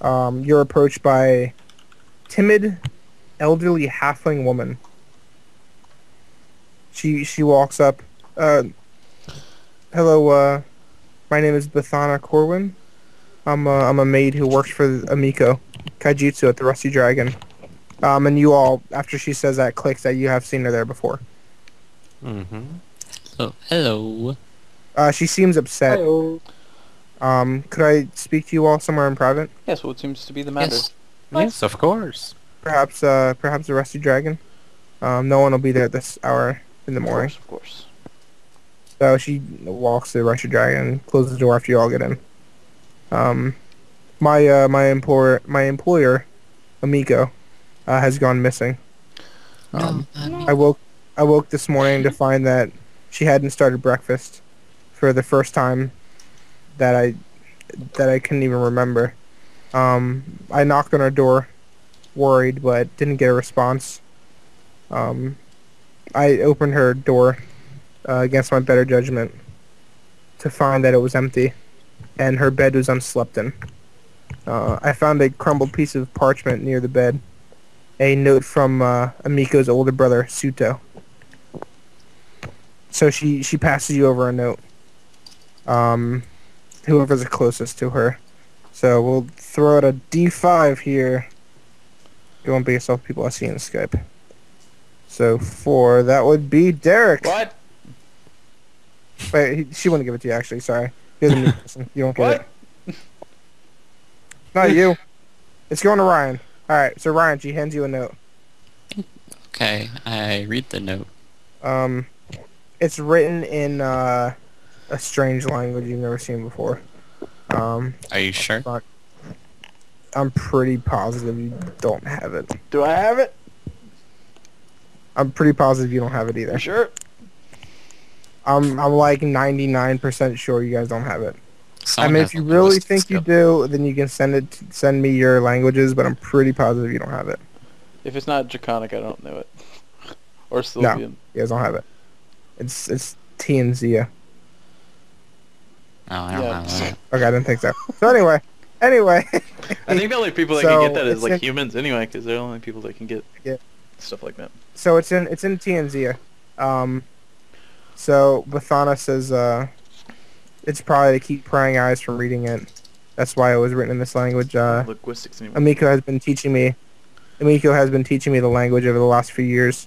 Um, you're approached by timid, elderly halfling woman. She she walks up. Uh, hello. Uh, my name is Bethana Corwin. I'm a, I'm a maid who works for Amiko Kaijitsu at the Rusty Dragon. Um, and you all, after she says that, clicks that you have seen her there before. Mm-hmm. Oh, hello. Uh, she seems upset. Hello. Um, could I speak to you all somewhere in private? Yes, what seems to be the matter? Yes. Yes, of course. Perhaps, uh, perhaps the Rusty Dragon. Um, no one will be there at this hour in the Of morning. course, of course. So she walks to the Rusty Dragon closes the door after you all get in. Um, my uh, my employer my employer, Amiko, uh, has gone missing. Um, no. I woke I woke this morning to find that she hadn't started breakfast for the first time that I that I couldn't even remember. Um, I knocked on her door, worried, but didn't get a response. Um, I opened her door uh, against my better judgment to find that it was empty, and her bed was unslept in. Uh, I found a crumbled piece of parchment near the bed, a note from uh, Amiko's older brother, Suto. So she she passes you over a note. Um, whoever's the closest to her. So we'll throw out a D5 here. Going based off people I see in Skype. So four, that would be Derick. What? Wait, he, she wouldn't give it to you actually. Sorry, you're the new person. You don't get What? it. Not you. It's going to Ryan. All right. So Ryan, she hands you a note. Okay, I read the note. Um, it's written in uh, a strange language you've never seen before. Um, Are you sure? I'm pretty positive you don't have it. Do I have it? I'm pretty positive you don't have it You either. sure? I'm I'm like 99% sure you guys don't have it. I mean, if you really ballistic think you do, then you can send it. Send me your languages, but I'm pretty positive you don't have it. If it's not Draconic, I don't know it. or Sylvan. You guys don't have it. It's it's Tian Xia. No, I don't Yeah, have so- that. Okay, I didn't think so. So anyway, anyway, I think the only people that So, can get that is like in- humans anyway, because they're the only people that can get Yeah. stuff like that. so it's in it's in Tian Xia. Um, so Bethana says uh, it's probably to keep prying eyes from reading it. That's why it was written in this language. Uh, Linguistics anyway. Amiko has been teaching me. Amiko has been teaching me the language over the last few years.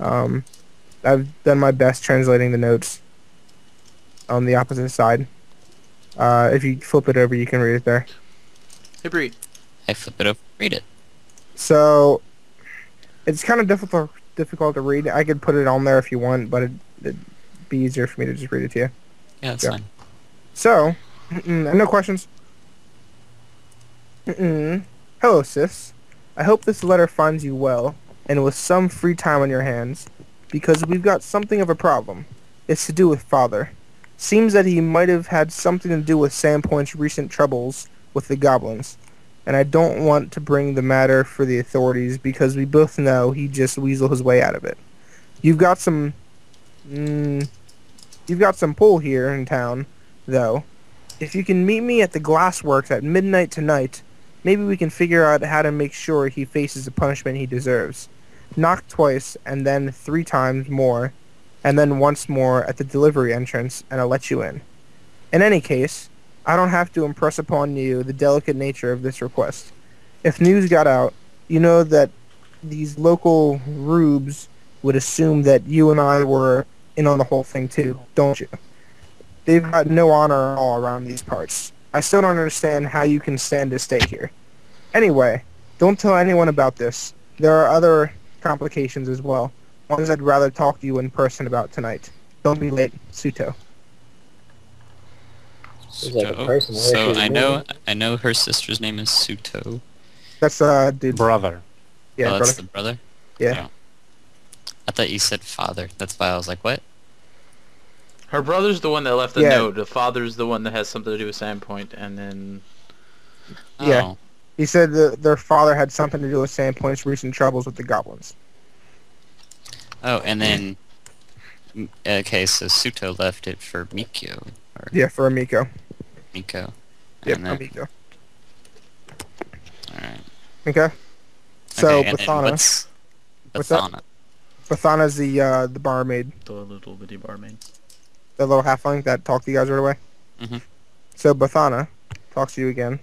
Um, I've done my best translating the notes on the opposite side. Uh, if you flip it over, you can read it there. Hey Bre, I flip it over. Read it. So it's kind of difficult difficult to read. I could put it on there if you want, but it, it'd be easier for me to just read it to you. Yeah, it's Yeah. fine. So, mm-mm, no questions. Mm-mm. Hello, sis. I hope this letter finds you well and with some free time on your hands, because we've got something of a problem. It's to do with father. Seems that he might have had something to do with Sandpoint's recent troubles with the goblins, and I don't want to bring the matter for the authorities because we both know he just weasel his way out of it. You've got some, mm, you've got some pull here in town, though. If you can meet me at the glassworks at midnight tonight, maybe we can figure out how to make sure he faces the punishment he deserves. Knock twice, and then three times more, and then once more at the delivery entrance, and I'll let you in. In any case, I don't have to impress upon you the delicate nature of this request. If news got out, you know that these local rubes would assume that you and I were in on the whole thing too, don't you? They've got no honor at all around these parts. I still don't understand how you can stand to stay here. Anyway, don't tell anyone about this. There are other complications as well. Ones I'd rather talk to you in person about tonight. Don't be late, Suto. It's like a Suto. personal So I know me. I know her sister's name is Suto. That's uh, dude. Brother. Yeah, oh, that's brother. the brother. Yeah. I thought you said father. That's why I was like, what? her brother's the one that left the Yeah. note. The father's the one that has something to do with Sandpoint, and then Yeah. Oh, He said that their father had something to do with Sandpoint's recent troubles with the goblins. Oh, and then okay, so Suto left it for Mikyo or Yeah, for Amiko. Miko. Yep, And then, Amiko. Okay. So okay, and then Bethana, what's What's that? Bethana? Bethana's the uh, the barmaid, The little bitty barmaid. the little half halfling that talked to you guys right away. Mhm. So Bethana talks to you again.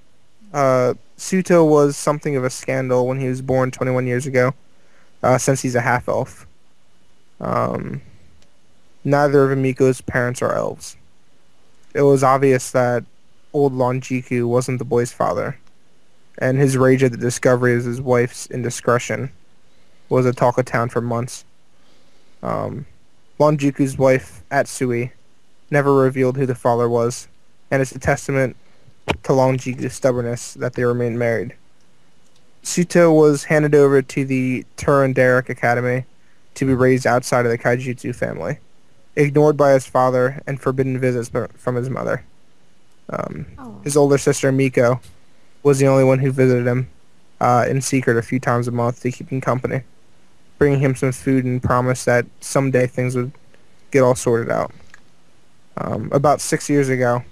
Uh, Suto was something of a scandal when he was born 21 years ago, uh, since he's a half elf. Um, neither of Amiko's parents are elves. It was obvious that old Lonjiku wasn't the boy's father, and his rage at the discovery of his wife's indiscretion was a talk of town for months. Um, Lonjiku's wife, Atsui, never revealed who the father was, and it's a testament to Lonjiku's stubbornness that they remained married. Suto was handed over to the Turin Academy to be raised outside of the Kaijitsu family, ignored by his father and forbidden visits from his mother. Um, his older sister Miko was the only one who visited him uh, in secret a few times a month to keep him company, bringing him some food and promise that someday things would get all sorted out. Um, about six years ago,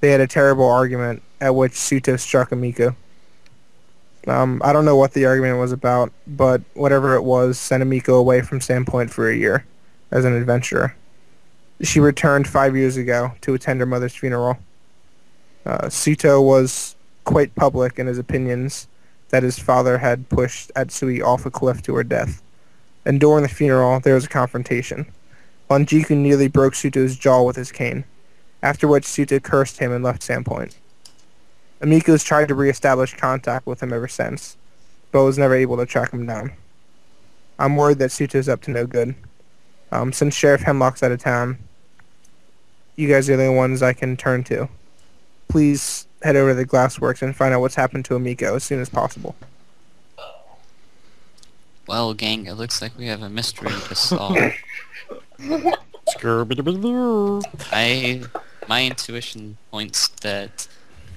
they had a terrible argument at which Suto struck Amiko. Um, I don't know what the argument was about, but whatever it was sent Amiko away from Sandpoint for a year as an adventurer. She returned five years ago to attend her mother's funeral. Uh, Suto was quite public in his opinions that his father had pushed Atsui off a cliff to her death. And during the funeral, there was a confrontation. Lonjiku nearly broke Suto's jaw with his cane, after which Suto cursed him and left Sandpoint. Amiko's tried to reestablish contact with him ever since, but was never able to track him down. I'm worried that Suto's up to no good. Um, since Sheriff Hemlock's out of town, you guys are the only ones I can turn to. Please head over to the Glassworks and find out what's happened to Amiko as soon as possible. Well, gang, it looks like we have a mystery to solve. I my intuition points that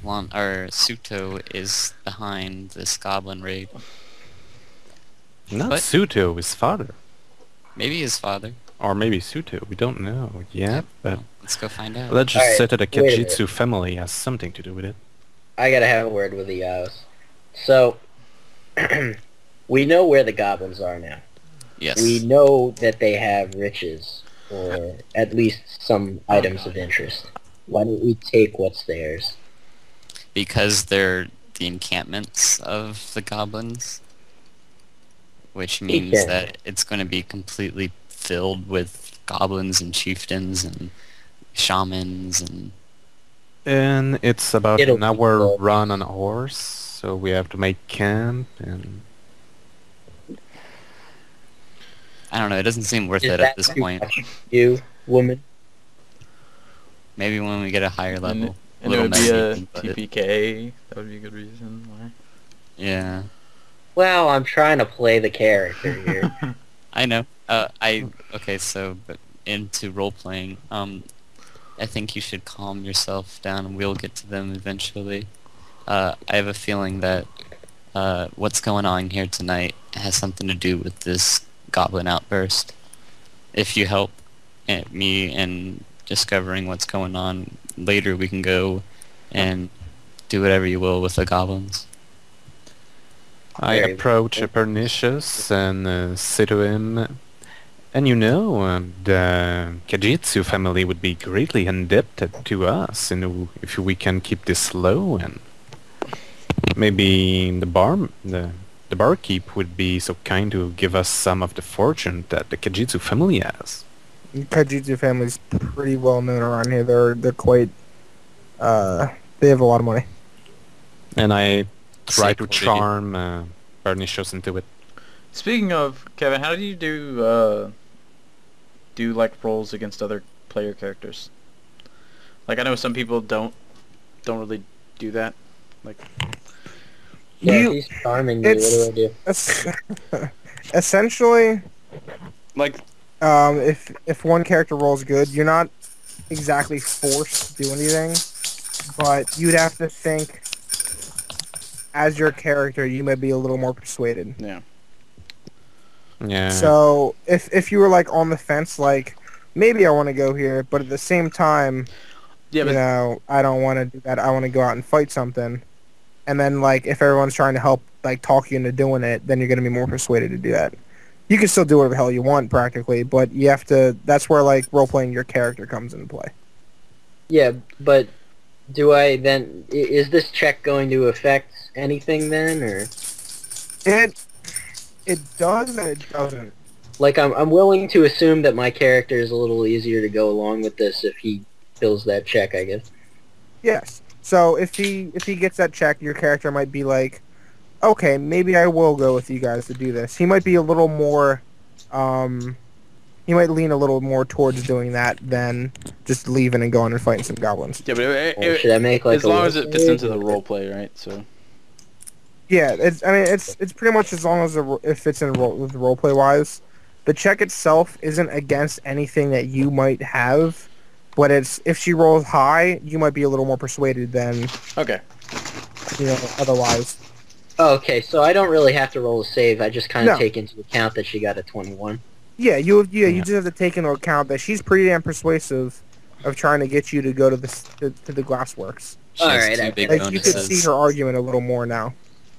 Lon or Suto is behind this goblin raid. Not What? Suto, his father. Maybe his father. Or maybe Suto, we don't know yet, but Well, let's go find out. let's just Alright, say that the wait a minute. Kaijitsu family has something to do with it. I gotta have a word with the Yaos. So, we know where the goblins are now. yes. We know that they have riches, or at least some items of interest. Why don't we take what's theirs? Because they're the encampments of the goblins, which means Okay. that it's going to be completely filled with goblins and chieftains and shamans and And it's about It'll an be hour cool. run on a horse, so we have to make camp and I don't know. It doesn't seem worth Is it at this point. You, woman. Maybe when we get a higher level. And it would be a meditating, but it- TPK. That would be a good reason why. Yeah, Well, I'm trying to play the character here. I know. Uh, I okay. So, but into role playing, um, I think you should calm yourself down, and we'll get to them eventually. Uh, I have a feeling that uh, what's going on here tonight has something to do with this goblin outburst. If you help uh, me in discovering what's going on later, we can go and do whatever you will with the goblins. I approach a Pernicious and uh, say to him, and you know, uh, the Kaijitsu family would be greatly indebted to us you know, if we can keep this low and maybe the bar, the, the barkeep would be so kind to give us some of the fortune that the Kaijitsu family has. Kaijitsu family's pretty well known around here. They're they're quite uh they have a lot of money. And I try to what did you- charm uh, Pernicious into it. Speaking of Kevin, how do you do uh, do like roles against other player characters? Like I know some people don't don't really do that. Like yeah, You- he's charming me. What do I do? Essentially, Like, um, if if one character rolls good, you're not exactly forced to do anything, but you'd have to think as your character, you may be a little more persuaded. yeah. Yeah. So if if you were like on the fence, like maybe I want to go here, but at the same time, yeah, you know, I don't want to do that. I want to go out and fight something. and then like if everyone's trying to help like talk you into doing it, then you're gonna be more persuaded to do that. You can still do whatever the hell you want practically, but you have to. That's where like role playing your character comes into play. Yeah, but do I then? Is this check going to affect anything then, or It it does and it doesn't. like I'm I'm willing to assume that my character is a little easier to go along with this if he fills that check, I guess. Yes. So if he if he gets that check, your character might be like, okay, maybe I will go with you guys to do this. He might be a little more, um, he might lean a little more towards doing that than just leaving and going and fighting some goblins. Yeah, but it, it, should I make like as a long as it fits into the role play, right? So Yeah, it's I mean it's it's pretty much as long as the, ro- it fits in role, with roleplay wise. The check itself isn't against anything that you might have, but it's if she rolls high, you might be a little more persuaded than okay. you know otherwise. Oh, okay, so I don't really have to roll a save. I just kind of No. take into account that she got a 21. Yeah, you yeah, you just have to take into account that she's pretty damn persuasive of trying to get you to go to the to, to the glassworks. She Alright, I- big Like you could see her argument a little more now.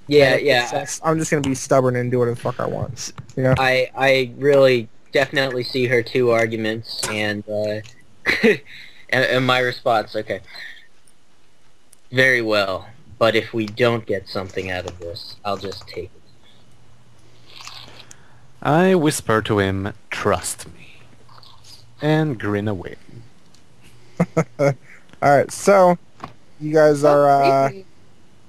Yeah, Like, yeah. just, I'm just gonna be stubborn and do whatever the fuck I want. You know? I I really definitely see her two arguments and uh, and, and my response. Okay, very well. But if we don't get something out of this, I'll just take it. I whisper to him, "Trust me," and grin away. All right, so you guys are uh,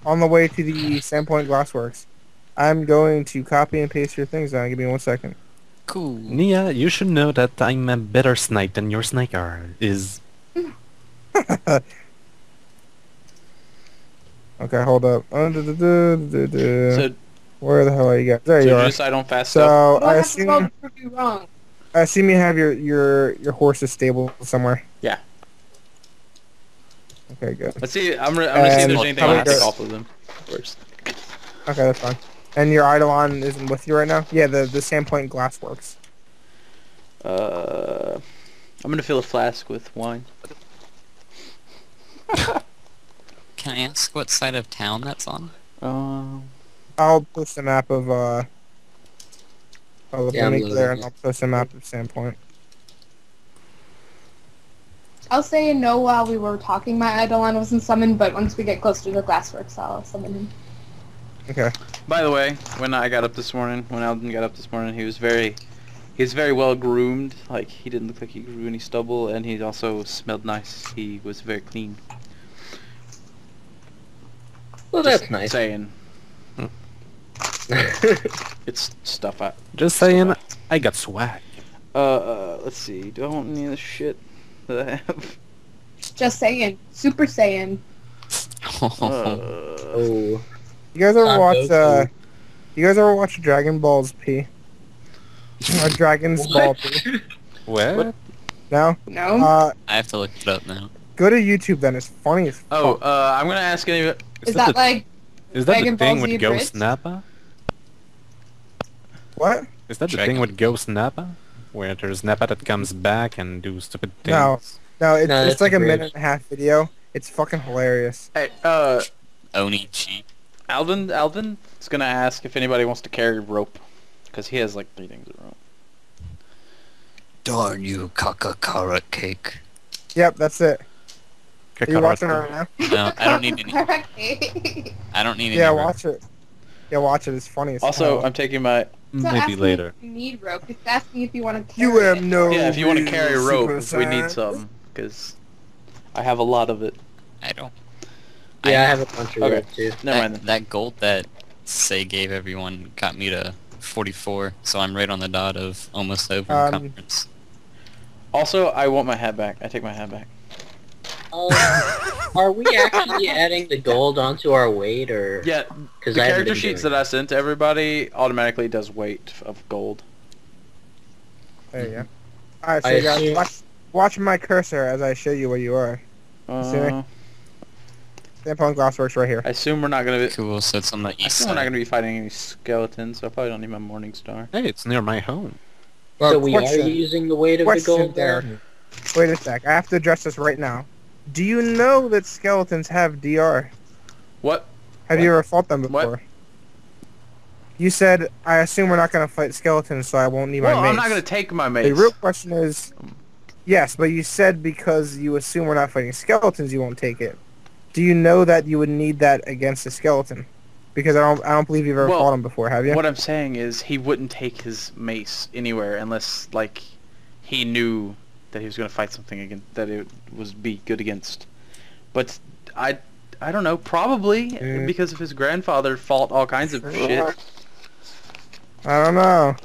on the way to the Sandpoint Glassworks. I'm going to copy and paste your things down. Give me one second. Cool. Nia, you should know that I'm a better snake than your snake are. Is Okay, hold up. Uh. So, Where the hell are you guys? There so you you are. decide on fast. So I I have to roll assume to prove you wrong. I assume you have your your your horses stable somewhere. Yeah. Okay, good. Let's see. I'm gonna, I'm gonna see if there's anything I have to probably take off of them first. Okay, that's fine. And your Eidolon isn't with you right now? Yeah, the the Sandpoint Glassworks. Uh, I'm gonna fill a flask with wine. Can I ask what side of town that's on? Um, I'll post a map of uh. I'll Yeah, there, and I'll post a map of Sandpoint. I'll say no while we were talking. My Eidolon wasn't summoned, but once we get closer to the glassworks, I'll summon him. Okay. by the way, when I got up this morning, when Alden got up this morning, he was very, he was very well groomed. Like he didn't look like he grew any stubble, and he also smelled nice. He was very clean. Well, Just that's nice. Saying, it's stuff I. just saying, I got swag. Uh, uh, let's see. Do I want any of the shit that I have? Just saying. Super Saiyan. Uh, oh, You guys ever Not watch Goku. uh? You guys ever watch Dragon Ball's P? or Dragon's Ball P? What? No. No. Uh, I have to look it up now. go to YouTube then. It's funny as oh, uh, I'm gonna ask any. Is that that the- like Is that Dragon the thing Ball Z with Ghost Bridge? Nappa? what? Is that the thing with Ghost Nappa? Where there's Nappa that comes back and do stupid things? No. No, it's, No, it's like a a minute and a half video. It's fucking hilarious. Hey, uh, Onichi. Alvin, Alvin is gonna ask if anybody wants to carry rope, because he has like three things of rope. Darn you, Kakakara cake. Yep, that's it. Are you watching it right now? No, I don't need any. any. I don't need any. Yeah, rope. watch it. Yeah, watch it. It's funny as Also, hell. I'm taking my. Maybe later. If you need rope. It's asking if you want to carry You have no. Yeah, if you want to real carry rope, Super we need some, because I have a lot of it. I don't. yeah, I have a bunch of Okay. rope too. Never that, mind then. that gold that Sae gave everyone got me to 44, so I'm right on the dot of almost over Um, conference. Also, I want my hat back. I take my hat back. Um, are we actually adding the gold onto our weight, or Yeah, because the character sheets that I sent to everybody automatically does weight of gold. There you go. Alright, so I you guys watch, watch my cursor as I show you where you are. See me? Uh, Sandpoint Glassworks right here. I assume we're not gonna be. Cool, so it's on the I east assume we're not gonna be fighting any skeletons, so I probably don't need my morning star. Hey, it's near my home. So we are using the weight of the gold there. there. Wait a sec. I have to address this right now. Do you know that skeletons have DR? What? Have you ever fought them before? What? You said, I assume we're not going to fight skeletons, so I won't need my Well, mace. I'm not gonna take my mace. The real question is, yes, but you said because you assume we're not fighting skeletons, you won't take it. Do you know that you would need that against a skeleton? Because I don't, I don't believe you've ever Well, fought him before, have you? What I'm saying is he wouldn't take his mace anywhere unless like he knew that he was gonna fight something against that it was be good against. But I I don't know, probably because of his grandfather fought all kinds of shit. I don't know.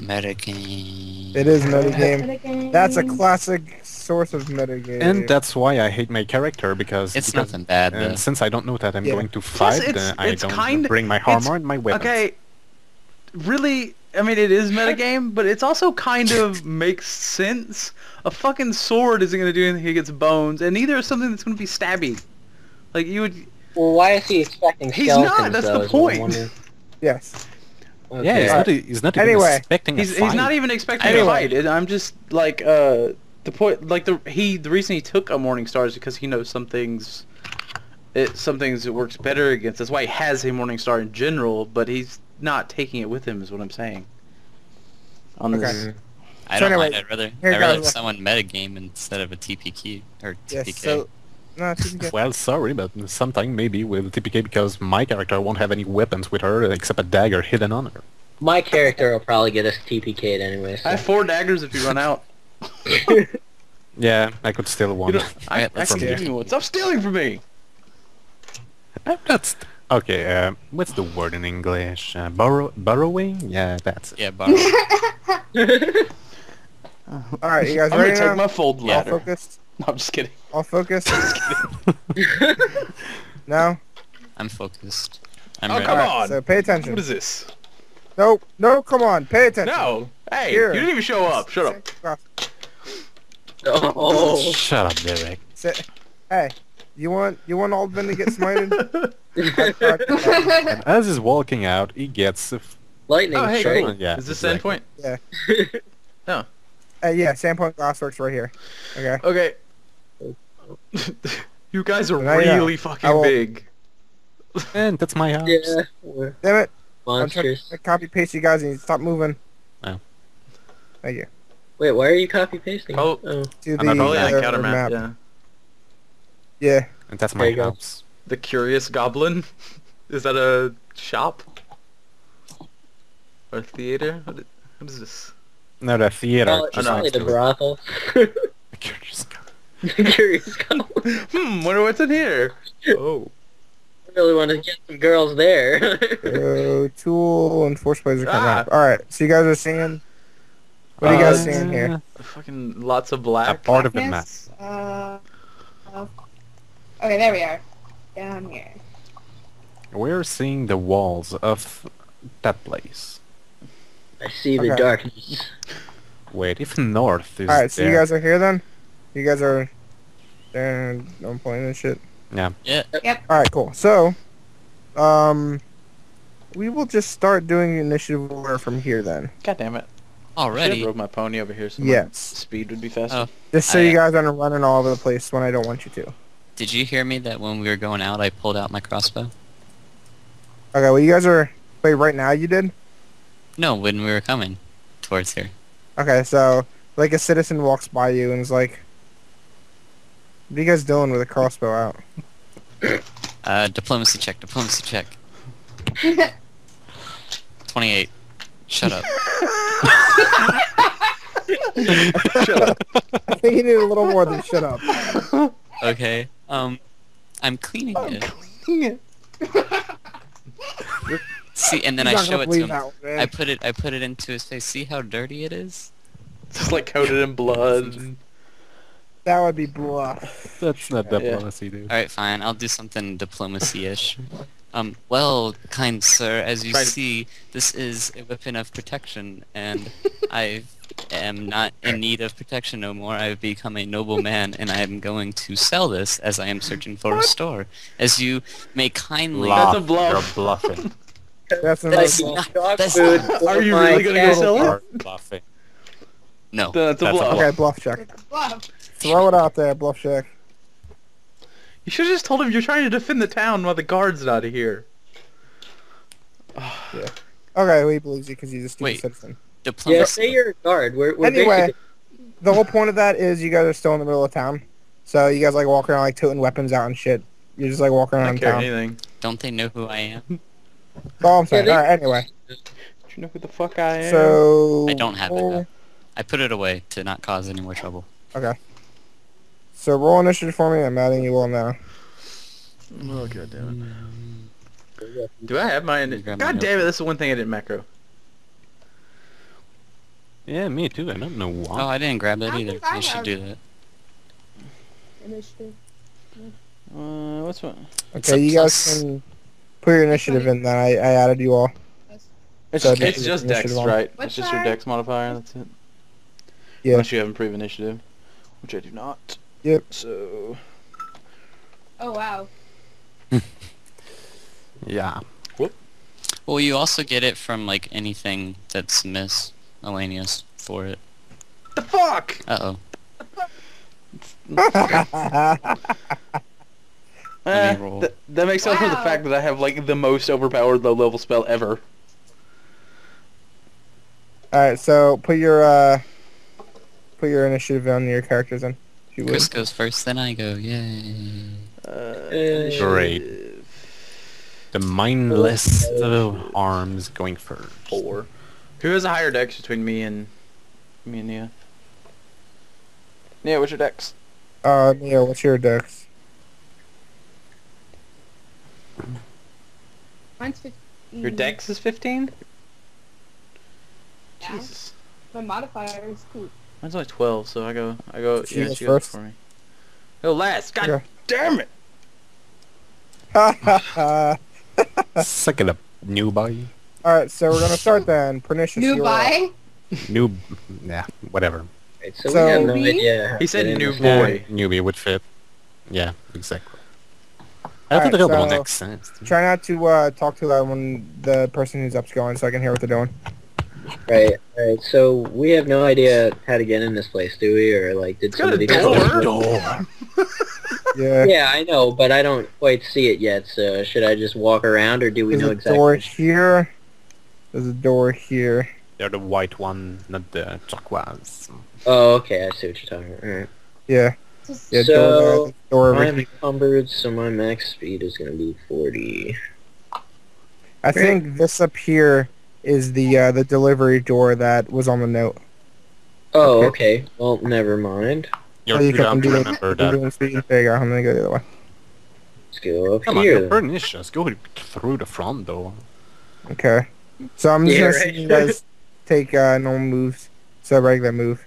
Metagame. It is metagame. Metagame. That's a classic source of metagame. And that's why I hate my character because It's because- nothing bad And since I don't know that I'm Yeah. going to fight, it's- uh, I it's don't kind- bring my it's- armor and my weapons. Okay, really, I mean it is metagame, but it's also kind of makes sense. A fucking sword isn't gonna do anything against bones, and neither is something that's gonna be stabby. Like you would Well, why is he expecting He's not, that's the though, is point. yes. Okay. Yeah, he's not, he's not Anyway, even expecting He's a he's not even expecting Anyway. to fight. It, I'm just like uh the point like the he the reason he took a Morning Star is because he knows some things it some things it works better against. That's why he has a Morning Star in general, but he's not taking it with him is what I'm saying. On this Okay. I So don't anyway, mind. I'd rather here I'd rather goes- someone metagame instead of a TPK or TPK. Yes. So, no, TPK. Well, sorry, but sometime maybe with TPK because my character won't have any weapons with her except a dagger hidden on her. My character will probably get us TPK'd anyway. So. I have four daggers if you run out. Yeah, I could steal You one. know, I, Alright, I let's can give you one. Stop stealing from me. Uh, That's okay. Uh, what's the word in English? Uh, burrow, burrowing? Yeah, that's it. yeah, borrow. All right, you guys I'm gonna ready take my fold All ladder. focused. No, I'm just kidding. All focused. Just kidding. no. I'm focused. I'm Oh, ready. come All right, on. So pay attention. What is this? No, no, come on, pay attention. No. Hey, Here. you didn't even show up. Shut up. oh. Shut up, Derick. Say- hey, you want you want Aldven to get smited? And as he's walking out, he gets a f- Lightning Oh, hey, strike. cool. Yeah, Is this exactly. endpoint? uh, yeah, Sandpoint Glassworks right here. Okay. Okay. you guys are Now really I fucking big. and that's my house. Yeah, Damn it! I'm trying monsters. to copy paste you guys and you stop moving. Oh. Thank you. Wait, why are you copy pasting? Oh. oh. To I'm the not Probably on uh, counter map. map. Yeah. Yeah. And that's There my you go. House. The Curious Goblin. Is that a shop? Or a theater? What is, what is this? No, the theater. Well, it's just no. probably next the to it. brothel. Curious guy. Curious Goblin. Hmm, wonder what's in here. Oh. I really want to get some girls there. Uh, tool and force plays are coming Ah. up. All right. So you guys are seeing. What are you guys Uh, seeing here? Fucking lots of A black. part of the map. Yes, Uh, uh, okay, there we are. Down here. We're seeing the walls of that place. I see the Okay. darkness. Wait, if north is All right. So there, you guys are here then. You guys are. There. I'm playing this shit. Yeah. Yeah. All right. Cool. So, um, we will just start doing initiative order from here then. God damn it. Should Already. have rode my pony over here so my Yes. speed would be faster. Oh. Just so I- you guys aren't running all over the place when I don't want you to. Did you hear me that when we were going out, I pulled out my crossbow? Okay. Well, you guys are. Wait. Right now, you did. No, when we were coming towards here. Okay, so like a citizen walks by you and is like, "What are you guys doing with a crossbow out?" Uh, diplomacy check. Diplomacy check. Twenty-eight. Shut up. Shut up. I think you need a little more than shut up. Okay. Um, I'm cleaning it. See, and then I He's not show it to him. that one, man. I put it. I put it into his face. See how dirty it is? Just like coated in blood. That would be bluff. That's not Yeah. diplomacy, dude. All right, fine. I'll do something diplomacy-ish. Um, well, kind sir, as you Right. see, this is a weapon of protection, and I am not in need of protection no more. I've become a noble man, and I am going to sell this as I am searching for a store. As you may kindly. That's a bluff. You're bluffing. That's another That's bluff. not- Dog that's food not- Are you really gonna go sell it? You're bluffing. No. That's a That's a bluff. Okay, bluff check. Bluff. Throw it out there, bluff check. You should have just told him you're trying to defend the town while the guard's not here. yeah. Okay, he believes you because he's a stupid Wait. citizen. Yeah, say you're a guard. We're, we're Anyway, basically... the whole point of that is you guys are still in the middle of town, so you guys like walk around like toting weapons out and shit. You're just like walking I around don't care town. anything. Don't they know who I am? That's all I'm saying. they- all right, anyway. Do you know who the fuck I am? So I don't have it. roll- Though. Oh. I put it away to not cause any more trouble. So roll initiative for me. I'm adding you all now. Oh god damn it. Do I have my? God damn it! That's the one thing I didn't macro. Yeah, me too. I don't know why. Oh, I didn't grab that I either. think I should do that. Initiative. Uh, what's one? Okay, you guys can put your initiative in. Then I, I added you all. It's, So it's just Dex, on. right? What's it's just your? Dex modifier. That's it. Yeah. Unless you have improved initiative, which I do not. Yep. So Oh wow. Yeah. Whoop. Well, you also get it from like anything that's miscellaneous for it. The fuck! Uh oh. Eh, me roll. th- that makes up for the fact that I have like the most overpowered low level spell ever. all right, so put your uh, put your initiative on your characters in. If you would. Chris goes first, then I go. Yay. Uh, Great. The mindless of arms going first. Four. Who has a higher dex between me and me and Nia? Yeah, what's your Dex? Uh, Neo, what's your dex? Mine's 15. Your Dex is 15? Yeah. Jesus. My modifier is cool. Mine's only twelve, so I go. I go. She yeah, goes she goes first. for me. Go last. God Okay. damn it! all Suck it up, new boy. right, so we're gonna start then. Pernicious. New you're buy? New, yeah, whatever. Right, so, So- we have no idea. He said to new this. boy. newbie would fit. Yeah, exactly. I Alright, think the other one so- makes sense. Try not to uh, talk too loud when the person who's up's going, so I can hear what they're doing. Right, right. So we have no idea how to get in this place, do we? Or like, did It's got a door. Door. Yeah. Yeah, I know, but I don't quite see it yet. So should I just walk around, or do we There's know a exactly? door here. There's a door here. They're the white one, not the turquoise. Oh, okay. I see what you're talking about. All right. Yeah. Yeah, So, door there. Door I'm here. encumbered, so my max speed is gonna be 40. I think this up here is the uh, the delivery door that was on the note. Oh, Okay. okay. Well, never mind. You're Oh, you too can to do remember that. doing speed. There you go. I'm gonna go the other way. Let's go up Come on, here. you're pernicious. Go through the front door. Okay. So I'm just Yeah, gonna right. see you guys take uh, normal moves. So regular move.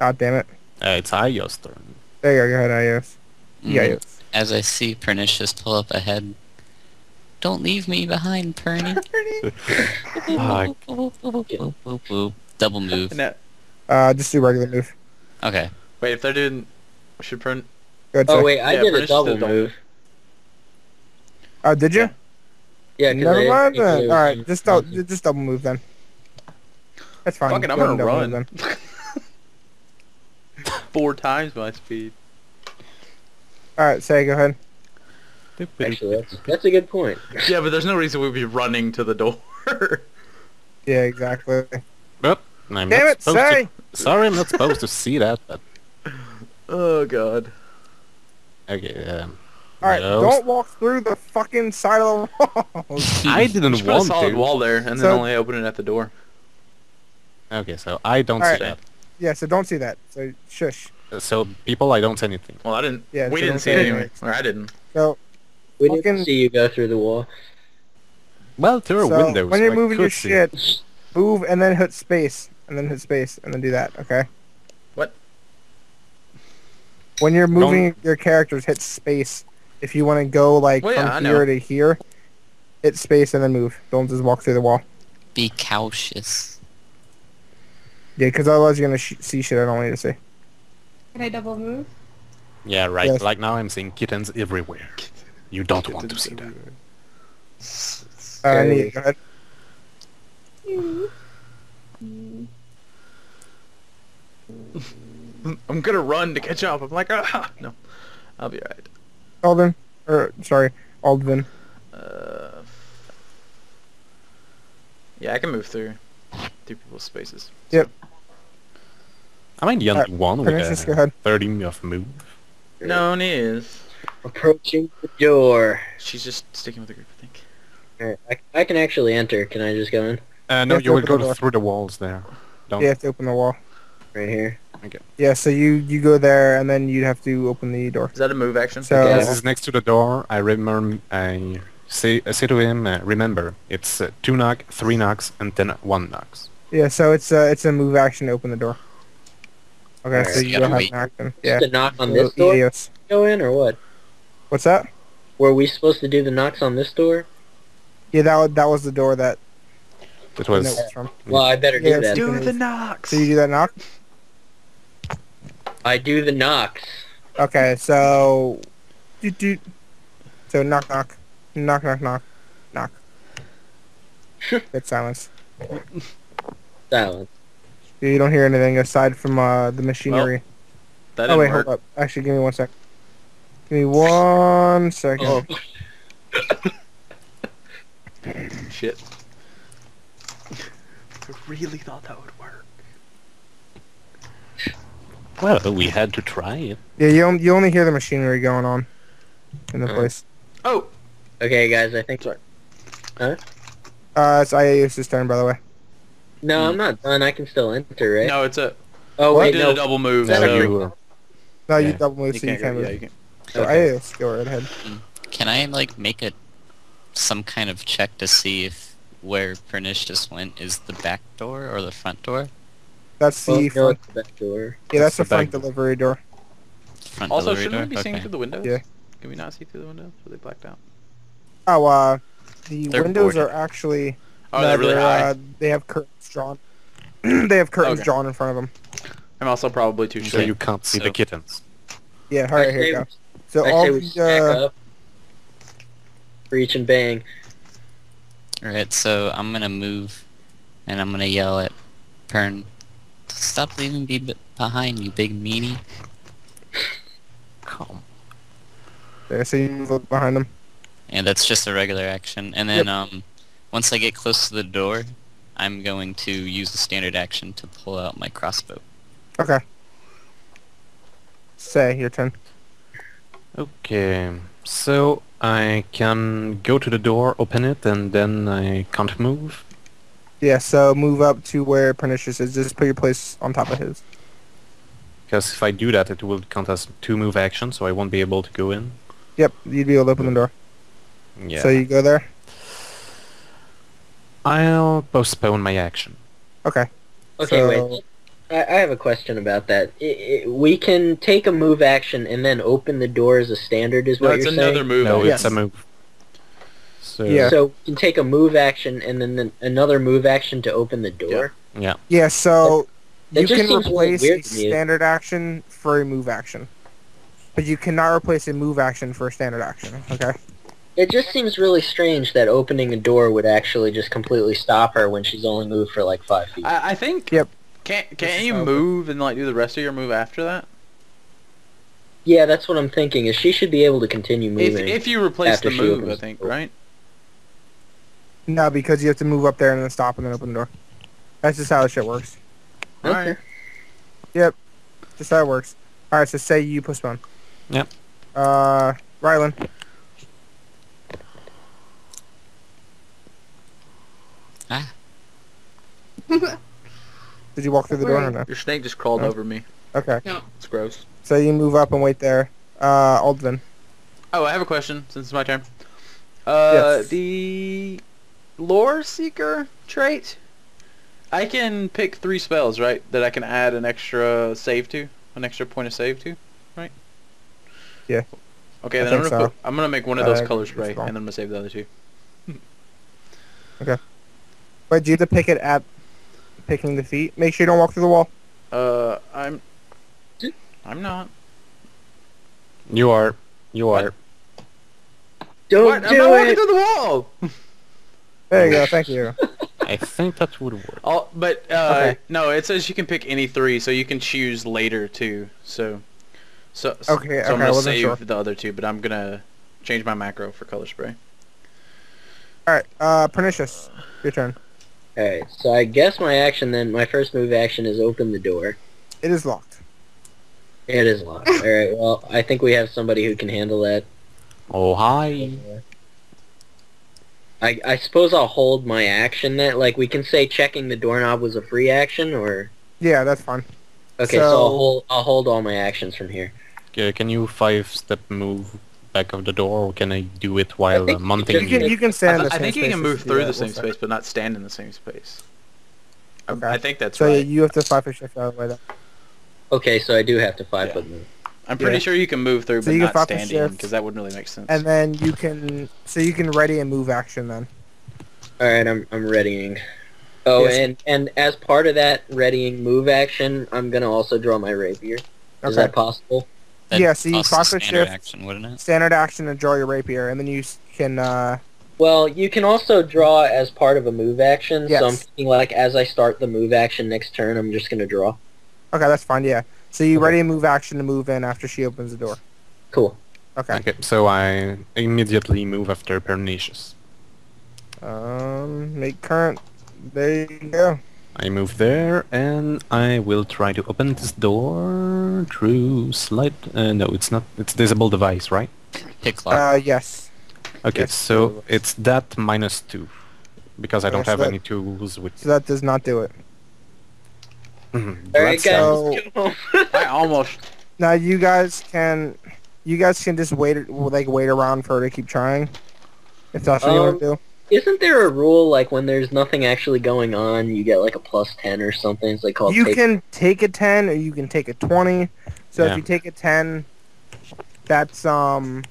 Ah, damn it. Uh, it's Ayo's turn. There you go. Go ahead, Ios. Yeah, Mm. Ios. As I see Pernicious pull up ahead. Don't leave me behind, Perny. Fuck. Double move. Now, Uh, just do regular move. Okay. wait, if they're doing, should print. Oh wait, I Yeah, did a double did a double move. Oh, did you? Yeah. Yeah, 'cause Never I mind then. it was- All right, just dou- just double move then. That's fine. Fucking, I'm gonna and double move run. then. Four times my speed. All right, say go ahead. Actually, that's that's a good point. Yeah, but there's no reason we'd be running to the door. Yeah, exactly. I'm Damn it, supposed to- Sorry, I'm not supposed to see that, but oh god. okay. Um, All right, no. don't walk through the fucking side of the wall. I didn't Just put a want solid to. wall there, and then So- only open it at the door. Okay, so I don't Alright. see that. yeah, so don't see that. So shush. Uh, So people, I don't see anything. Well, I didn't. Yeah, we so didn't see it say anyway, or I didn't. So We Fucking- didn't see you go through the wall. Well, there are So, windows. when you're so moving your see. shit, move and then hit space, and then hit space, and then do that. Okay. What? When you're moving your characters, hit space. If you want to go like Well, yeah, from here to here, hit space and then move. Don't just walk through the wall. Be cautious. Yeah, because otherwise you're gonna sh- see shit I don't need to see. Can I double move? Yeah, right. Yes. Like now, I'm seeing kittens everywhere. You don't want to see that. Scary. Nia, go ahead. I'm gonna run to catch up. I'm like, ah, no, I'll be alright. Alden? Or, sorry, Aldven. Uh, yeah, I can move through through people's spaces. Yep. Am I the only Alright, one with Pernicious, go a ahead. 30 of move? No, is. Approaching the door. She's just sticking with the group, I think. Alright, I, I can actually enter. Can I just go in? Uh, no, have to you will open the go through the walls there. Don't. You have to open the wall. Right here. Okay. Yeah, so you, you go there, and then you'd have to open the door. Is that a move action? So- Yeah. This is next to the door. I remember. I say, I say to him, uh, remember, it's uh, two knock, three knocks, and then one knocks. Yeah, so it's a, it's a move action to open the door. Okay, so you Gotta don't have wait. an action. Just Yeah. to knock on this door? Eos. Go in or what? What's that? Were we supposed to do the knocks on this door? Yeah, that was, that was the door that It the note was. was from. Well, I better do Yeah, that. do the knocks. So you do that knock? I do the knocks. Okay, so... Doot, doot. So knock, knock. Knock, knock, knock. Knock. Good silence. Silence. You don't hear anything aside from uh, the machinery. That oh wait, work. hold up. Actually, give me one sec. Give me one second. Oh. Shit. I really thought that would work. Well, we had to try it. Yeah, you you only hear the machinery going on in the Oh. place. Oh, Okay, guys, I think... Sorry. Uh, it's IAU's turn, by the way. No, I'm not done. I can still enter, right? no, it's a. Oh, I wait, did no. a double move. So a No, you Yeah. double move, you so you can't can't move. Yeah, you can. So Okay. IAU's go right ahead. Can I like make a some kind of check to see if where Pernicious went is the back door or the front door? That's the Well, front. it's the back door. Yeah, that's That's the the front delivery door. Front Also, delivery shouldn't door? we be seeing Okay. through the windows? Yeah. Can we not see through the windows? Are they blacked out? Oh, uh, the They're windows boarded. are actually. Oh, no, they're really high. Uh, they have curtains drawn. they have curtains Okay. drawn in front of them. I'm also probably too so you can't see So- the kittens. Yeah, I alright, here you say- go. So I all say we the stack uh, up. Reach and bang. Alright, so I'm gonna move and I'm gonna yell at Pern. Stop leaving me behind, you big meanie. Come. yeah, so you move up behind them. And that's just a regular action. And then um once I get close to the door, I'm going to use the standard action to pull out my crossbow. Okay. Sae your turn. Okay, so I can go to the door, open it, and then I can't move. Yeah, so move up to where Pernicious is. Just put your place on top of his. Because if I do that, it will count as two move actions, so I won't be able to go in. Yep, you'd be able to open the door. Yeah. So you go there. I'll postpone my action. Okay. Okay, So- wait. I, I have a question about that. I, I, we can take a move action and then open the door as a standard, is no, what you're another saying? move. no, action. it's a move. So Yeah. So we can take a move action and then the, another move action to open the door. yeah. Yeah, so That you just can replace a standard action for a move action. But you cannot replace a move action for a standard action, okay? It just seems really strange that opening a door would actually just completely stop her when she's only moved for like five feet. I, I think. Yep. Can't can't you move and like do the rest of your move after that? yeah, that's what I'm thinking. Is she should be able to continue moving? if you replace the move, I think the right. No, because you have to move up there and then stop and then open the door. That's just how the shit works. okay. Yep. Just how it works. Alright, so say you postpone. Yep. Uh, Rhylyn. Ah. Did you walk through the door or no? Your snake just crawled Huh? over me. Okay. No. It's gross. So you move up and wait there. Uh, Aldven. Oh, I have a question since it's my turn. Uh, Yes. the lore seeker trait. I can pick three spells, right? That I can add an extra save to, an extra point of save to, right? Yeah. Okay, I then I'm gonna so. put, I'm gonna make one of those Uh, colors gray, and then I'm gonna save the other two. okay. But do you have to pick it at picking the feat? Make sure you don't walk through the wall. Uh, I'm. I'm not. You are. You What? are. Don't what? I'm do not walking it. through the wall. There you go. Thank you. I think that would work. All, but uh, Okay. no, it says you can pick any three, so you can choose later too. So, So, so Okay, so okay, I'm gonna save sure. the other two, but I'm gonna change my macro for color spray. All right, uh, pernicious, your turn. Alright, so I guess my action then, my first move action is open the door. It is locked. It is locked. Alright, well, I think we have somebody who can handle that. Oh, hi. I, I suppose I'll hold my action then. Like, we can say checking the doorknob was a free action, or... Yeah, that's fine. Okay, so, So- I'll hold I'll hold all my actions from here. Okay, can you five-step move back of the door, or can I do it while think uh, mounting You can- can you? you can I, stand. th- in the I same think you can move through the same we'll say. space, but not stand in the same space. I- Okay. I think that's So right. So you have to five foot shift out of the way. Then. Okay, so I do have to five Yeah. foot move. I'm pretty Yeah. sure you can move through, So but you can not pop stand in, because that wouldn't really make sense. And then you can so you can ready and move action then. Alright, I'm I'm readying. Oh, Yes. and and as part of that readying move action, I'm gonna also draw my rapier. Is Okay. that possible? That'd Yeah, so you cost a standard shift. action, wouldn't it? Standard action and draw your rapier, and then you can. uh Well, you can also draw as part of a move action. So I'm thinking like as I start the move action next turn, I'm just gonna draw. Okay, that's fine. Yeah. So you Okay. ready and move action to move in after she opens the door. Cool. Okay. Okay, so I immediately move after Pernicious. Um, make current. There you go. I move there, and I will try to open this door through slide. Uh, no, it's not. It's disable device, right? Pick lock. Uh, yes. Okay, Yes, so device. it's that minus two, because I don't so have that- any tools with. So that does not do it. Mhm, All right, that's- guys, So- let's go. I almost. Now you guys can, you guys can just wait, like wait around for her to keep trying. If that's what you want to do. Isn't there a rule like when there's nothing actually going on, you get like a plus ten or something? It's like called You take- can take a ten or you can take a twenty. So Yeah. if you take a ten, that's um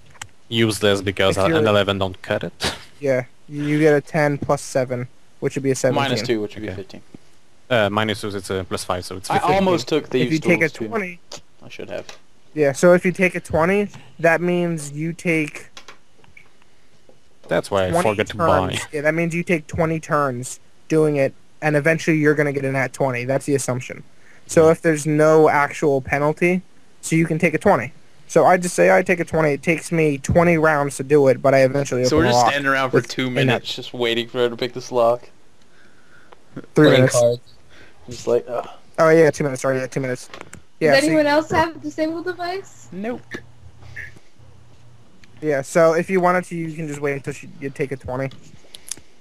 useless because If an you're- 11 don't cut it. yeah you you get a ten plus seven, which would be a seventeen. Minus two, which would be Okay. 15. Uh, minus two, it's a plus five, so it's I 15. almost took the. If you take a tools, too. twenty, I should have. yeah. So if you take a twenty, that means you take That's why I 20 forgot to turns. buy. Yeah, that means you take 20 turns doing it, and eventually you're going to get an at 20. That's the assumption. So hmm. if there's no actual penalty, so you can take a 20. So I just say I take a 20. It takes me 20 rounds to do it, but I eventually So we're just lock. standing around for two in that- minutes, just waiting for her to pick this lock. Three playing minutes. cards. Just like, ugh. Oh yeah, two minutes. Sorry, yeah, two minutes. Yeah, Does so, anyone else have a disabled device? nope. Yeah. So if you wanted to, you can just wait until she, you take a 20.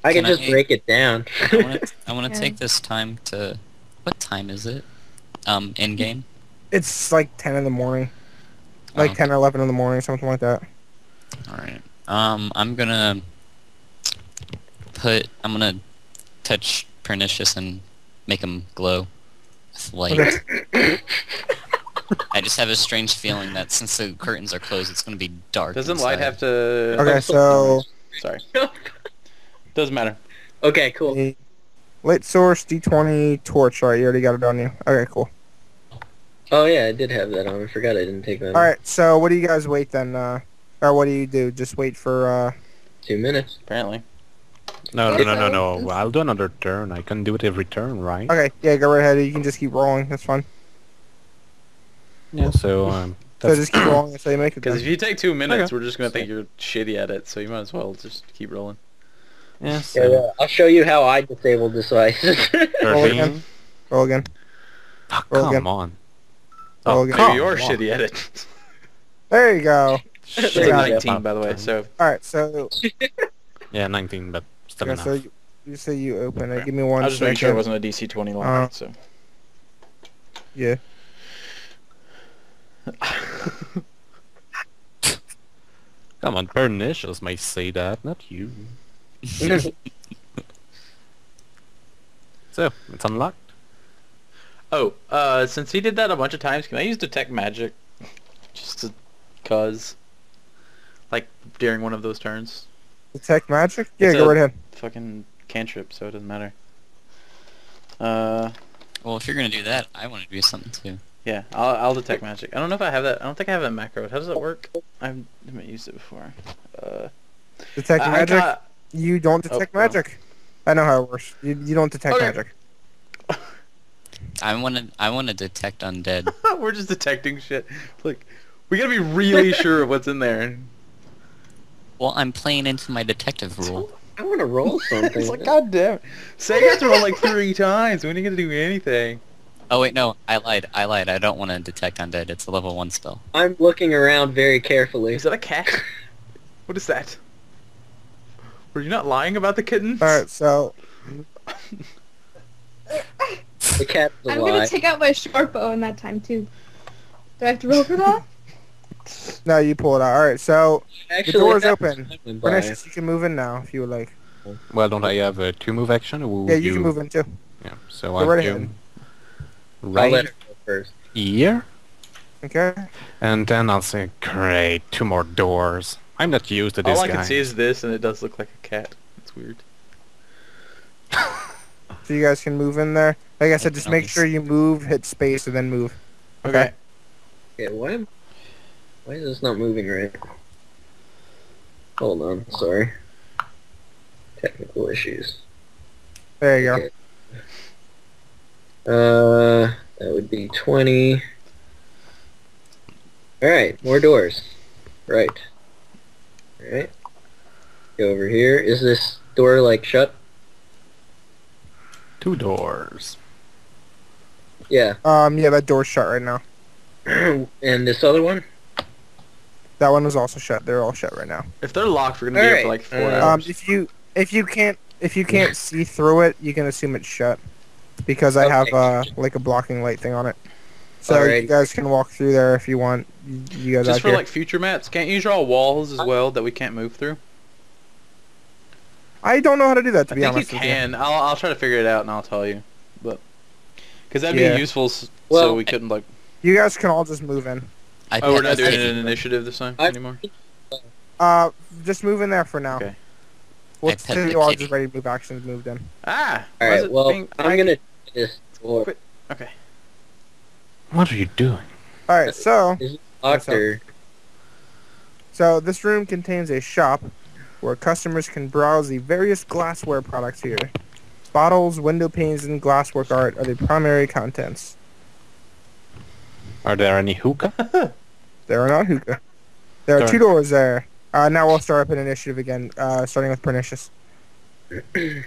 I can Can just I- break it down. I want to. I want to Yeah. take this time to. What time is it? Um, in game. It's like 10 in the morning, like Oh, 10 or 11 in the morning, something like that. All right. Um, I'm gonna put. I'm gonna touch pernicious and make him glow with light. Okay. I just have a strange feeling that since the curtains are closed, it's gonna be dark. Doesn't light have to... Okay, so Sorry. Doesn't matter. okay, cool. the lit source D20 torch. All right, you already got it on you. Okay, cool. Oh yeah, I did have that on. I forgot I didn't take that. All on. right, so what do you guys wait then? Uh, or what do you do? Just wait for. Uh, Two minutes. Apparently. No, no, Yeah, no, no, no. I'll do another turn. I can do it every turn, right? okay, yeah, go right ahead. You can just keep rolling. That's fine. Yeah, so um, So that's just keep rolling until you make it. Because if you take two minutes, Okay. we're just going to think you're shitty at it, so you might as well just keep rolling. yeah, so Yeah, yeah. I'll show you how I disabled devices. Roll again. Roll again. Oh, Roll come again. on. Roll Oh, again. come Maybe you're on. shitty at it. There you go. It's There you like go. 19, by the way, so... All right, so Yeah, 19, but still yeah, enough. so you, you say you open it. Give me one I was just making sure it wasn't a DC 20 lock, Uh, so... Yeah. Come on, pernicious may say that, not you. So, it's unlocked. Oh, uh, since he did that a bunch of times, can I use Detect Magic? Just to... Cause... Like, during one of those turns? Detect magic. Yeah, It's go a- right ahead. Fucking cantrip, so it doesn't matter. Uh... Well, if you're gonna do that, I want to do something too. Yeah, I'll, I'll detect magic. I don't know if I have that. I don't think I have that macro. How does that work? I haven't used it before. Uh, Detect I- I magic. got- You don't Oh, detect well. magic. I know how it works. You, you don't detect Okay. magic. I want to. I want to detect undead. We're just detecting shit. Like, We gotta be really sure of what's in there. Well, I'm playing into my detective rule. I want to roll something. It's like, god damn it. Say you have to roll like three times. When are you gonna do anything? Oh wait, no, I lied. I lied. I don't want to detect undead. It's a level one spell. I'm looking around very carefully. Is that a cat? What is that? Were you not lying about the kittens? Alright, so The cat's a I'm lie. gonna take out my short bow in that time too. Do I have to roll for that? no, you pull it out. Alright, so Actually, the door is open. went you can move in now if you would like. Well, don't I have a two move action? Or Yeah, you can move in too. Yeah, so Go I'll right go ahead. I'll let right her go first. here, Okay. and then I'll say, great, two more doors. I'm not used to this All I guy. can see is this, and it does look like a cat. It's weird. So you guys can move in there. Like I said, just make sure you move, hit space, and then move. Okay. Okay, why am, why is this not moving right? Hold on, sorry. Technical issues. There you go. Okay. Uh, that would be 20. Alright, more doors. Right. Alright. Go over here. Is this door, like, shut? Two doors. Yeah. Um, yeah, that door's shut right now. and this other one? That one was also shut. They're all shut right now. If they're locked, we're gonna be here for like four uh, Um, if you if you can't if you can't see through it, you can assume it's shut because I have Okay. uh like a blocking light thing on it. So you guys can walk through there if you want. You, you guys Just for here. like future maps, can't you draw walls as well that we can't move through? I don't know how to do that to I be think you honest with you. can. I'll I'll try to figure it out and I'll tell you. But because that'd Yeah. be useful, s- so Well- we couldn't like. You guys can all just move in. I Oh, we're not doing an initiative this time I- anymore. Uh, just move in there for now. Okay. Once I pet till the you all just ready to move actions moved in. Ah. Alright, well, being- I'm gonna this door. Quit. Okay. What are you doing? All right, so Is it locked or... so this room contains a shop where customers can browse the various glassware products here. Bottles, window panes, and glasswork art are the primary contents. Are there any hookah? There are not hookah. There are Darn. two doors there. Uh, now we'll start up an initiative again, uh, starting with Pernicious.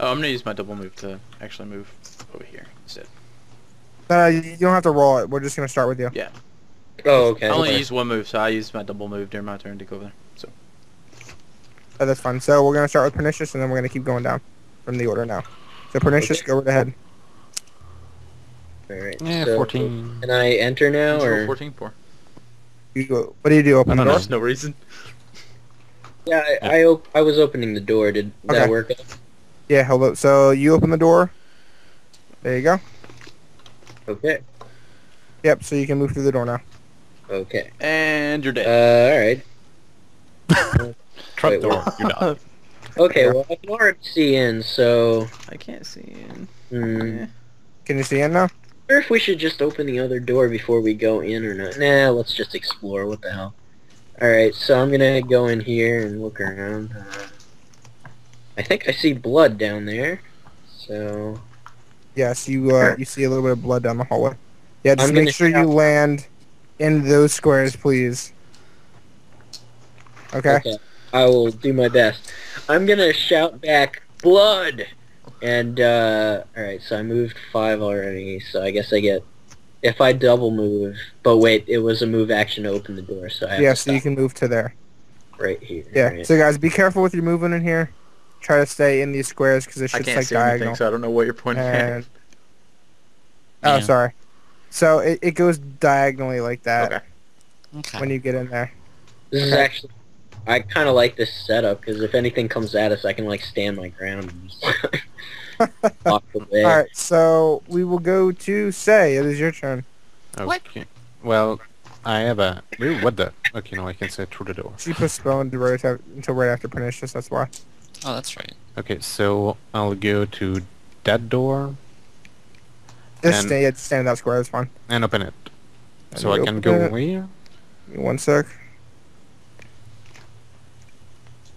Oh, I'm gonna use my double move to actually move over here instead. Uh, you you don't have to roll it. We're just gonna start with you. Yeah. Oh, okay. I only okay. use one move, so I use my double move during my turn to go over there. So Oh, that's fine. So we're gonna start with Pernicious, and then we're gonna keep going down from the order now. So Pernicious, Okay. go right ahead. Alright, Yeah, so 14. Can I enter now, Let's or...? 14 4. You go. What do you do? Open I the don't door. know. There's no reason. Yeah, I, I, op- I was opening the door. Did that Okay. work? Yeah, hello. So you open the door. There you go. Okay. Yep. So you can move through the door now. Okay. And you're Uh, dead. alright. Trap wait, door. You're done. Okay, well, I can already see in, so... I can't see in. Hmm. Eh. Can you see in now? Wonder if we should just open the other door before we go in or not. Nah, let's just explore. What the hell? Alright, so I'm gonna go in here and look around. Uh, I think I see blood down there. So... Yes. You uh, you see a little bit of blood down the hallway. Yeah. Just make sure you land in those squares, please. Okay. I will do my best. I'm gonna shout back, blood! And, uh, alright, so I moved five already, so I guess I get... If I double move... But wait, it was a move action to open the door, so I have Yeah. to So you can move to there. right here. Yeah. right? So guys, be careful with your movement in here. Try to stay in these squares because it's I just can't like see diagonal. anything, so I don't know what you're pointing at. Oh, Yeah. sorry. So it, it goes diagonally like that Okay. Okay. when you get in there. This is actually... I kind of like this setup, because if anything comes at us, I can, like, stand my ground All right. So we will go to say it is your turn. What? Okay. Well, I have a... Ooh, what the? Okay, now I can see through the door. She postponed the right af- until right after Pernicious. That's why. Oh, that's right. Okay, so I'll go to that door Just And- stay, yeah, stand in that square. That's fine. and open it. And So I can go it. where? One sec.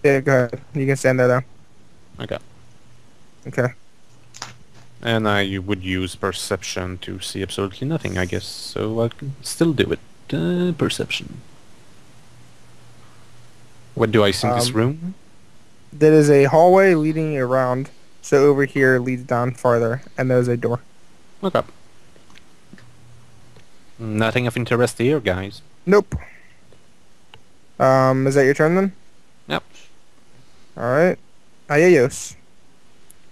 Yeah, go ahead. You can stand there though. Okay. Okay. And I would use perception to see absolutely nothing, I guess. So I can still do it. Uh, perception. What do I see in this Um, room? There is a hallway leading around. So over here leads down farther, and there's a door. Okay. Nothing of interest here, guys. Nope. Um, is that your turn then? Yep. All right. Iyaos.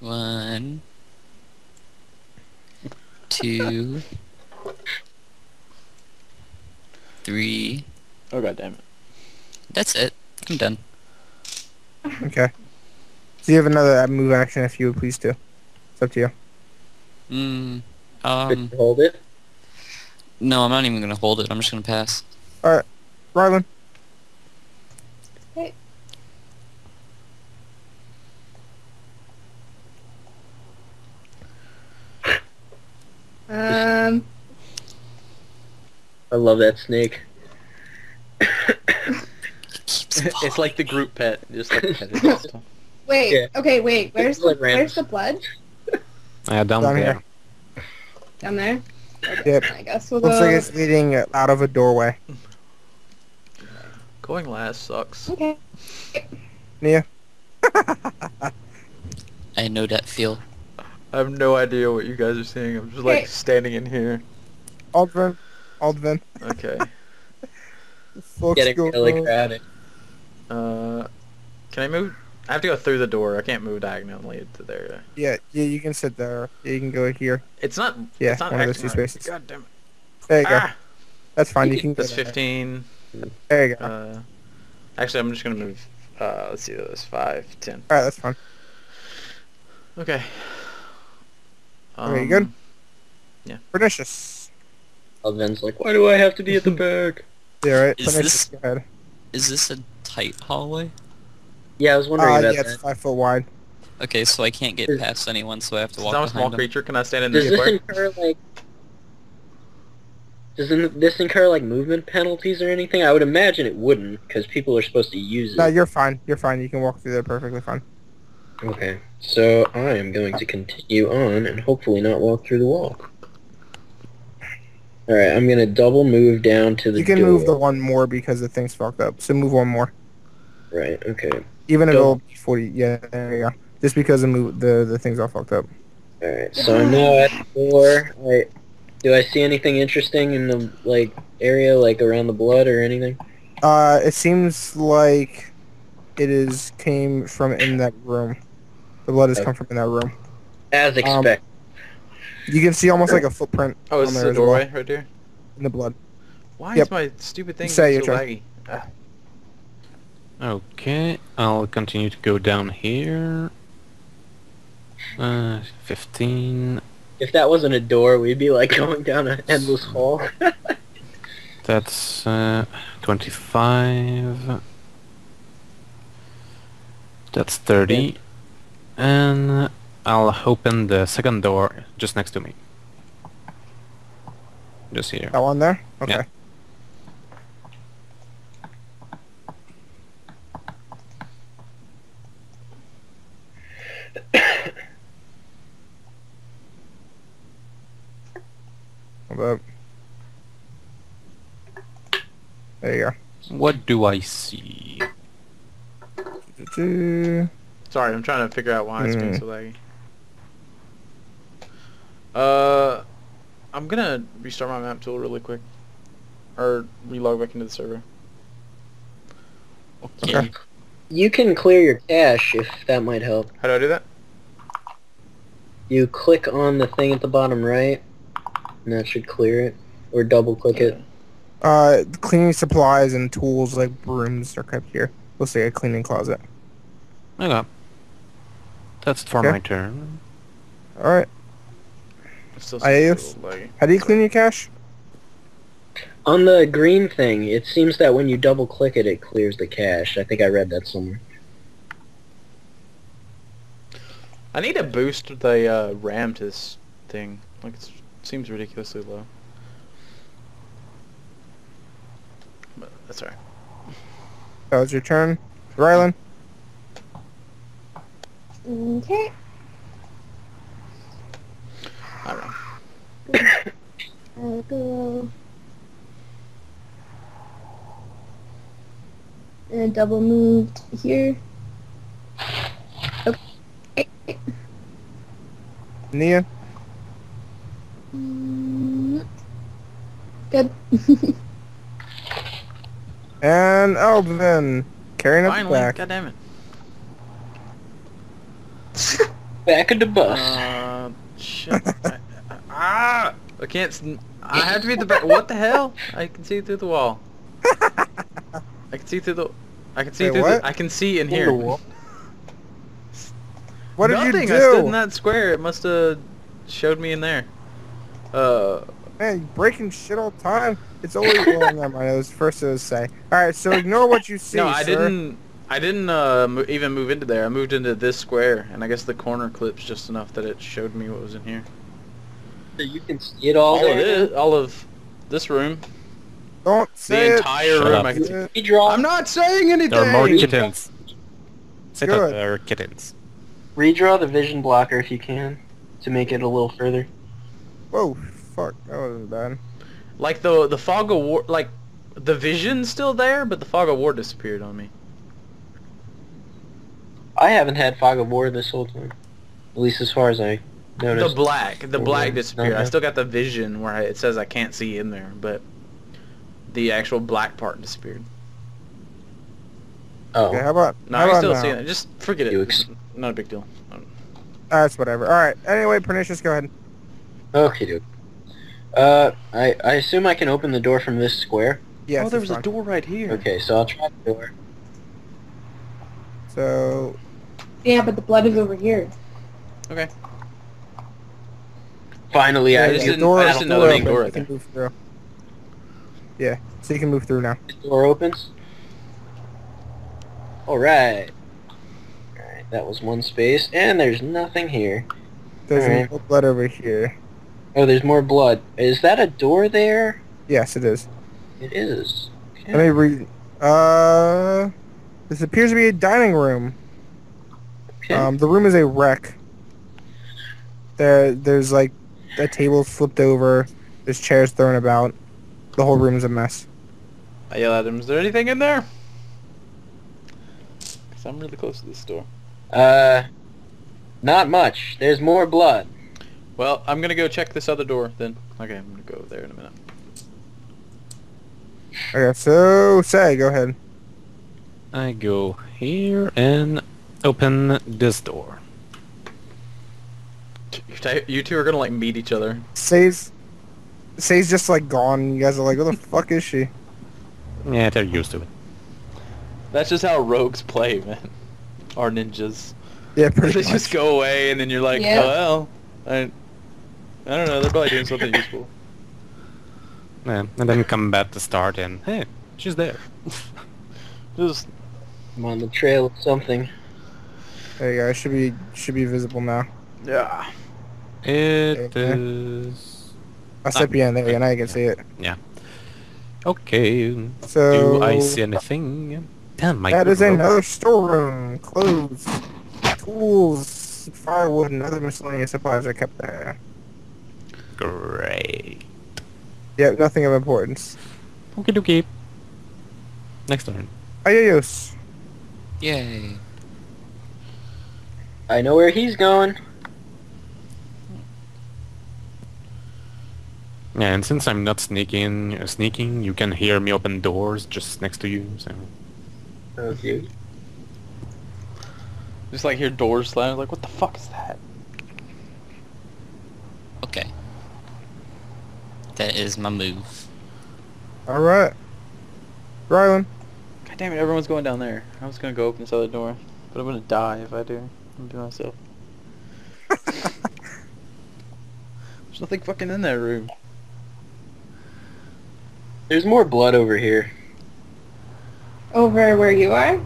One, two, three. Oh god damn it. That's it. I'm done. Okay. So you have another uh, move action if you would please do? It's up to you. Mm, um, hold it? no, I'm not even gonna hold it. I'm just gonna pass. Alright. Rhylyn. Um, I love that snake. It's like the group pet. Just like pet the wait. Yeah. Okay, wait. Where's the. Where's the blood? Uh, down, Down there. here. Down there. Okay, Yep. I guess we'll Looks go. like it's leading out of a doorway. Going last sucks. Okay. Nia. I know that feel. I have no idea what you guys are seeing. I'm just like Hey. standing in here. Aldven. Aldven. Okay. Folks Getting go really on. crowded. Uh, can I move? I have to go through the door. I can't move diagonally to there. Yeah, yeah, you can sit there. Yeah, you can go here. It's not. Yeah, it's not one of those acting two right. spaces. God damn it. There you go. Ah, That's fine. You can. go that's there. 15. There you go. Uh, actually, I'm just gonna move. Uh, let's see. That's five, ten. All right, that's fine. Okay. Okay, you good? Yeah. Pernicious. Alvin's like, why do I have to be at the back? Yeah, right. Is Pernicious. this- Go ahead. Is this a tight hallway? Yeah, I was wondering Uh, about yeah, it's five foot wide. Okay, so I can't get past anyone, so I have to Since walk I'm a small them. creature, can I stand in Does this this square? incur like? Does in- this incur like movement penalties or anything? I would imagine it wouldn't, because people are supposed to use it. No, you're fine. You're fine. You can walk through there perfectly fine. Okay, so I am going to continue on and hopefully not walk through the wall. Alright, I'm gonna double move down to the You can door. move the one more because the thing's fucked up. So move one more. Right, okay. Even if it'll be 40. Yeah, there you go. Just because the move, the the thing's all fucked up. Alright, so I'm now at the door. I, do I see anything interesting in the, like, area, like, around the blood or anything? Uh, it seems like it is came from in that room. The blood has come from in that room. As expected. You can see almost like a footprint Oh, is on this there the as well. doorway right there? in the blood. Why Yep. is my stupid thing Say so laggy? Ah, Okay, I'll continue to go down here. Uh, 15. if that wasn't a door, we'd be, like, going down an endless hall. That's uh, 25. That's 30. And I'll open the second door just next to me. Just here. That one there. Okay. Yeah. Hold up. There you What do I see? go. Sorry, I'm trying to figure out why it's being Mm. so laggy. Uh, I'm gonna restart my MapTool really quick, or relog back into the server. Okay. You can clear your cache if that might help. How do I do that? You click on the thing at the bottom right, and that should clear it. Or double click it. Uh, cleaning supplies and tools like brooms are kept here. Looks like a cleaning closet. Okay. That's for Okay. my turn. All right. It still I seems use- a little laggy. How do you clean your cache? On the green thing, it seems that when you double click it, it clears the cache. I think I read that somewhere. I need to boost the uh, RAM to this thing. Like it's, it seems ridiculously low. But that's alright. That was your turn. Rhylyn. Okay. I. I'll go. And double move here. Okay. Nia? Mm, Good. And Alvin. Carrying up the Finally, back. God damn it. Back of the bus. Uh, shit. I, I- ah! I can't. I have to be the back. What the hell? I can see through the wall. I can see through the. I can see Wait, through what? the. I can see in the here. wall. What did Nothing. you do? I stood in that square. It must have showed me in there. Uh, Man, you breaking shit all the time. It's always well, never mind. It was first it was say. Alright, so ignore what you see, no, I sir. didn't. I didn't uh, mo- even move into there. I moved into this square, and I guess the corner clips just enough that it showed me what was in here. So you can see it all All of there. it, all of this room, Don't say the it. entire Shut room. up. I can see. Yeah. Redraw, I'm not saying anything. There are more kittens. Sit up Good. there, kittens. redraw the vision blocker if you can to make it a little further. Whoa, fuck. That wasn't bad. Like the the fog of war, like the vision's still there, but the fog of war disappeared on me. I haven't had fog of war this whole time. At least as far as I noticed. The black, the black disappeared. I still got the vision where I, it says I can't see in there, but the actual black part disappeared. oh, Okay, how about No, how I can about still now? see it. Just forget You it. ex- Not a big deal. Um, That's whatever. Alright, anyway, Pernicious, go ahead. okay, dude. Uh, I I assume I can open the door from this square. Yes, oh, there it's was a door right here. Okay, so I'll try the door. So, yeah, but the blood is over here. Okay. Finally, yeah, I I the just the didn't- door, I just didn't know door open, door can move through. Yeah, so you can move through now. The door opens. All right. All right, that was one space, and there's nothing here. There's Alright. more blood over here. Oh, there's more blood. Is that a door there? Yes, it is. It is. Okay. Let me read. Uh, this appears to be a dining room. Okay. Um, the room is a wreck. There, there's like a table flipped over. There's chairs thrown about. The whole room is a mess. I yell at him. Is there anything in there? Cause I'm really close to this door. Uh, not much. There's more blood. Well, I'm gonna go check this other door then. Okay, I'm gonna go there in a minute. Okay, so Sae, go ahead. I go here and open this door. You ti- You two are gonna like meet each other. Sae's, Sae's just like gone. You guys are like, where the fuck is she? Yeah, they're used to it. That's just how rogues play, man. Or ninjas. Yeah, They pretty just go away and then you're like, Yeah. oh well. I, I don't know. They're probably doing something useful. Yeah, and then come back to start and hey, she's there. Just I'm on the trail of something. There you go. It should be should be visible now. yeah. It Okay. is step you in there. Yeah, now you can see it. Yeah. Okay. So Do I see anything? Damn, my that is rope. another storeroom. Clothes, tools, firewood, and other miscellaneous supplies are kept there. Great. Yep, nothing of importance. Okay, dokie. Next turn. Iyaos. Yay. I know where he's going. Yeah, and since I'm not sneaking, uh, sneaking, you can hear me open doors just next to you. So Okay. Just like hear doors slam. Like, what the fuck is that? Okay. That is my move. All right. Rhylyn. God damn it! Everyone's going down there. I was gonna go open this other door, but I'm gonna die if I do. I'm gonna do myself. There's nothing fucking in that room. There's more blood over here. Over where you are?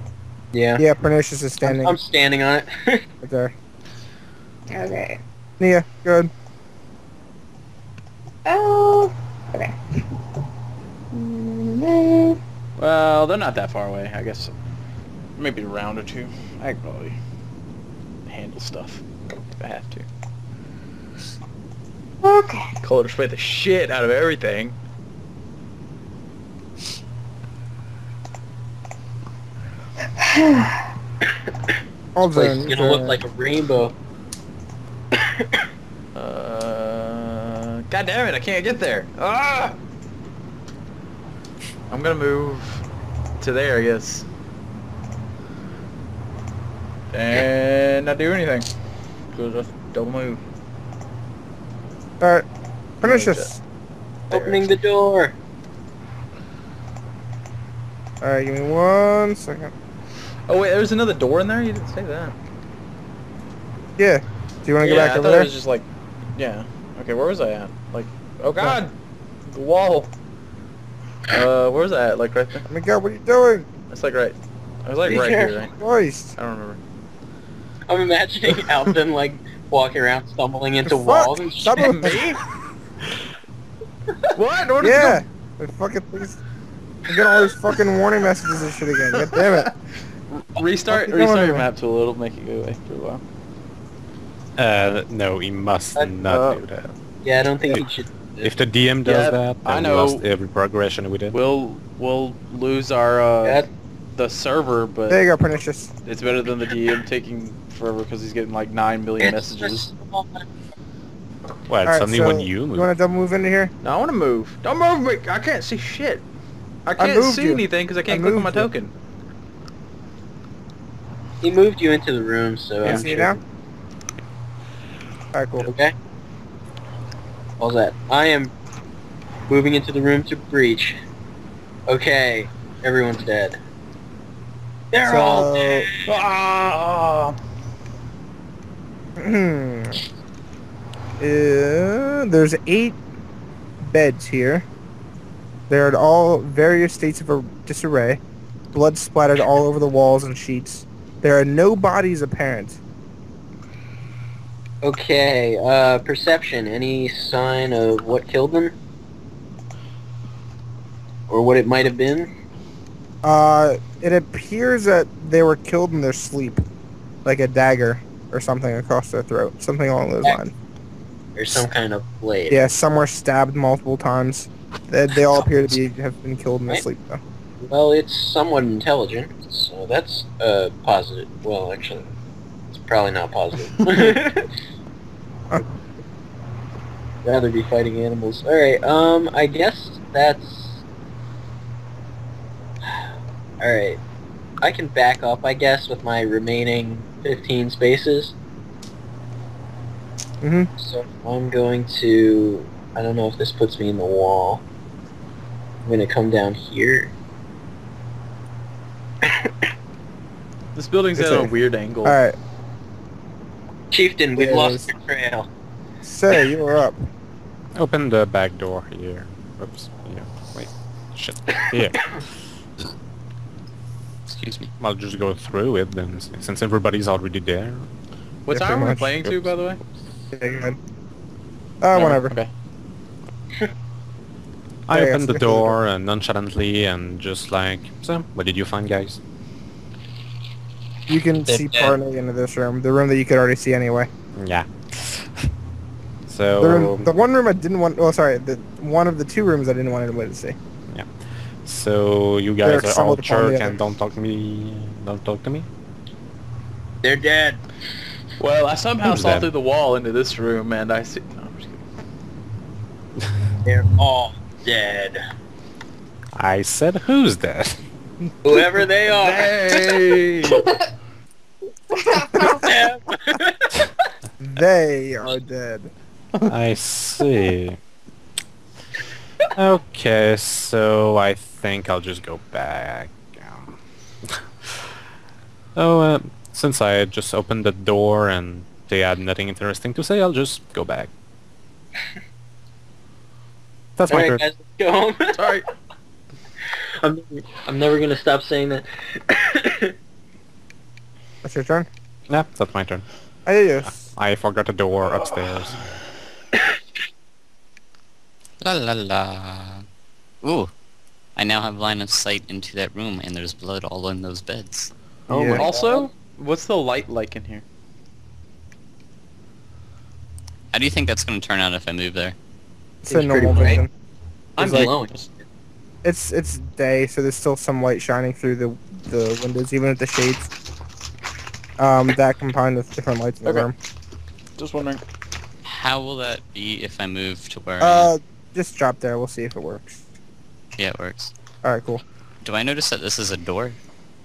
Yeah. Yeah, Pernicious is I'm, standing I'm standing on it. right there. Okay. Nia, good. Oh. Okay. Well, they're not that far away. I guess maybe a round or two. I can probably handle stuff if I have to. Okay. Color display the shit out of everything. All This place done. is gonna look like a rainbow. Uh, God damn it! I can't get there. Ah! I'm gonna move to there, I guess, and not do anything. So just double move. Alright. Finish this. Opening the door. Alright, give me one second. Oh wait, there's another door in there. You didn't say that. Yeah. Do you want to yeah, go back I over thought there? it was just like, yeah. Okay, where was I at? Like, oh god, the wall. Uh, where was I at? Like right there. Oh my god, what are you doing? It's like right. I was like Be right here, right? Christ. I don't remember. I'm imagining Alvin like walking around stumbling into Fuck. walls and Stop shit. moving. What? Where did it Yeah. The fucking things. I'm getting all these fucking warning messages and shit again. God damn it. Restart, What the hell restart your MapTool. It'll make it go away for a while. Uh, no, he must Uh, not uh, do that. Yeah, I don't think you should. If the DM does Yeah, that, I then we know. lost every progression we did. We'll we'll lose our uh That- the server, but There you go, Pernicious. it's better than the DM taking forever because he's getting like nine million messages. What, Well, it's Alright, only so when you move. You want to double move into here? No, I want to move. Don't move me. I can't see shit. I can't moved see you. anything because I can't I click on my you. token. He moved you into the room, so Yeah, I'm see you sure. now? Alright, cool. Okay. All that. I am moving into the room to breach. Okay, everyone's dead. They're all dead. Ah! Hmm. Uh, there's eight beds here. They're in all various states of disarray. Blood splattered all over the walls and sheets. There are no bodies apparent. Okay, uh, perception. Any sign of what killed them? Or what it might have been? Uh, it appears that they were killed in their sleep, like a dagger or something across their throat, something along those lines. Or some kind of blade? Yeah, some were stabbed multiple times. They, they all appear to be have been killed in their Right. sleep, though. Well, it's somewhat intelligent, so that's uh, positive. Well, actually, it's probably not positive. Huh. Rather be fighting animals. Alright, um, I guess that's... Alright. I can back up, I guess, with my remaining 15 spaces. hmm So I'm going to... I don't know if this puts me in the wall. I'm going to come down here. This building's It's at a a- weird angle. Alright, Chieftain, we've Yeah, lost is. your trail. Sae, you were up. Open the back door here. Oops. Yeah. Wait. Shit. Here. Excuse me. I'll just go through it then, since everybody's already there. What Yeah, time are we playing to, by the way? Yeah, go ahead. Uh, whatever. Okay. I Yeah, yeah, opened so the go through the door and nonchalantly and just like, so, what did you find, guys? You can They're see dead. partly into this room, the room that you could already see anyway. Yeah. The, room, so, the one room I didn't want. Oh, sorry. The one of the two rooms I didn't want anybody to see. So you They're guys are all assembled jerk and don't talk to me. Don't talk to me. They're dead. Well, I somehow Who's saw that? through the wall into this room, and I see. No, I'm just kidding. They're all dead. I said, who's that? Whoever they are. Hey! They are dead. I see. Okay, so I think I'll just go back. Oh, uh, since I just opened the door and they had nothing interesting to say, I'll just go back. That's my Alright, turn. guys, let's go home. Sorry. I'm, I'm never gonna stop saying that. That's your turn. Yeah, that's my turn. I yes. I forgot the door upstairs. La la la. Ooh. I now have line of sight into that room, and there's blood all in those beds. Oh Yeah. Also, what's the light like in here? How do you think that's going to turn out if I move there? It's a Seems pretty normal bright. vision. I'm It's like- glowing. It's it's day, so there's still some light shining through the the windows, even with the shades. Um, that combined with different lights in the Okay. room. Just wondering. How will that be if I move to where Uh, am? Just drop there. We'll see if it works. Yeah, it works. All right, cool. Do I notice that this is a door?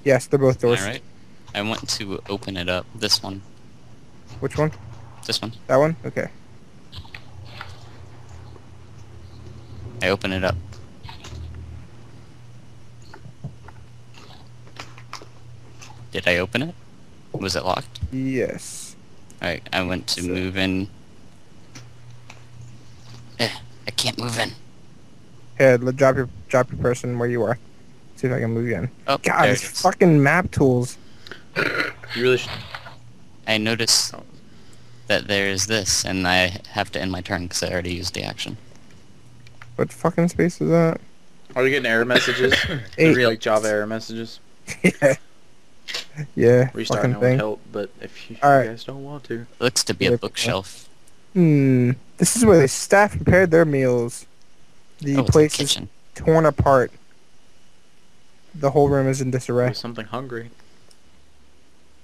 Yes, they're both doors. Alright. I want to open it up. This one. Which one? This one. That one? Okay. I open it up. Did I open it? Was it locked? Yes. Alright, I went to So- move in. Eh, I can't move in. Here, let drop your drop your person where you are. See if I can move you in. Oh, God, there these it is. fucking MapTools. You really should. I notice that there's this, and I have to end my turn because I already used the action. What fucking space is that? Are you getting error messages? Eight. Like Java error messages? yeah. Yeah. Restarting Fucking it thing. help, but if you, Alright. guys don't want to. looks to be Yeah, a okay. bookshelf. Hmm. This is where the staff prepared their meals. The oh, it's a place is torn apart. The whole room is in disarray. There's something hungry.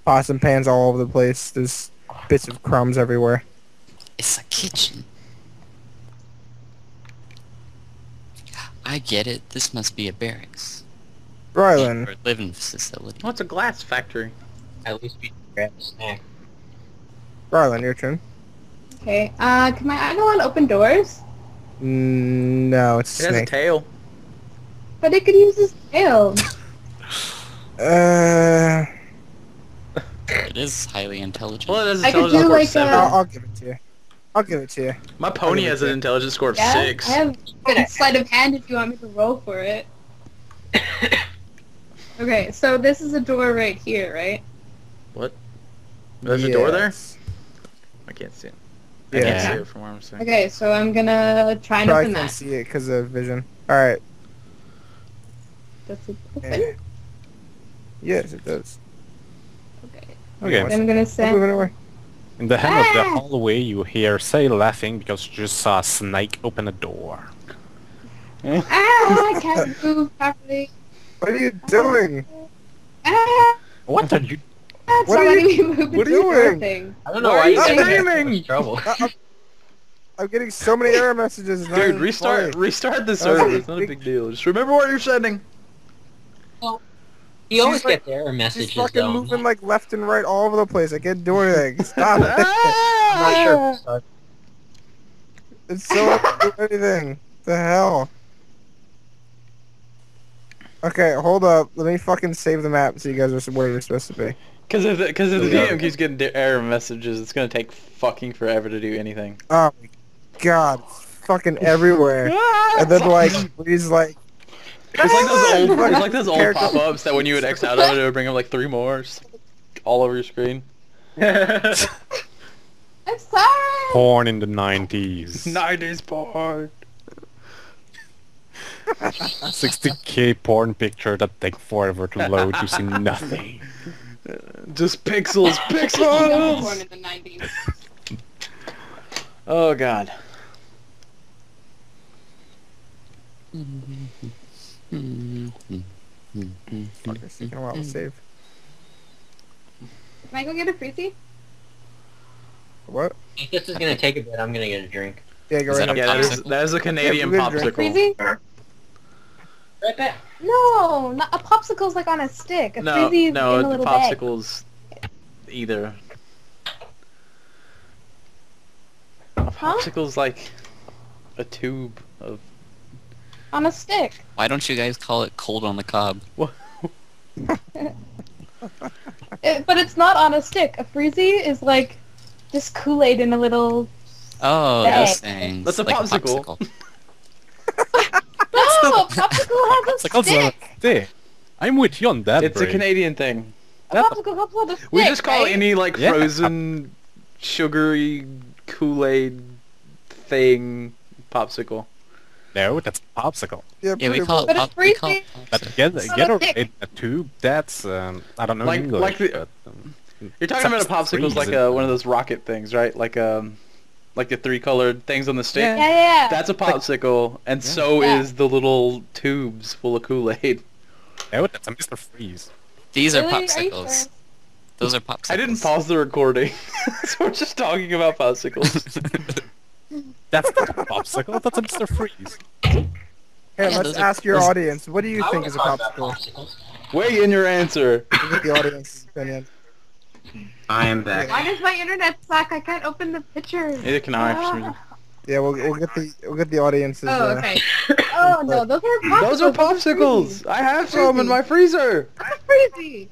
Pots and pans all over the place. There's bits of crumbs everywhere. It's a kitchen. I get it. This must be a barracks. Rhylyn, Or living facility. Oh, it's a glass factory. At least we can grab a snack. Rhylyn, your turn. Okay. Uh, can my Eidolon open doors? Mm, no, it's It has a tail. But it could use his tail. Uh, It is highly intelligent. Well, it has I could intelligence do score of like seven. a- I'll, I'll give it to you. I'll give it to you. My pony has an intelligence score of Yeah, six. I have a sleight of hand if you want me to roll for it. okay, so this is a door right here, right? What? There's a door there? I can't see it. I Yeah. can't see it from where I'm sitting. Okay, so I'm gonna try and Probably open can't that. see it because of vision. Alright. Does it Yeah. open? Yes, it does. Okay. Okay. I'm gonna Don't send. move it away. In the end of the Ah! hallway, you hear Sae laughing because you just saw a snake open a door. Ah, I can't move properly. What are you doing? Ah, What are you? That's What are you- letting me move what are you doing? I don't know Why why are you you guys are screaming? trouble. I- I'm, I'm getting so many error messages. Dude, even restart funny. restart the server. It's not a big- big deal. Just remember what you're sending. He always She's like- gets error messages She's fucking though. moving like left and right all over the place. I can't do anything. Stop it. I'm not sure. It's so hard to do anything. The hell? Okay, hold up. Let me fucking save the map so you guys are where you're supposed to be. Because if the, because if the Yeah. DM keeps getting error messages, it's gonna take fucking forever to do anything. Oh my god, it's fucking everywhere. And then like he's like It's like those old, it's like those old Character- pop-ups that when you would X out of it, it would bring up like three more, just all over your screen. I'm sorry. Porn in the 90s. 90s porn. 60k porn picture that take forever to load. You see nothing. Just pixels, pixels. in the 90s. Oh god. fuck, it's taking a while to save. Can I go get a freezy? What? this is gonna take a bit, I'm gonna get a drink. Yeah, go Is right that. Yeah, that is, that is a Canadian Yeah, we're popsicle. Freezy? Right back. No, not, a popsicle's like on a stick. A No, freezy's no, in a the little bag. popsicles either. A Huh? popsicle's like a tube of. On a stick. Why don't you guys call it cold on the cob? It, but it's not on a stick. A freezy is like just Kool-Aid in a little... Oh, Bag. those things. That's a like popsicle. No, a popsicle has a It's like also, stick. there. I'm with you on that. It's a Canadian thing. A popsicle comes with a stick, We just call right? any like Yeah. frozen, sugary Kool-Aid thing popsicle. No, that's popsicle. Yeah, Yeah, we call it But pop. We call it. But popsicle. get It's get a a, a tube. That's um, I don't know Like- English. like the- but, um, You're talking about a popsicle is like a, one of those rocket things, right? Like um, like the three colored things on the stick. Yeah, yeah, yeah. That's a popsicle, and so Yeah. is the little tubes full of Kool-Aid. Oh, that's a Mr. Freeze. These are Really? Are you popsicles. sure? Those are popsicles. I didn't pause the recording, so we're just talking about popsicles. That's not a popsicle. That's a Mr. Freeze. Hey, Yeah, let's those are- ask your those- audience. What do you think is a popsicle? Weigh in your answer. Get the audience's opinion. I am back. Why does my internet suck? I can't open the pictures. Neither can I. for some reason. Yeah, we'll we'll get the we'll get the audience's. Oh, uh, okay. oh no, those are popsicles. Those are popsicles. I have some in my freezer. That's crazy.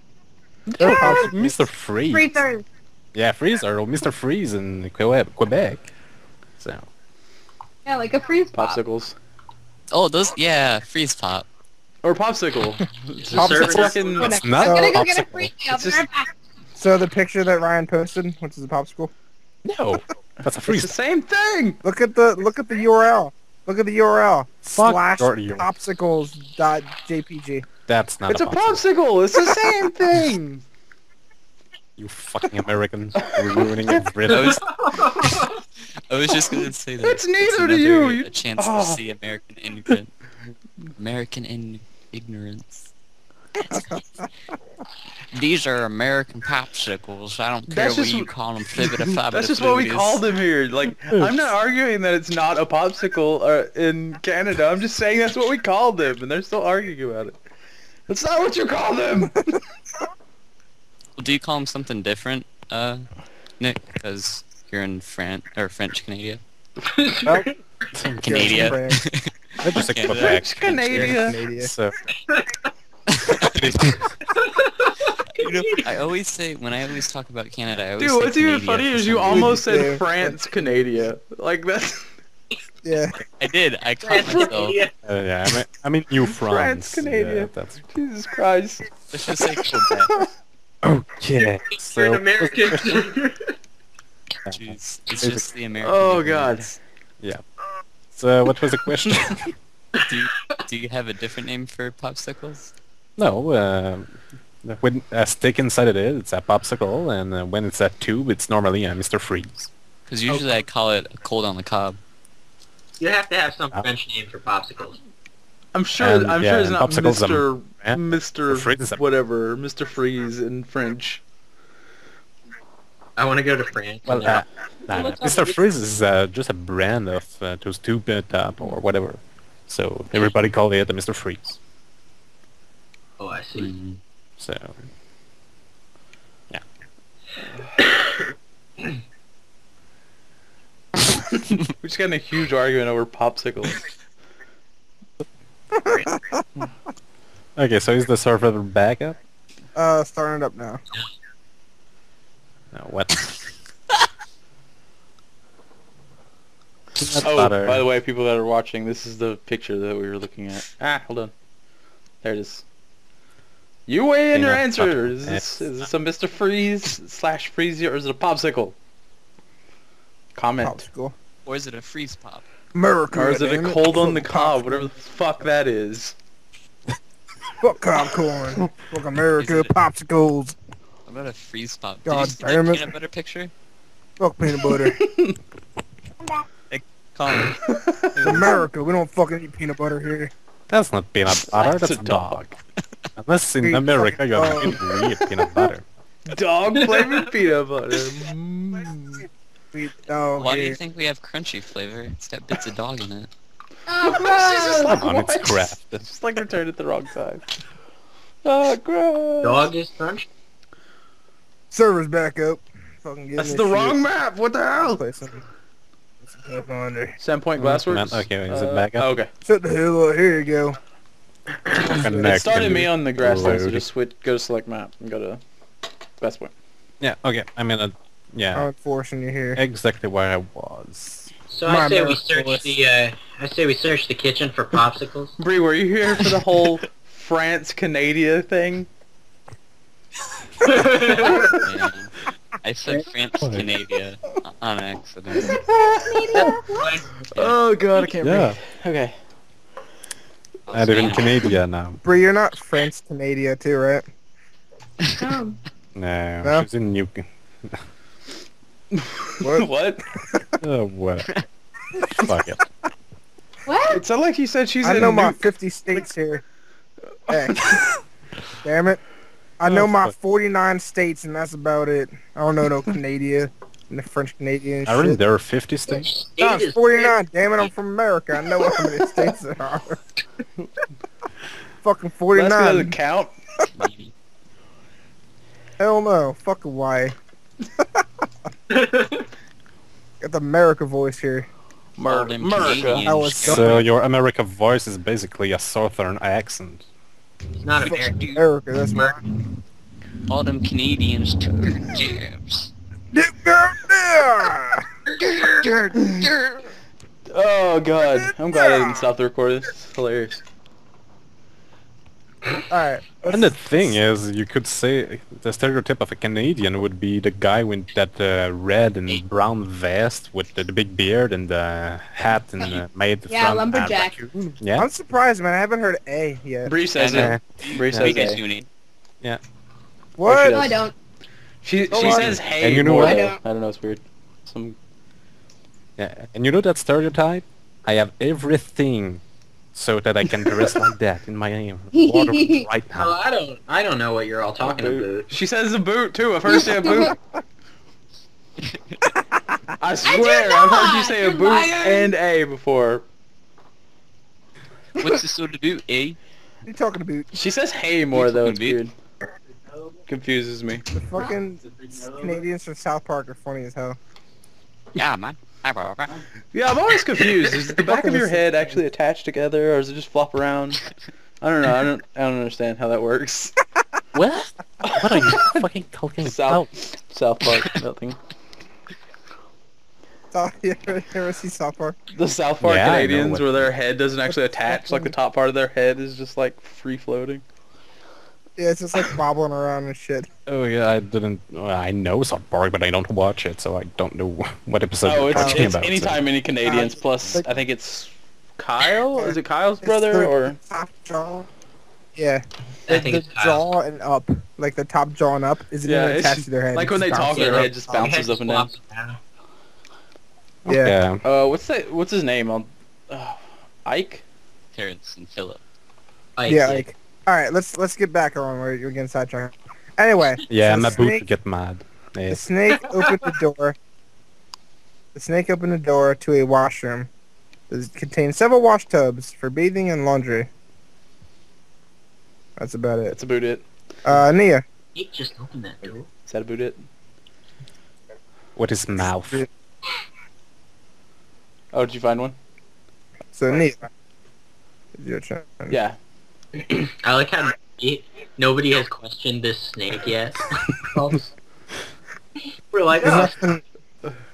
they're. Mr. Freeze. Freezers. Yeah, Freezer or Mr. Freeze in Que- Quebec. So, Yeah, like a freeze pop. Popsicles. Oh, those. Yeah, freeze pop. Or popsicle. Popsicle. It's fucking- it's I'm not gonna go get a popsicle. freeze. I'll be right back. So the picture that Ryan posted, which is a popsicle. No, that's a It's the same thing. Look at the look at the URL. Look at the URL. Fuck Slash your URL. popsicles dot jpg. That's not It's a a popsicle. popsicle. It's the same thing. You fucking Americans ruining I everything. was, I was just gonna say that. It's neither to another- you, you- A chance Oh. to see American ignorant, American in ignorance. These are American popsicles. I don't care That's what just you call them. Flibbida That's just what we call them here. Like, I'm not arguing that it's not a popsicle uh, in Canada. I'm just saying that's what we call them, and they're still arguing about it. That's not what you call them. Do you call them something different, uh, Nick? Because you're in France or French Canada. Canada. France. I just Canada. Canada. Canada. So, You know, I always say when I always talk about Canada, I always Dude, say what's even Canada funny for is you reason. almost Yeah. said France, Canada. Like that's Yeah. I did. I caught myself. uh, yeah, I'm, I'm in New France. France, Canada. Yeah, that's Jesus Christ. Let's just say Quebec. okay. So, You're an American. Jeez, it's just the American. Oh God. Yeah. so what was the question? Do you, do you have a different name for popsicles? No, uh, when a stick inside it is, it's a popsicle, and uh, when it's a tube, it's normally a Mr. Freeze. Because usually I call it a cold on the cob. you have to have some Oh. French name for popsicles. I'm sure. And, I'm yeah, sure it's and not popsicles, Mr. eh? Mr. Freeze whatever. Mr. Freeze in French. I want to go to France. Well, uh, nah, nah, Mr. Freeze is uh, just a brand of uh, those tube uh, top or whatever. So everybody call it a Mr. Freeze. Oh, I see. Mm. So yeah. We just got in a huge argument over popsicles. okay, so is the server back up? Uh, starting it up now. No, what? Oh, by the way, people that are watching, this is the picture that we were looking at. Ah, hold on. There it is. You weigh in your Peanut answer. Is this, is this a Mr. Freeze slash Freezy or is it a popsicle? Comment. Popsicle. Or is it a freeze pop? America. Or is it a damn cold on the Fuck cob, whatever the fuck that is. Fuck popcorn. Fuck America. Is it- Popsicles. How about a freeze pop? God Did you see damn that it. peanut butter picture? Fuck peanut butter. Colin, America. We don't fucking eat peanut butter here. That's not peanut butter, That's that's, a a dog. Unless in America you have fucking to eat peanut butter. Dog flavored peanut butter. Mm. Why do you think we have crunchy flavor? It's got bits of dog in it. Oh, gross. Come on, it's What? craft. It's like returned at the wrong time. Oh, gross. Dog is French. Server's back up. Fucking That's me the shit. wrong map. What the hell? Play some, play some stuff on there. Sandpoint Mm, Glassworks. man, okay, is it Uh, back up? oh, okay. Shut the hell up. Here you go. It started me on the grassland, so just switch, go to select map and go to best point. Yeah, okay. I'm mean, uh, yeah, I'm forcing you here. exactly where I was. So My I say we search list. the. Uh, I say we search the kitchen for popsicles. Bre, were you here for the whole France Canada thing? Man. I said France Canada on accident. Oh god, I can't Yeah. breathe. Okay. I live in Canada now. Bre, you're not French Canada too, right? Um, No, No? she's in New. What? what? Oh, what? Fuck it. What? It sounded like he said she's I in know my 50 states here. Heck. Damn it. I know Oh, my 49 states, and that's about it. I don't know no Canada and the French Canadian I really there are 50 states. No, it's is 49. Damn it, I'm from America. I know how many states there are. Fucking Alaska 49. doesn't count. Maybe. Hell no. Fuck Hawaii. Got the America voice here. All America. Canadians I was go- So your America voice is basically a southern accent. It's not American. America, that's my... all them Canadians took their jabs. Oh god, I'm glad I didn't stop the recording. It's hilarious. Alright. And the thing is, you could say the stereotype of a Canadian would be the guy with that uh, red and brown vest with the, the big beard and the hat and uh, made Yeah, from lumberjack. raccoon. Yeah. I'm surprised, man. I haven't heard A yet. Bre says I know. it. Bre Yeah. says Because it. you need- What? No, I don't. She Oh, she I- says hey And you know more what? though. I don't. Know. It's weird. Some Yeah. And you know that stereotype? I have everything so that I can dress like that in my water right Oh, now. I don't. I don't know what you're all talking about. She says a boot too. I've heard her say a boot. I swear, I've heard you say a You're boot lying. and a before. What's this sort of boot, eh? A. What are you talking about? She says hey more though. It's weird. Confuses me. The fucking Canadians from South Park are funny as hell. Yeah, man. Yeah, I'm always confused. Is the back of your head actually attached together, or does it just flop around? I don't know. I don't. I don't understand how that works. What? What are you fucking talking about? South South Park, nothing. Oh, you ever, you ever see South Park? The South Park Yeah, Canadians, where their head doesn't actually attach, like the top part of their head is just like free floating. Yeah, it's just like bobbling around and shit. Oh yeah, I didn't. Well, I know South Park, but I don't watch it, so I don't know what episode oh, you're it's, talking it's about. so- anytime any Canadians. Uh, plus, like- I think it's Kyle. Is it Kyle's brother the or? top jaw? Yeah, I the, think the it's Kyle. jaw and up, like the top jaw and up, isn't Yeah, even it's attached to their head. like when they talk, their head just bounces head up and down. Yeah. Yeah. Uh, what's that? What's his name? I'll, uh, Ike. Terrance and Phillip. Like, yeah, like. All right, let's let's get back on where you're getting sidetracked. Anyway, Yeah, so my the boot snake, get mad. Yeah. the snake opened the door. The snake opened the door to a washroom. that contains several wash tubs for bathing and laundry. That's about it. That's about it. Uh, Nia. He just opened that door. Is that about it? What is mouth. Oh, did you find one? So Nia. It's your turn. Yeah. I like how he- nobody has questioned this snake yet. We're like, There's oh, nothing,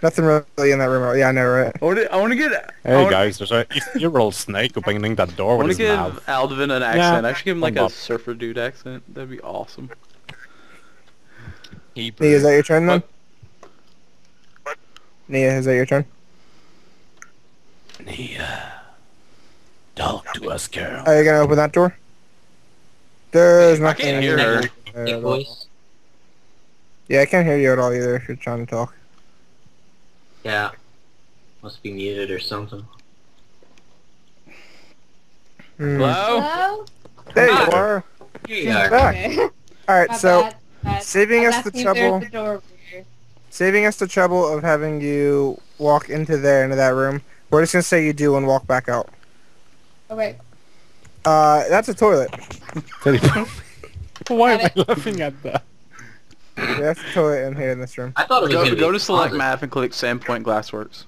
nothing really in that room. Yeah, I know, right? I want to. I want to get. I Hey wanna- guys, there's a year-old snake opening that door I with want his to give mouth. Aldven an Yeah. accent. I should give him like Hold a up. surfer dude accent. That'd be awesome. Nia, is that your turn then? Nia, is that your turn? Nia, talk to us, girl. Are you gonna open that door? There's I nothing. can't hear her. there at all. Yeah, I can't hear you at all either if you're trying to talk. Yeah. Must be muted or something. Hmm. Hello. Hello? There you Ah. are. Here you are. Back. Okay. All right, My so bad, bad. saving I us the asking if there's trouble, a door over here. saving us the trouble of having you walk into there into that room. We're just gonna say you do and walk back out. Okay. Uh, that's a toilet. Why am Got I laughing at that? Yeah, that's a toilet in here in this room. I thought it was Go, gonna go be to select closet. map and click Sandpoint Glassworks.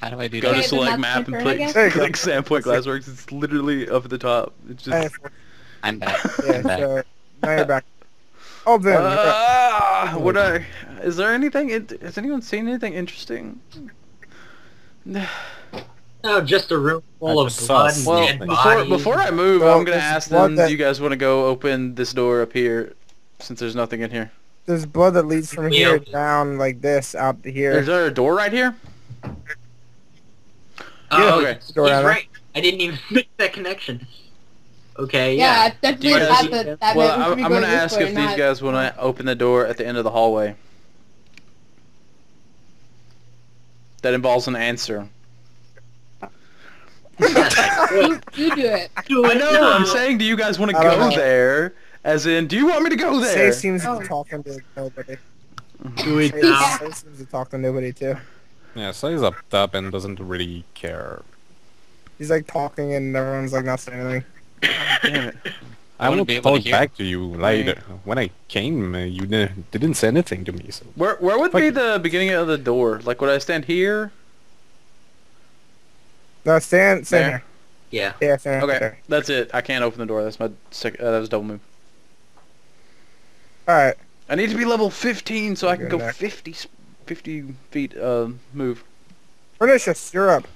How do I do Go Okay, to that? then select map my and click. There you go. click Sandpoint Glassworks. It's literally up at the top. It's just. I'm back. yeah, I'm back. so now you're back. Oh, Ben. you're up. Ah, what I? Is there anything? in- Has anyone seen anything interesting? No, just a room full I of just blood and Well, dead Before bodies. before I move, Well, I'm gonna ask them. that- Do you guys want to go open this door up here, since there's nothing in here? There's blood that leads from Yeah. here down like this out to here. Is there a door right here? Oh, okay. he's Door down right. I didn't even make that connection. Okay, Yeah, yeah. that Do guys- that, that, that Well, I'm, I'm going gonna ask way, if these not- guys want to open the door at the end of the hallway. that involves an answer. You, you do it. I know. I'm saying, do you guys want to go know. there? As in, do you want me to go there? Say there? seems to Oh. be talking to nobody. Do it Say, now. Sae seems to talk to nobody too. Yeah, so he's up top and doesn't really care. He's like talking and everyone's like not saying anything. Damn it. I, wanna will be able to back to you later. When I came, uh, you di- didn't say anything to me, so... Where where would Fuck be you. the beginning of the door? Like, would I stand here? No, stand, stand There. here. Yeah. Yeah, stand Okay, there. that's it. I can't open the door. That's my sec- uh, that was double move. All right. I need to be level 15 so I can go neck. 50, s- 50 feet uh, move. Pernicious, you're up.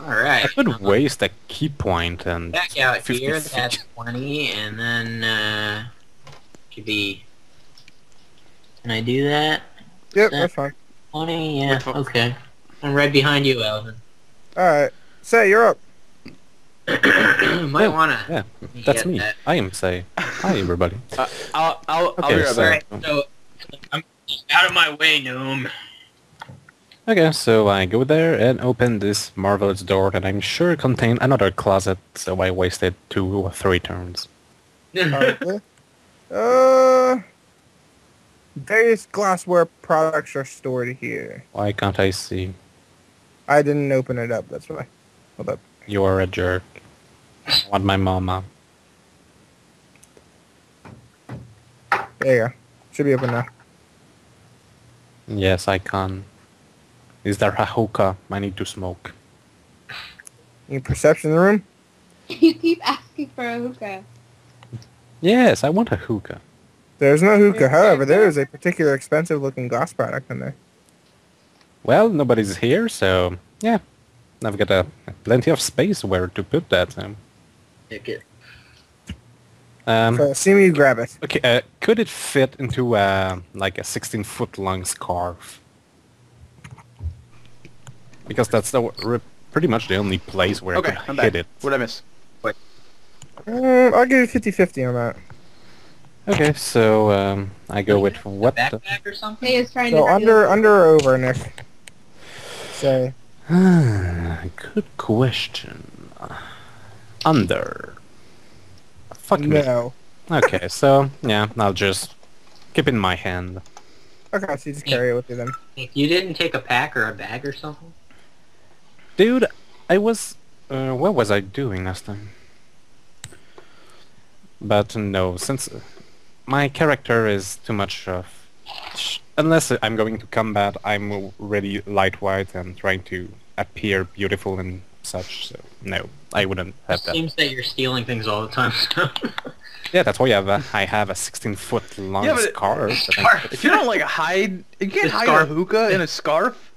All right. I could waste a key point and... Back out 50 here. feet. That's 20, and then uh, should be. Can I do that? Yep, Yeah. that's fine. 20. Yeah. Wait, Okay. I'm right behind you, Aldven. All right. Sae, you're up. Might wanna. Yeah, that's me. that. I am Sae. Hi, everybody. Uh, I'll, I'll, I'll Okay, be right so- back. Alright, so I'm out of my way, gnome. Okay, so I go there and open this marvelous door that I'm sure contained another closet, so I wasted two or three turns. Probably. uh, various glassware products are stored here. Why can't I see? I didn't open it up. That's why. Hold up. You are a jerk. I want my mama. There you go. Should be open now. Yes, I can. Is there a hookah? I need to smoke. Any perception in the room? You keep asking for a hookah. Yes, I want a hookah. There's no hookah. However, there is a particular expensive looking glass product in there. Well, nobody's here, so yeah. I've got a, plenty of space where to put that. So. Take. Um, So, see me grab it. okay, uh, could it fit into uh, like a 16 foot long scarf? Because that's the, re- pretty much the only place where Okay, I I'm could hit back. it. What'd I miss? Um, I'll give you 50-50 on that. Okay, so um, I go with what? the- Backpack or something? Hey, is trying So to under, under or over, Nick? Say. Good question. Under. Fuck me. No. Okay, so yeah, I'll just keep it in my hand. Okay, so you just carry it with you then. You didn't take a pack or a bag or something? Dude, I was... Uh, what was I doing last time? But no, since uh, my character is too much of... sh- Unless I'm going to combat, I'm really lightweight and trying to appear beautiful and such, so no, I wouldn't have that. Seems that you're stealing things all the time. So. Yeah, that's why I have a, I have a 16 foot long Yeah, scarf. that I- Scarf. If you don't like hide, you can't The hide scarf. a hookah in a scarf.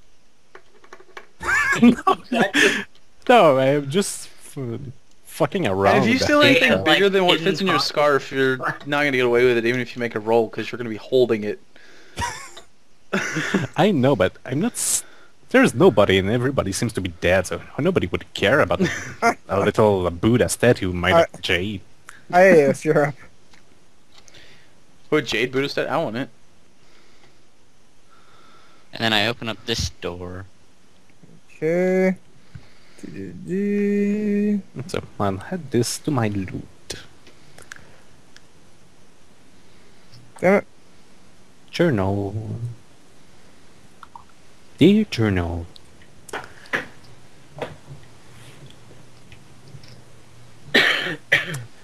no, I'm just f- fucking around. And if you with steal anything Like, bigger than what fits in your pocket. scarf, you're not gonna get away with it, even if you make a roll, because you're gonna be holding it. I know, but I'm not. S- there's nobody, and everybody seems to be dead, so nobody would care about a little uh, Buddha statue made I- of jade. Hey, yes, you're up. What Jade Buddha statue? I want it. And then I open up this door. Okay. So I'll add this to my loot. Damn it. Journal. Dear journal.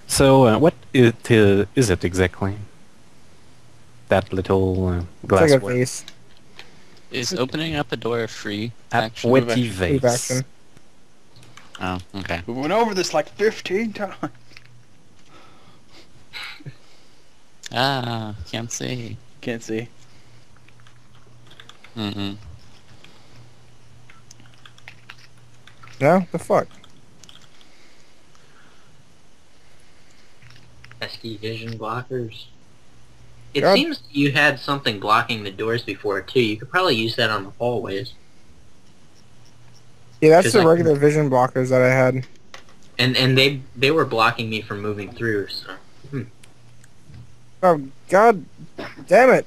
so uh, what it, uh, is it exactly? That little uh, It's like vase. Is opening up a door a free A action? witty vase. action. Oh, okay. We went over this like 15 times. Ah, can't see. Can't see. Mm-mm. No? The fuck? pesky vision blockers. It God. seems you had something blocking the doors before too. You could probably use that on the hallways. Yeah, that's the I- regular vision blockers that I had. And and they they were blocking me from moving through. So hmm. Oh, god damn it.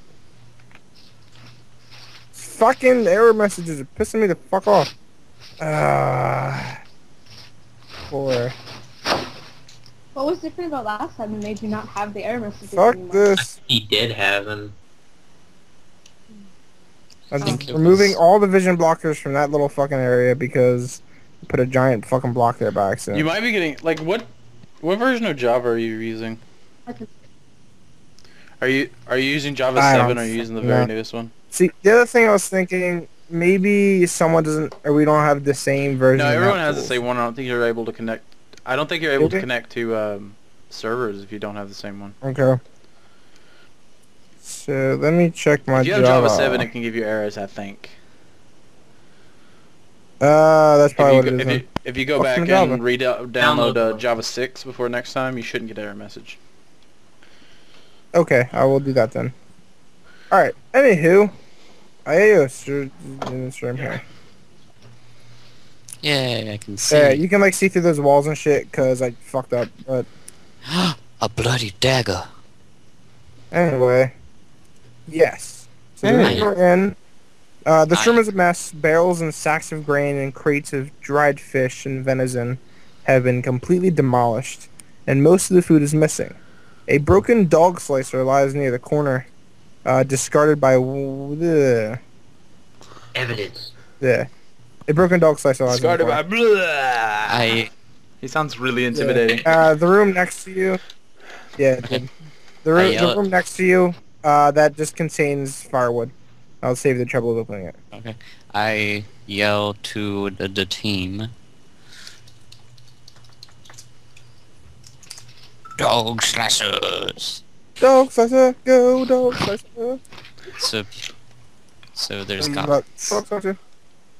fucking error messages are pissing me the fuck off. Ah. Boy. What was different about last time that made you not have the error messages Fuck anymore? this. He did have them. I'm think just removing was- all the vision blockers from that little fucking area because I put a giant fucking block there by accident. You might be getting like what? What version of Java are you using? Are you are you using Java I seven? Or are you using the know. very newest one? See, the other thing I was thinking, maybe someone doesn't, or we don't have the same version. No, everyone has the same one. I don't think you're able to connect. I don't think you're able to connect to um, servers if you don't have the same one. Okay. So let me check my if you have Java. Java seven, it can give you errors. I think. Uh, that's If probably you, what go, it is. if, you, if you go What's back in Java? and read out, download uh, Download. Java six before next time, you shouldn't get error message. Okay, I will do that then. All right. Anywho, I this room here. Yay, I can see. Yeah, you can like see through those walls and shit because I fucked up. But a bloody dagger. anyway, yes. So Hey. we're in. Uh, this room is a mess. Barrels and sacks of grain and crates of dried fish and venison have been completely demolished, and most of the food is missing. A broken dog slicer lies near the corner, uh, discarded by w- the Evidence. Yeah, A broken dog slicer lies near the Discarded by. Blah. I He sounds really intimidating. Uh, the room next to you. Yeah, it The room, the room next to you. Uh, that just contains firewood. I'll save the trouble of opening it. okay. I yell to the, the team. Dog slashers. Dog slicer, go dog slicer. So, so there's got Dog slicer.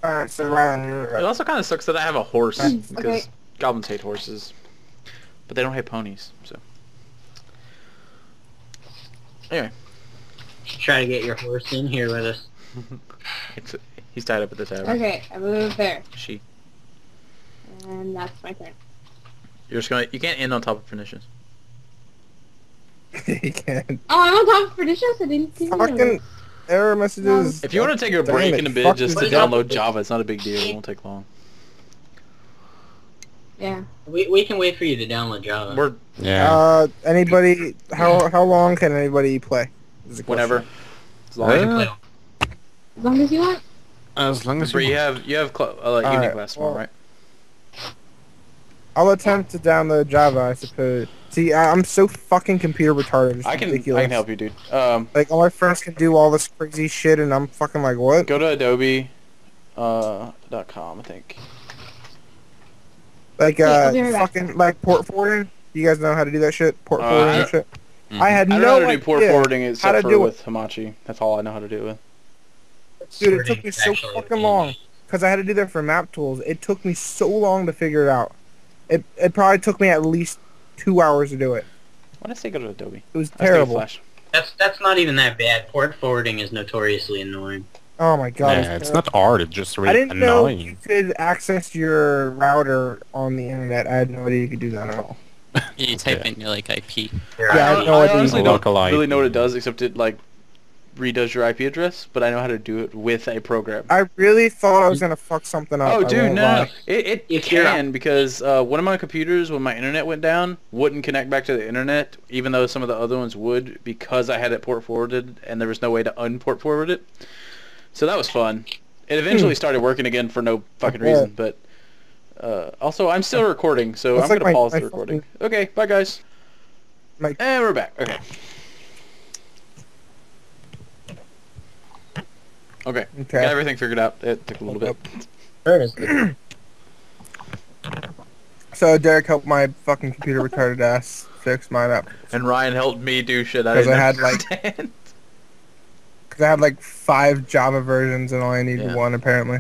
Alright, so Ryan, you're It also kind of sucks that I have a horse because okay. goblins hate horses, but they don't hate ponies. So anyway, Try to get your horse in here with us. it's, he's tied up at the tavern. Okay, I move there, She, and that's my turn. you're just gonna you can't end on top of pernicious. he can't. Oh, I'm on top of Pernicious. I didn't see Fucking you. error messages. If you want to take a break it, in a bit just to download Java, it's not a big deal. It won't take long. Yeah. We, we can wait for you to download Java. We're Yeah. Uh, anybody? How how long can anybody play? Is the question. whenever. As long as you Uh, play. As long as you want. as long as But you you have you have cl- uh, like evening Alright, class tomorrow, well- right? I'll attempt to download Java, I suppose. See, I, I'm so fucking computer retarded. It's I can ridiculous. I can help you, dude. Um, Like all my friends can do all this crazy shit, and I'm fucking like, what? go to Adobe. Uh, dot com, I think. Like uh, be right back. fucking like port forwarding. You guys know how to do that shit? Port Uh, forwarding I- and shit. Mhm. I had I don't no know how to idea. do port forwarding how except to for do it. with Hamachi. That's all I know how to do with. Dude, it took me so fucking long. Because I had to do that for MapTools. It took me so long to figure it out. It it probably took me at least two hours to do it. Why did I say go to Adobe? It was I was thinking terrible. Flash. That's that's not even that bad. Port forwarding is notoriously annoying. Oh my god. it was yeah, it's not hard. It's just really I really didn't know annoying. you could access your router on the internet. I had no idea you could do that at all. You type Okay. in your like IP. Yeah, I had I, no I honestly don't could- really know what it does except it like redoes your IP address, but I know how to do it with a program. I really thought I was gonna fuck something up. Oh, dude, no, no, no. lie. It, it If you're- can because uh, one of my computers, when my internet went down, wouldn't connect back to the internet, even though some of the other ones would, because I had it port forwarded, and there was no way to unport forward it. So that was fun. It eventually started working again for no fucking Okay. reason, but uh, also I'm still recording, so That's I'm like gonna my- pause my the recording. Okay, bye guys. My- And we're back. Okay. Okay. Okay. Got everything figured out. It took a little bit. Okay. So Derick helped my fucking computer retarded ass fix mine up. And Ryan helped me do shit I 'Cause didn't I had, like- understand. Cause I had like five Java versions and only I needed Yeah. one apparently.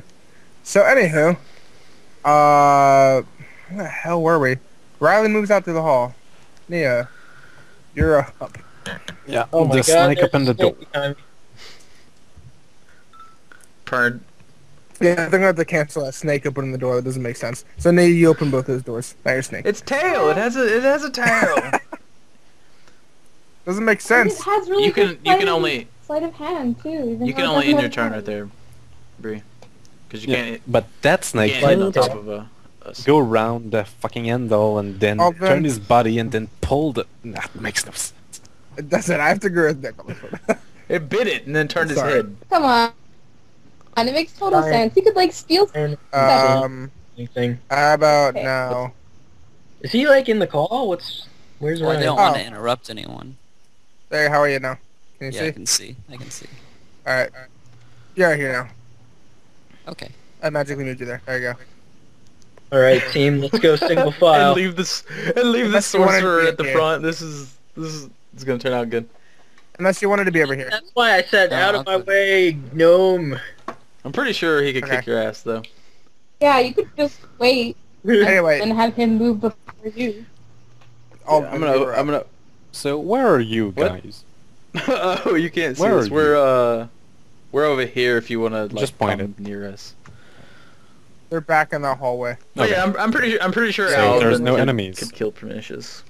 So anywho, uh, where the hell were we? Rhylyn moves out to the hall. Nia, you're up. Yeah. Oh my the god, snake up in a the door. snake behind me. Pern. Yeah, they're gonna have to cancel that snake opening the door. That doesn't make sense. So now you open both those doors. Not your snake. It's tail. It has a it has a tail. Doesn't make sense. It sense. has really you can good you can sleight only sleight of hand too. Even you can only doesn't end your turn a right there. Bre. Because you Yeah, can't, but that snake can't on top of a... a s- go around the fucking handle and then Oh, turn his body and then pull the. That makes no sense. That's it. I have to agree with Nicolas. It bit it and then turned his head. Come on. And it makes total Fine. sense. You could like steal. And um, anything. how about Okay. now? Is he like in the call? What's where's Well, I don't want Oh. to interrupt anyone. Hey, how are you now? Can you Yeah, I can see. I can see. All right. You're right here now. Okay. I magically moved you there. There you go. All right, team, let's go single file. and leave this and leave the Unless you sorcerer at the here. front. This is this is it's gonna turn out good. Unless you wanted to be over here. That's why I said No, out of my I'll way, gnome. I'm pretty sure he could Okay. kick your ass though. Yeah, you could just wait Anyway, and have him move before you. I'll, Yeah, I'm gonna I'm gonna. So where are you guys? oh, you can't see Where us. are We're uh, we're over here. If you wanna like Just point come near us. They're back in the hallway. But Okay. yeah, I'm, I'm pretty I'm pretty sure So Aldven there's no could- enemies. Could kill pernicious.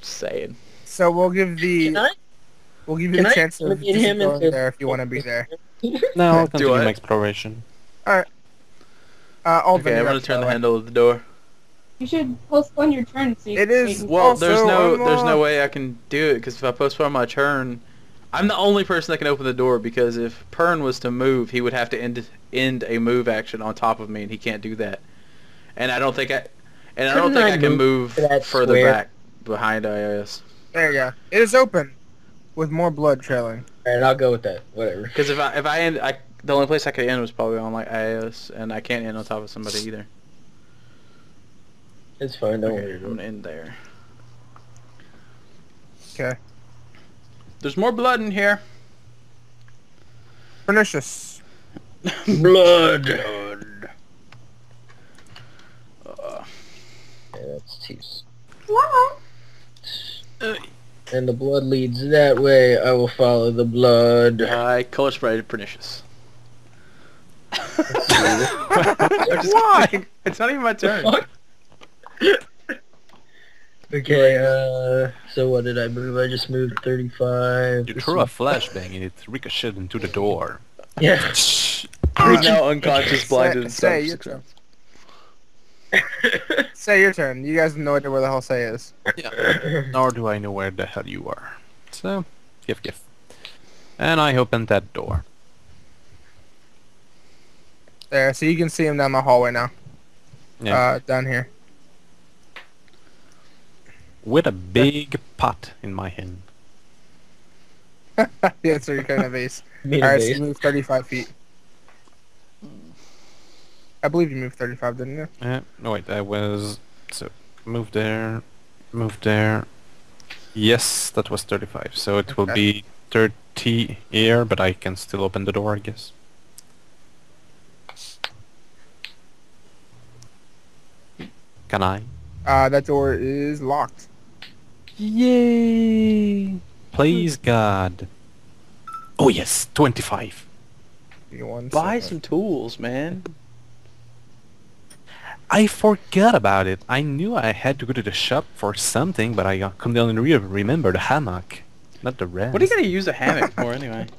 Just saying. So we'll give the Can I? we'll give you can the I chance to eliminate just him going into- there if you want to be there. No, I'll Do continue my exploration. Uh, Aldven, Okay, I'm gonna turn the way. handle of the door. You should postpone your turn. So you It can is- Well, there's no there's uh, no way I can do it because if I postpone my turn, I'm the only person that can open the door because if Pern was to move, he would have to end end a move action on top of me, and he can't do that. And I don't think I and I don't Couldn't think I I, can move move further square? back behind Iyaos. There you go. It is open, with more blood trailing. All right, I'll go with that. Whatever. Because if I if I end, I the only place I could end was probably on like Iyaos, and I can't end on top of somebody either. It's fine. Don't Okay, worry. I'm about gonna end there. Okay. There's more blood in here. Pernicious. it. Blood. Uh, Yeah, that's too. s- Wow. And the blood leads that way. I will follow the blood. I color sprayed pernicious. Why? It's not even my turn. Okay, uh, so what did I move? I just moved 35. You This threw a flashbang and it ricocheted into the door. Yeah. He's now unconscious, blinded, and Say- say stuff. Your Sae your turn. You guys have no idea where the hell Sae is. Yeah. Nor do I know where the hell you are. So, gif gif. And I opened that door. There, so you can see him down the hallway now. Yeah. Uh, down here. With a big pot in my hand. yeah, so you're kind of base. Mean Alright, so base. you moved 35 feet. I believe you moved 35, didn't you? Uh, no wait, I was... So, move there, move there. Yes, that was 35. So it will be 30 here, but I can still open the door, I guess. Can I? Uh, that door is locked. Yay! Please God. Oh yes, 25. Give me one Buy second. some tools, man. I forgot about it. I knew I had to go to the shop for something, but I uh, couldn't only re- remember the hammock, not the rest. What are you gonna use a hammock for anyway?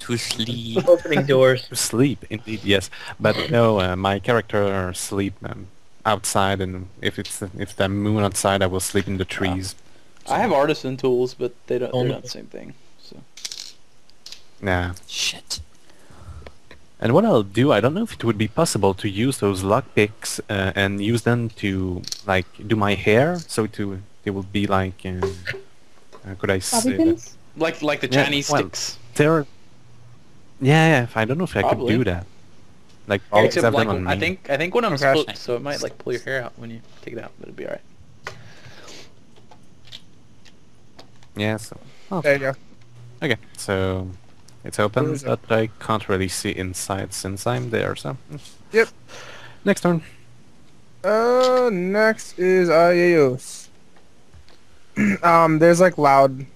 To sleep. Opening doors. To sleep, indeed, yes. But no, uh, my character sleep um, outside, and if it's if the moon outside, I will sleep in the trees. I have artisan tools, but they don't. They're not the same thing. So Nah. Shit. And what I'll do, I don't know if it would be possible to use those lockpicks uh, and use them to like do my hair, so to they will be like, uh, how could I Bobby say? that? like like the Yeah, Chinese well, sticks. They're yeah, yeah. I don't know if I could do that. Like always Except have like them on I me. think I think one of them's Okay. split, so it might like pull your hair out when you take it out, but it'll be alright. Yeah. So There you go. okay, so it's open, it? but I can't really see inside since I'm there. So. Yep. next turn. Uh, next is Iyaos. um, there's like loud.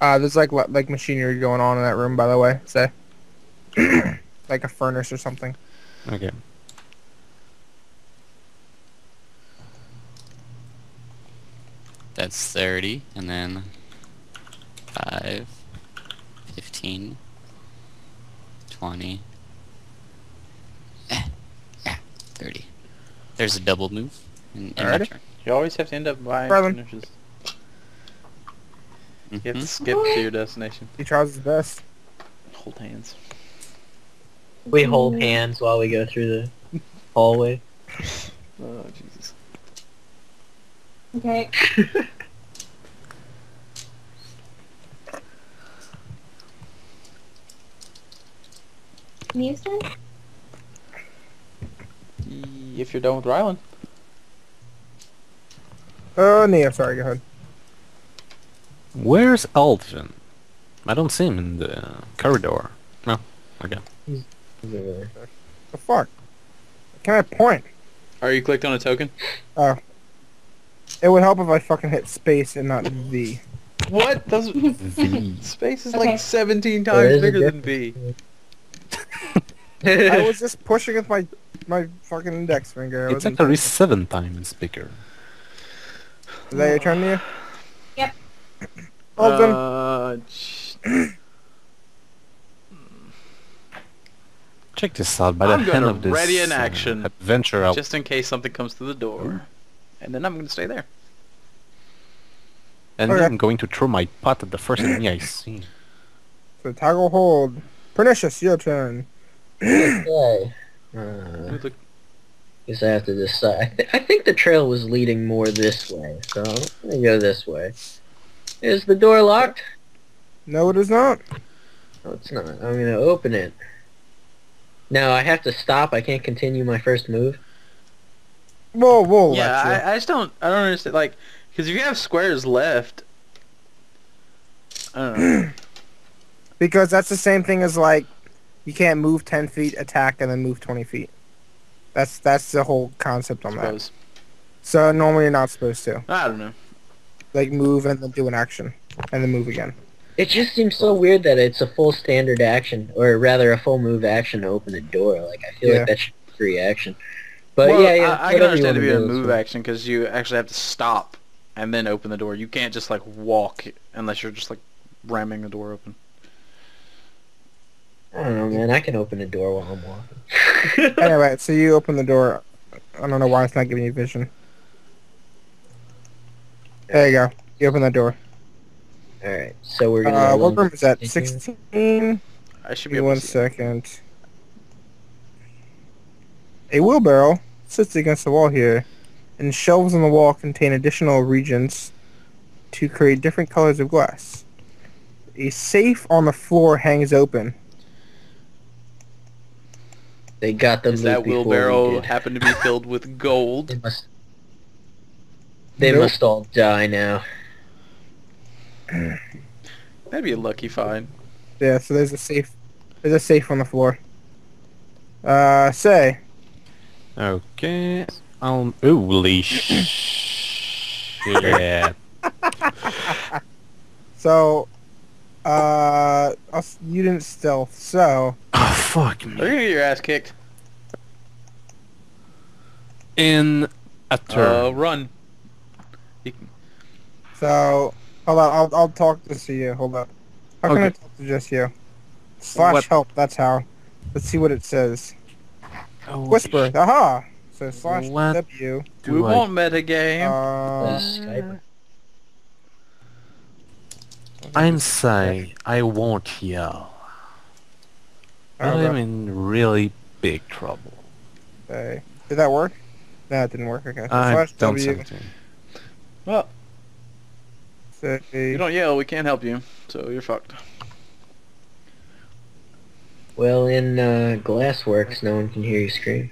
Uh, there's like like machinery going on in that room. By the way, Sae, like a furnace or something. Okay. That's 30, and then 5, 15. 15, 20, eh, yeah, 30. There's a double move. In, in my Alrighty. turn. You always have to end up buying Brother. finishes. You have to skip to your destination. He tries his best. Hold hands. We hold hands while we go through the hallway. Oh Jesus. Okay. News turn? Y- If you're done with Rhylyn. Oh, uh, Nia, sorry, go ahead. Where's Aldven? I don't see him in the corridor. No. Okay. The fuck? Can I point? Are you clicked on a token? Oh. It would help if I fucking hit space and not V. What? Those V. space is Okay. like 17 times is a bigger than V. I was just pushing with my my fucking index finger. I It's wasn't- actually seven times bigger. Is that your turn, Nia? Yep. Aldven, Uh, ch- Check this out. By the I'm hand gonna of this ready an uh, action. adventure, I'll just in case something comes through the door. And then I'm gonna stay there. and Okay. then I'm going to throw my pot at the first enemy I see. so toggle hold. Pernicious, your turn. Okay. Uh, Ooh, guess I have to decide. I think the trail was leading more this way, so I'm gonna go this way. Is the door locked? No, it is not. No, it's not. I'm gonna open it. Now I have to stop. I can't continue my first move. Whoa, whoa, yeah. I, I just don't. I don't understand. Like, because if you have squares left, I don't know. Because that's the same thing as like, you can't move 10 feet, attack, and then move 20 feet. That's that's the whole concept I on that. So normally you're not supposed to. I don't know. Like move and then do an action. And then move again. It just seems so weird that it's a full standard action, or rather a full move action to open the door. Like I feel Yeah. like that should be free action. But well, yeah, yeah. I, I can understand it wanna being a move so- action because you actually have to stop and then open the door. You can't just like walk unless you're just like ramming the door open. I don't know, man. I can open the door while I'm walking. anyway, so you open the door. I don't know why it's not giving you vision. There you go. You open the door. All right, so we're gonna. Uh, what room is that? 16? I should be me able one to see. second. A wheelbarrow sits against the wall here, and shelves on the wall contain additional reagents to create different colors of glass. A safe on the floor hangs open. They got the Does loot that before we wheelbarrow did. happen to be filled with gold? They must. They Nope. must all die now. That'd be a lucky find. Yeah, so there's a safe. There's a safe on the floor. Uh, say. Okay. Um. Holy shit. Yeah. So, uh, us- you didn't stealth, so Oh fuck Are you me. gonna get your ass kicked? In a Uh, turn. run. So hold on. I'll I'll talk this to you. Hold up. How can I talk to just you? Slash What- help. That's how. Let's see what it says. Holy Whisper. Aha. So slash What W. do we I- won't metagame. Uh, Skype. I'm saying I won't yell. I'm in really big trouble. Okay. Did that work? No, it didn't work. Okay. So I slash don't W. something. well, Sae, you don't yell, we can't help you, so you're fucked. Well, in uh, Glassworks, no one can hear you scream.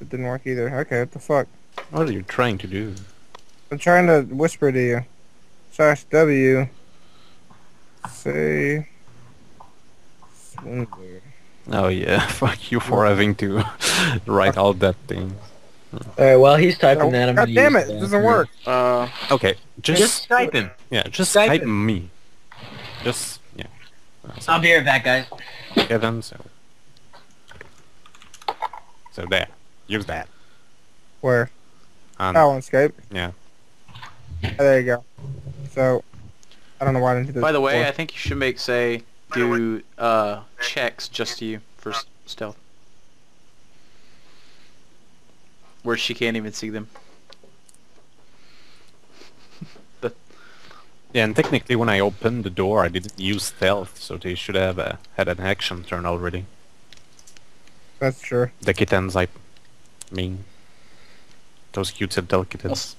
it didn't work either. Okay. What the fuck? What are you trying to do? I'm trying to whisper to you. Slash W. Say. Swindler. Oh yeah, fuck you for having to write all that thing. All right, while he's typing that, I'm God gonna damn use it! It doesn't work. Uh, Okay, just, Just Skype him. yeah, just Skype type me. Just yeah. So, I'll be right back, guys. Kevin, so so there, use that. Where? Um, Oh, on Skype. yeah. Oh, there you go. So, I don't know why I didn't do this. by the way, I think you should make Sae do uh, checks just to you for s- stealth. Where she can't even see them. Yeah, and technically when I opened the door, I didn't use stealth, so they should have uh, had an action turn already. That's true. The kittens, I mean, those cute little kittens,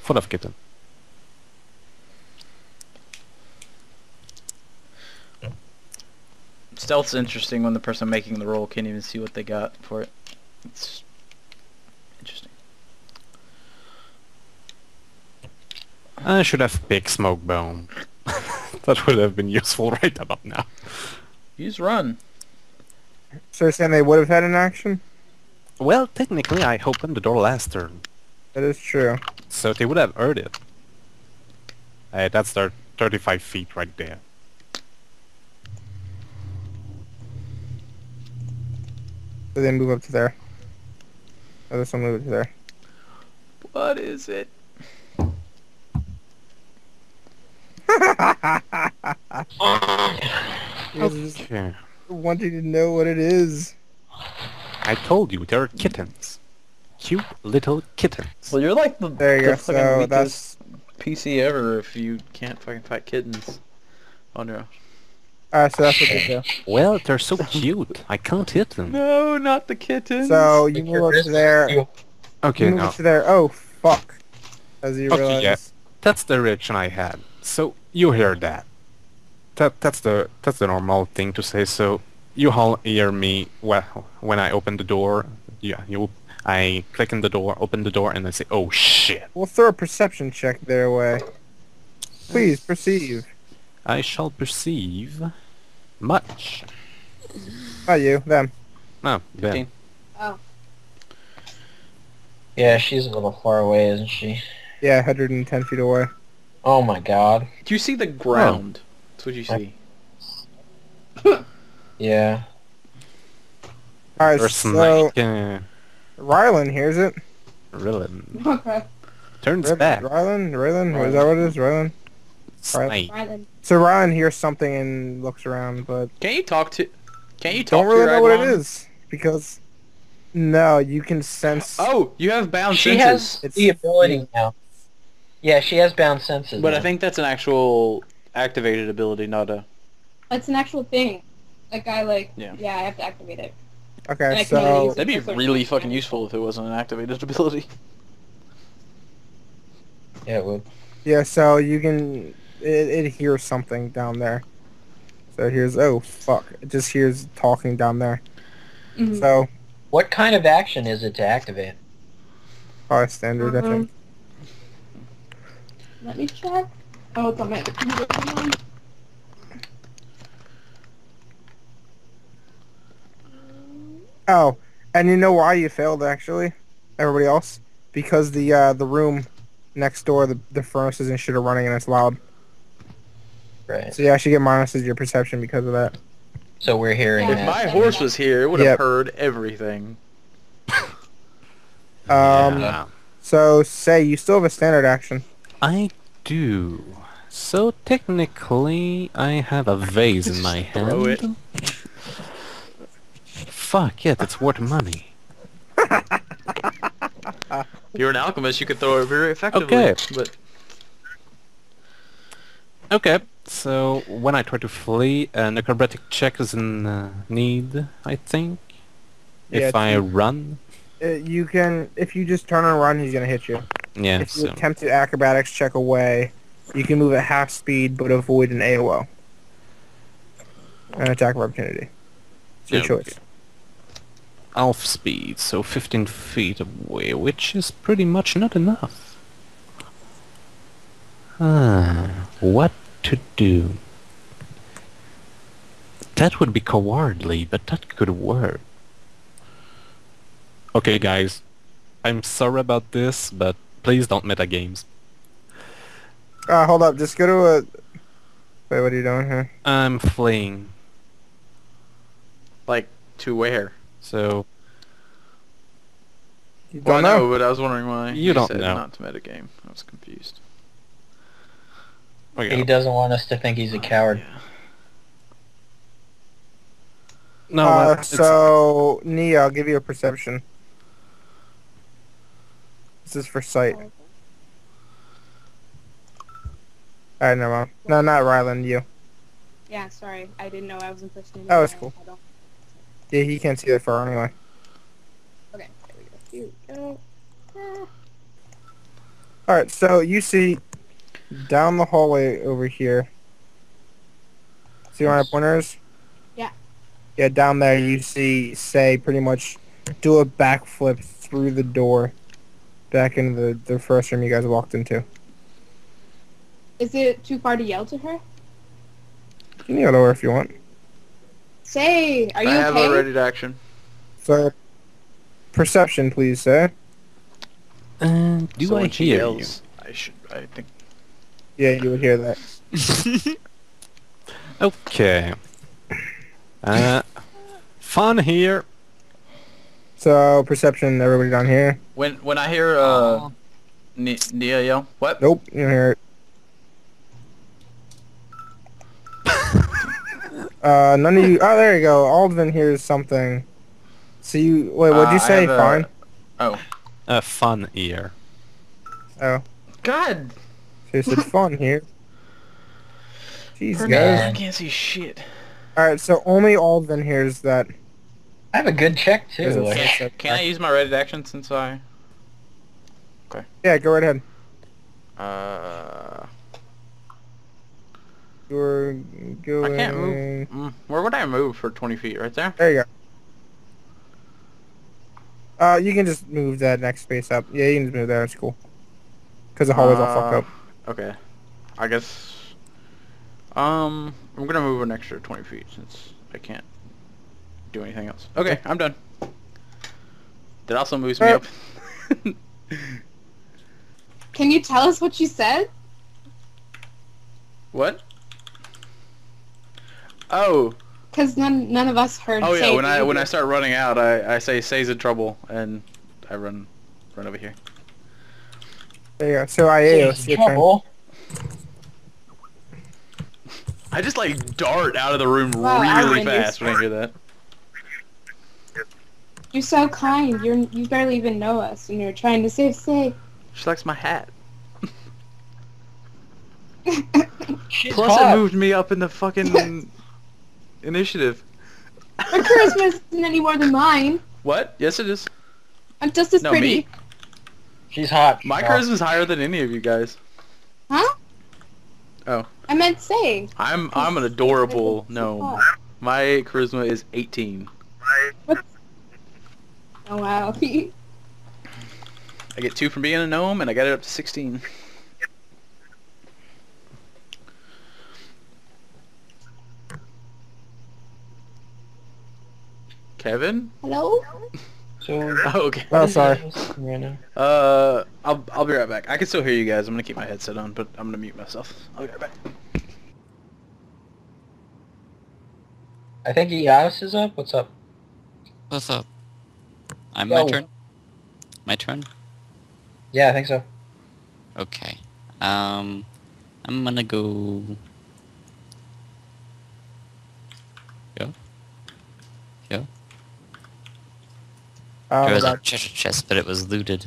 full of kitten. Stealth's interesting when the person making the roll can't even see what they got for it. It's interesting. I should have picked smoke bomb. that would have been useful right about now. Use run. So you're saying they would have had an action? Well, technically, I opened the door last turn, That is true. so they would have heard it. Hey, that's their 35 feet right there. So they move up to there. Oh, this one move to there. What is it? You guys just Okay. wanting to know what it is. I told you, they're kittens. Cute little kittens. Well, you're like the, There you the go. fucking So weakest that's PC ever if you Can't fucking fight kittens. Oh no. Alright. So that's what they do. Well, they're so cute. I can't hit them. No, not the kittens. So you move up to there. You Okay, move now up to there. Oh fuck! As you Okay, realize. yeah. that's the reaction I had. So you hear that? That that's the that's the normal thing to say. So you all hear me well when I open the door. Yeah, you. I click in the door, open the door, and I say, "Oh shit!" We'll throw a perception check their way. Please perceive. I shall perceive much. Not you. Them. Oh, Ben. Oh. Yeah, she's a little far away, isn't she? Yeah, 110 feet away. Oh my god. Do you see the ground? That's what you see. Yeah. Alright, There's so Mike, uh, Rhylyn hears it. Rhylyn Okay. turns Rip- back. Rhylyn, Rhylyn, is that what it is? Rhylyn. Snake. Right. So Rhylyn hears something and looks around, but Can't you talk to? Can't you talk don't really to know what it is because no, you can sense. Oh, you have bound she senses. has It's- the ability now. Yeah, she has bound senses. But I think that's an actual activated ability, not a. That's an actual thing. Like I like. Yeah. Yeah. I have to activate it. Okay, I can only so use. That'd be really like- fucking useful if it wasn't an activated ability. Yeah, it would. yeah, so you can it, it hears something down there. So it hears oh fuck, it just hears talking down there. Mhm. So What kind of action is it to activate? probably standard, I Um, think. Let me check. Oh, it's on my computer. Oh, and you know why you failed actually? Everybody else? Because the uh, the room next door, the the furnaces and shit are running and it's loud. Right. So you actually get minuses your perception because of that. So we're hearing If that. my horse was here, it would have Yep. heard everything. Um, Yeah. So say you still have a standard action. I do. So technically, I have a vase in my hand. throw it. Fuck yeah, that's worth money. You're an alchemist, you could throw it very effectively. Okay. But Okay, so when I try to flee, an acrobatic check is in uh, need, I think. Yeah, if I run, Uh, you can if you just turn and run, he's gonna hit you. yeah. If you So attempt to acrobatics check away, you can move at half speed but avoid an AOO. An attack of opportunity. It's your Okay. choice. half speed, so 15 feet away, which is pretty much not enough. Ah, what to do? That would be cowardly, but that could work. Okay, guys. I'm sorry about this, but please don't meta games. Uh, hold up. Just go to a. Wait, what are you doing here? I'm fleeing, like to where? so You don't know. know, but I was wondering why You don't said know. not to metagame. I was confused. He doesn't want us to think he's a coward. Yeah. No, uh, it's- so Nia, I'll give you a perception. This is for sight. Alright, no, mind. no, not Rhylyn. You. Yeah, sorry. I didn't know I was in impersonating. Oh, it's cool. I Yeah, he can't see that far anyway. Okay, there we go. Here we go. Ah. All right, so you see down the hallway over here. See where my pointer is? Yeah. Yeah, down there you see Sae pretty much do a backflip through the door back into the, the first room you guys walked into. Is it too far to yell to her? You can yell to her if you want. Sae, are you I have okay? a ready to action. So perception please, sir. Uh, do so I when she hear yells, I should. I think. Yeah, you would hear that. Okay. Uh, fun here. So perception, everybody down here. When when I hear uh, Ni- Nia yell, what? Nope, you don't hear it. uh, none of you. Oh, there you go. Aldven hears something. So you wait. What'd Uh, you I say? have a- Oh, A fun ear. Oh, God! So you said fun here. Jeez, Her guys. I can't see shit. All right, so only Aldven hears that. I have a good check too. Can, can I back. use my ready to action since I? Okay. Yeah, go right ahead. Uh, You're going. I can't move. Mm, where would I move for 20 feet? Right there. There you go. Uh, you can just move that next space up. Yeah, you can just move there. It's cool. Cause the hallway's all fucked Uh, up. Okay. I guess. Um, I'm gonna move an extra 20 feet since I can't do anything else. Okay, I'm done. That also moves me up. Can you tell us what you said? what? Oh, Because none none of us heard. oh yeah. When I when I start running out, I I say Sae's in trouble, and I run run over here. There you go. So Iyaos, it's your trouble. I just like dart out of the room Wow, really Aaron, fast when I hear that. You're so kind. You're you barely even know us, and you're trying to save Sae. She likes my hat. Plus, hot. it moved me up in the fucking initiative. Her charisma isn't any more than mine. What? Yes, it is. I'm just as No, pretty. me. She's hot. My Well, charisma's higher than any of you guys. Huh? Oh. I meant Sae. I'm I'm an adorable gnome. hot. My charisma is 18. Oh wow. I get two from being a gnome, and I got it up to 16. Kevin? Hello. So, Oh, okay. Oh, sorry. Random. Uh, I'll I'll be right back. I can still hear you guys. I'm gonna keep my headset on, but I'm gonna mute myself. I'll be right back. I think Iyaos is up. What's up? What's up? I'm Yo. my turn. My turn. Yeah, I think so. Okay. Um, I'm gonna go. Go. Go. Oh, there was a treasure chest, but it was looted.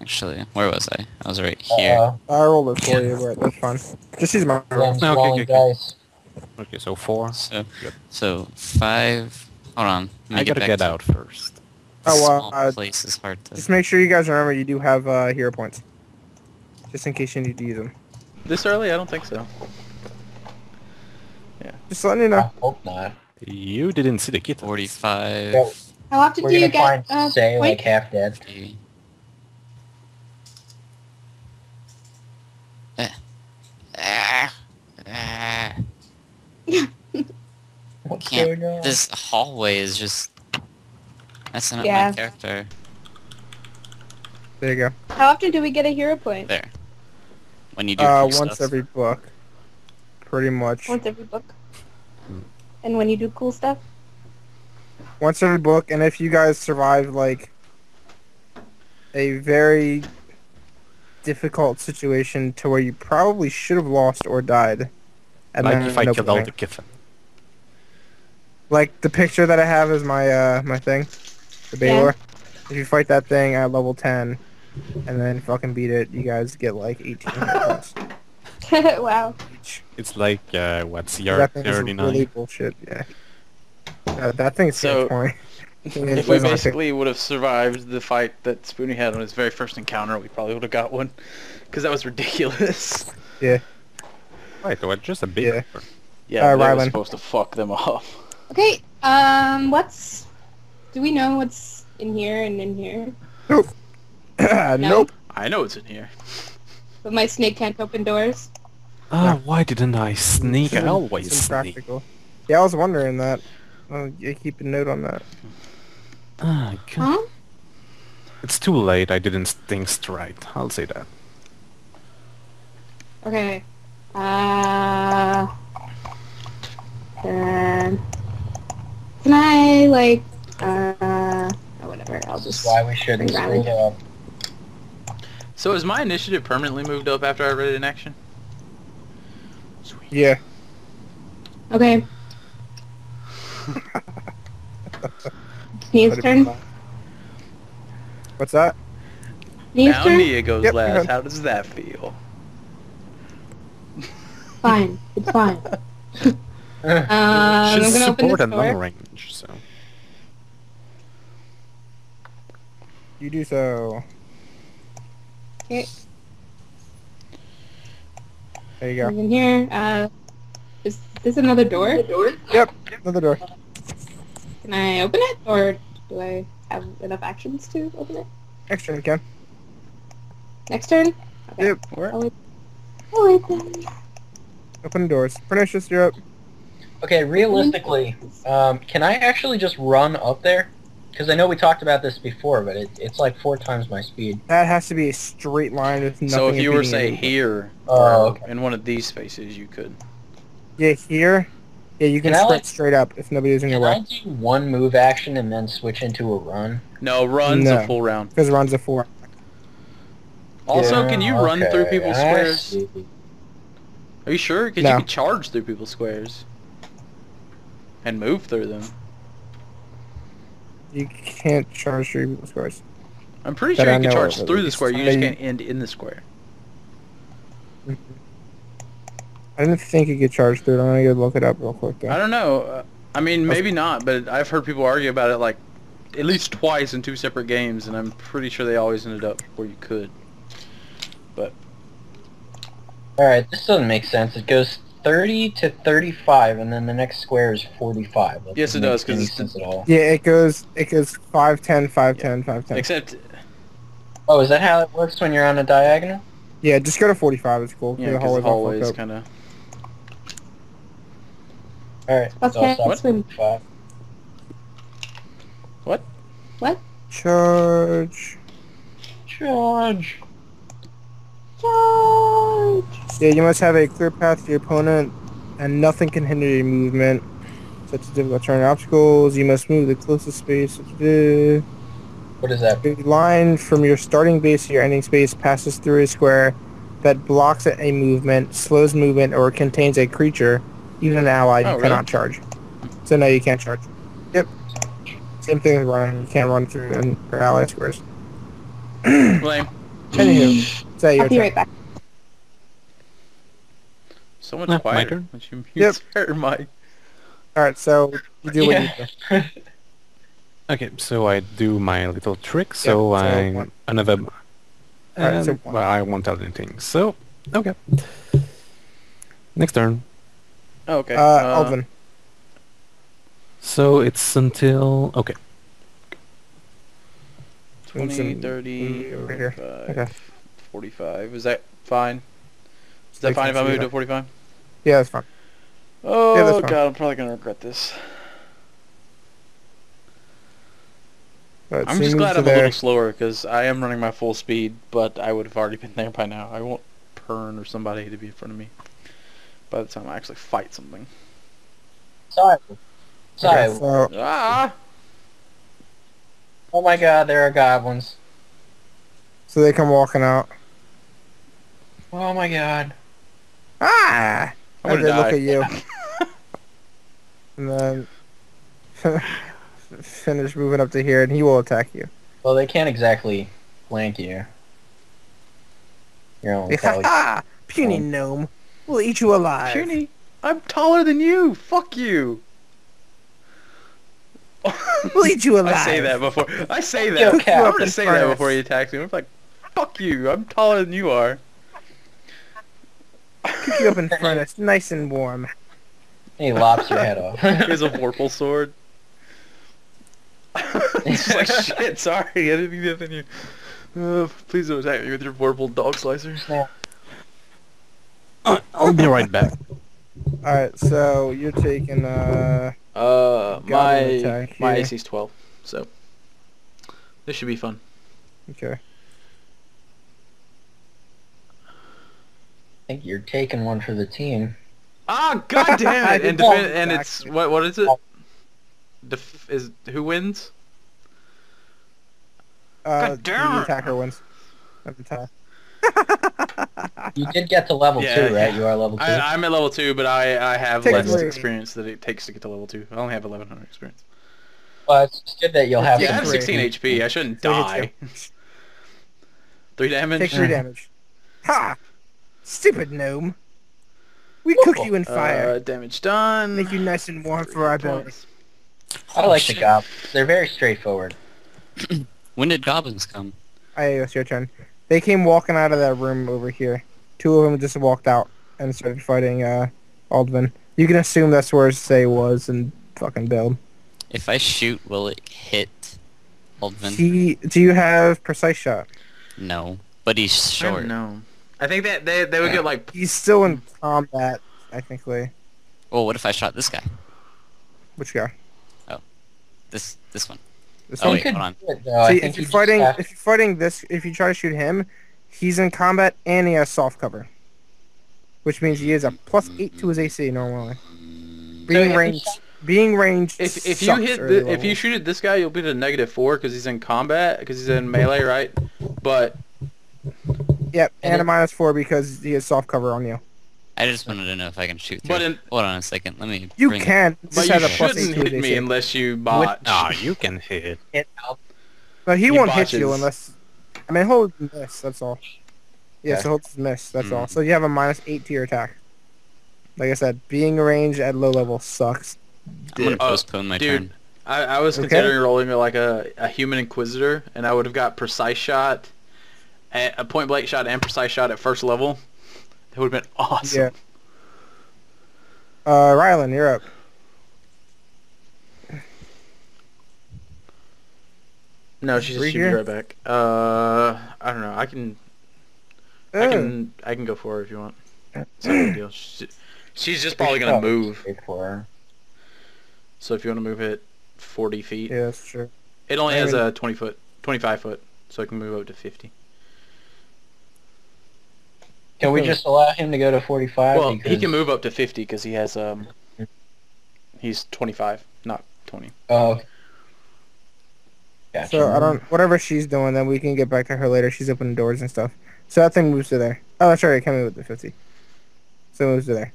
Actually, where was I? I was right here. Uh, I rolled it for you, but that's fine. Just use my roll. I'm okay, okay, okay. Okay, so four. So, Good. so five. Hold on. let I gotta back get to- out first. Oh, small uh, place is hard to. Just make sure you guys remember you do have uh, hero points. Just in case you need to use them. This early? I don't think so. Just letting you I hope not. You didn't see the kit. Forty-five. Yo, How often We're do you gonna get find uh, Sae like half dead. 50. Ah. What's going on? This hallway is just messing up Yeah. my character. There you go. How often do we get a hero point? There. When you do Uh, once stuff. every book. Pretty much. Once every book. And when you do cool stuff? Once every book, and if you guys survive like a very difficult situation to where you probably should have lost or died. And like then if I end up killed all the Kiffin. Like the picture that I have is my uh my thing, the Balor. If you fight that thing at level ten, and then fucking beat it, you guys get like 18 points wow. Each. It's like uh, what CR That thing is thirty really bullshit. Yeah. Uh, that thing's So, so point. If we basically would have survived the fight that Spoonie had on his very first encounter, we probably would have got one. Because that was ridiculous. Wait, what? Just a big. Yeah. Yeah, Uh, that was Rhylyn. supposed to fuck them off. Okay. Um. What's? Do we know what's in here and in here? Nope. nope. I know it's in here. But my snake can't open doors. Ah, why didn't I sneak? I It's always sneak. impractical. Yeah, I was wondering that. Yeah, keep a note on that. Ah, God. Huh? It's too late. I didn't think straight. I'll say that. Okay. Uh. Then. Can I like? Uh. Oh, whatever. I'll just. why we shouldn't Bring Rhylyn. split up. So is my initiative permanently moved up after I read an action? Sweet. Yeah. Okay. Neve's turn. What's that? Neve's Now turn. Nia goes Yep, last. How does that feel? Fine. It's fine. Um, She's I'm gonna open support this long door. range, so. You do so. Okay. There you go. In here. Uh. Is this another door? Door. Yep. Another door. Can I open it, or do I have enough actions to open it? Extra you can. Next turn. Okay. Yep. I'll wait. I'll wait then. Open the doors. Pernicious, you're up. Okay, realistically, um, can I actually just run up there? Because I know we talked about this before, but it, it's like four times my speed. That has to be a straight line with nothing. so if you were say it. here, Oh, or okay. in one of these spaces, you could. Yeah, here. Yeah, you can, Can I, sprint like- straight up if nobody's in your Can I way. do one move action and then switch into a run? No, run's No. a full round. Because runs a four. Also, Yeah, can you run through okay, people's I squares? see. Are you sure? Because No. you can charge through people's squares. And move through them. You can't charge three people's scores. I'm pretty That sure I you can charge of, through the square, you just I- can't end in the square. I didn't think you could charge through it. I'm gonna go look it up real quick though. I don't know. uh, I mean, maybe not, but I've heard people argue about it like at least twice in two separate games, and I'm pretty sure they always ended up where you could. But Alright, this doesn't make sense. It goes 30 to 35, and then the next square is 45. That Yes, it does. Cause does, make 'cause any it's sense at all. Yeah, it goes it goes 5, 10, 5, 10, 5, 10. Except, Oh, is that how it works when you're on a diagonal? Yeah, just go to 45. It's cool. 'cause yeah, because the hallway's all hallways fucked up. kind of. Alright, so Okay, I'll stop let's swim. at 5. Charge. Charge! Charge. Yeah, you must have a clear path to your opponent, and nothing can hinder your movement, such as difficult terrain obstacles. You must move the closest space. The What is that? The line from your starting base to your ending space passes through a square that blocks a movement, slows movement, or contains a creature, even an ally. Oh, you really? cannot charge. So no, you can't charge. Yep. Same thing with running. You can't run through in your ally squares. Lame. Anywho, say your I'll be turn. right back. So much Yeah, my quieter turn. when you Yep. mute her mic. All right, so you do what Yeah. you do. Okay, so I do my little trick. So so I one. another. Alright, so um, one. well, I won't tell anything. So okay. Next turn. Oh, okay. Uh, Aldven. So it's until okay. 20, Some- 30, over here. Okay. 45. Is that fine? Is that They fine if I move that. to 45? Yeah, that's fine. Oh, Yeah, that's fine. God, I'm probably going to regret this. But I'm just glad I'm a little slower because I am running my full speed, but I would have already been there by now. I want Pern or somebody to be in front of me by the time I actually fight something. Sorry. Sorry. Okay, so Ah! Oh my god, there are goblins. So they come walking out. Oh my god. Ah! I'm As gonna they look at you. and then finish moving up to here, and he will attack you. Well, they can't exactly flank you. You're only tell you. Ha Puny gnome. We'll eat you alive. Puny, I'm taller than you. Fuck you. We'll eat you alive. I say that before. I say that. Cap. I'm gonna say that before he attacks me. I'm like, fuck you. I'm taller than you are. Keep you up in front. furnace, nice and warm. He lops your head off. He has a vorpal sword. It's like shit. Sorry, I didn't mean that in you. Uh, please don't attack me with your vorpal dog slicer. I'll be right back. Alright, so you're taking, uh... Uh, my attack my here. AC's 12, so this should be fun. Okay. Think you're taking one for the team. Ah, god damn it! And Oh, defend, and it's what what is it? Def- is who wins? Uh, God damn the attacker wins. Every time. You did get to level Yeah, two, right? You are level two. I, I'm at level two, but I I have Take less three. experience that it takes to get to level two. I only have 1100 experience. well, it's good that you'll have Yeah, I some have three. 16 HP. I shouldn't So die. Three damage. Take three damage. Ha! Stupid gnome. We cook you in fire. Uh, damage done. Make you nice and warm for our belly. I like the goblins. They're very straightforward. When did goblins come? Hey, it's your turn. They came walking out of that room over here. Two of them just walked out and started fighting uh, Aldven. You can assume that's where Sae was and fucking build. If I shoot, will it hit Aldven? He, do you have precise shot? No, but he's I short. don't know. I think that they they would get like He's still in combat, technically. Well, what if I shot this guy? Which guy? Oh, this this one. This Oh, one? wait, hold on. it, though. See, if you you're just fighting, have- if you're fighting this, if you try to shoot him, he's in combat and he has soft cover, which means he is a plus mm-hmm. eight to his AC normally. Mm-hmm. Being if ranged, being ranged. if if you hit early the, if you levels. shoot at this guy, you'll be to negative four because he's in combat because he's in melee, right? But Yep, And and a minus four because he has soft cover on you. I just wanted to know if I can shoot through. But in- Hold on a second. Let me. You bring can. but you has a plus eight shouldn't hit me AC. unless you botch. Ah, you can hit. hit. But he he won't hit you unless. I mean, he'll miss. That's all. Yeah, Okay. so he'll just miss. That's all. Mm. So you have a minus eight to your attack. Like I said, being ranged at low level sucks. I'm gonna Oh, postpone my dude. turn. I, I was Okay. considering rolling like a, a human inquisitor, and I would have got precise shot, a, a point blank shot, and precise shot at first level. That would have been awesome. Yeah. Uh, Rhylyn, you're up. No, she's Three just shoot me right back. Uh, I don't know. I can, I can, I can go for her if you want. It's no big deal. She, she's just probably gonna move. straight for her. So if you want to move it 40 feet, Yeah, that's true. it only I has mean- a 20 foot, 25 foot, so I can move up to 50. Can we just allow him to go to 45? Well, he can move up to 50 because he has um, he's 25, not 20. Oh. Gotcha. So I don't. Whatever she's doing, then we can get back to her later. She's opening doors and stuff. So that thing moves to there. Oh, that's right. It can move to fifty. So it moves to there.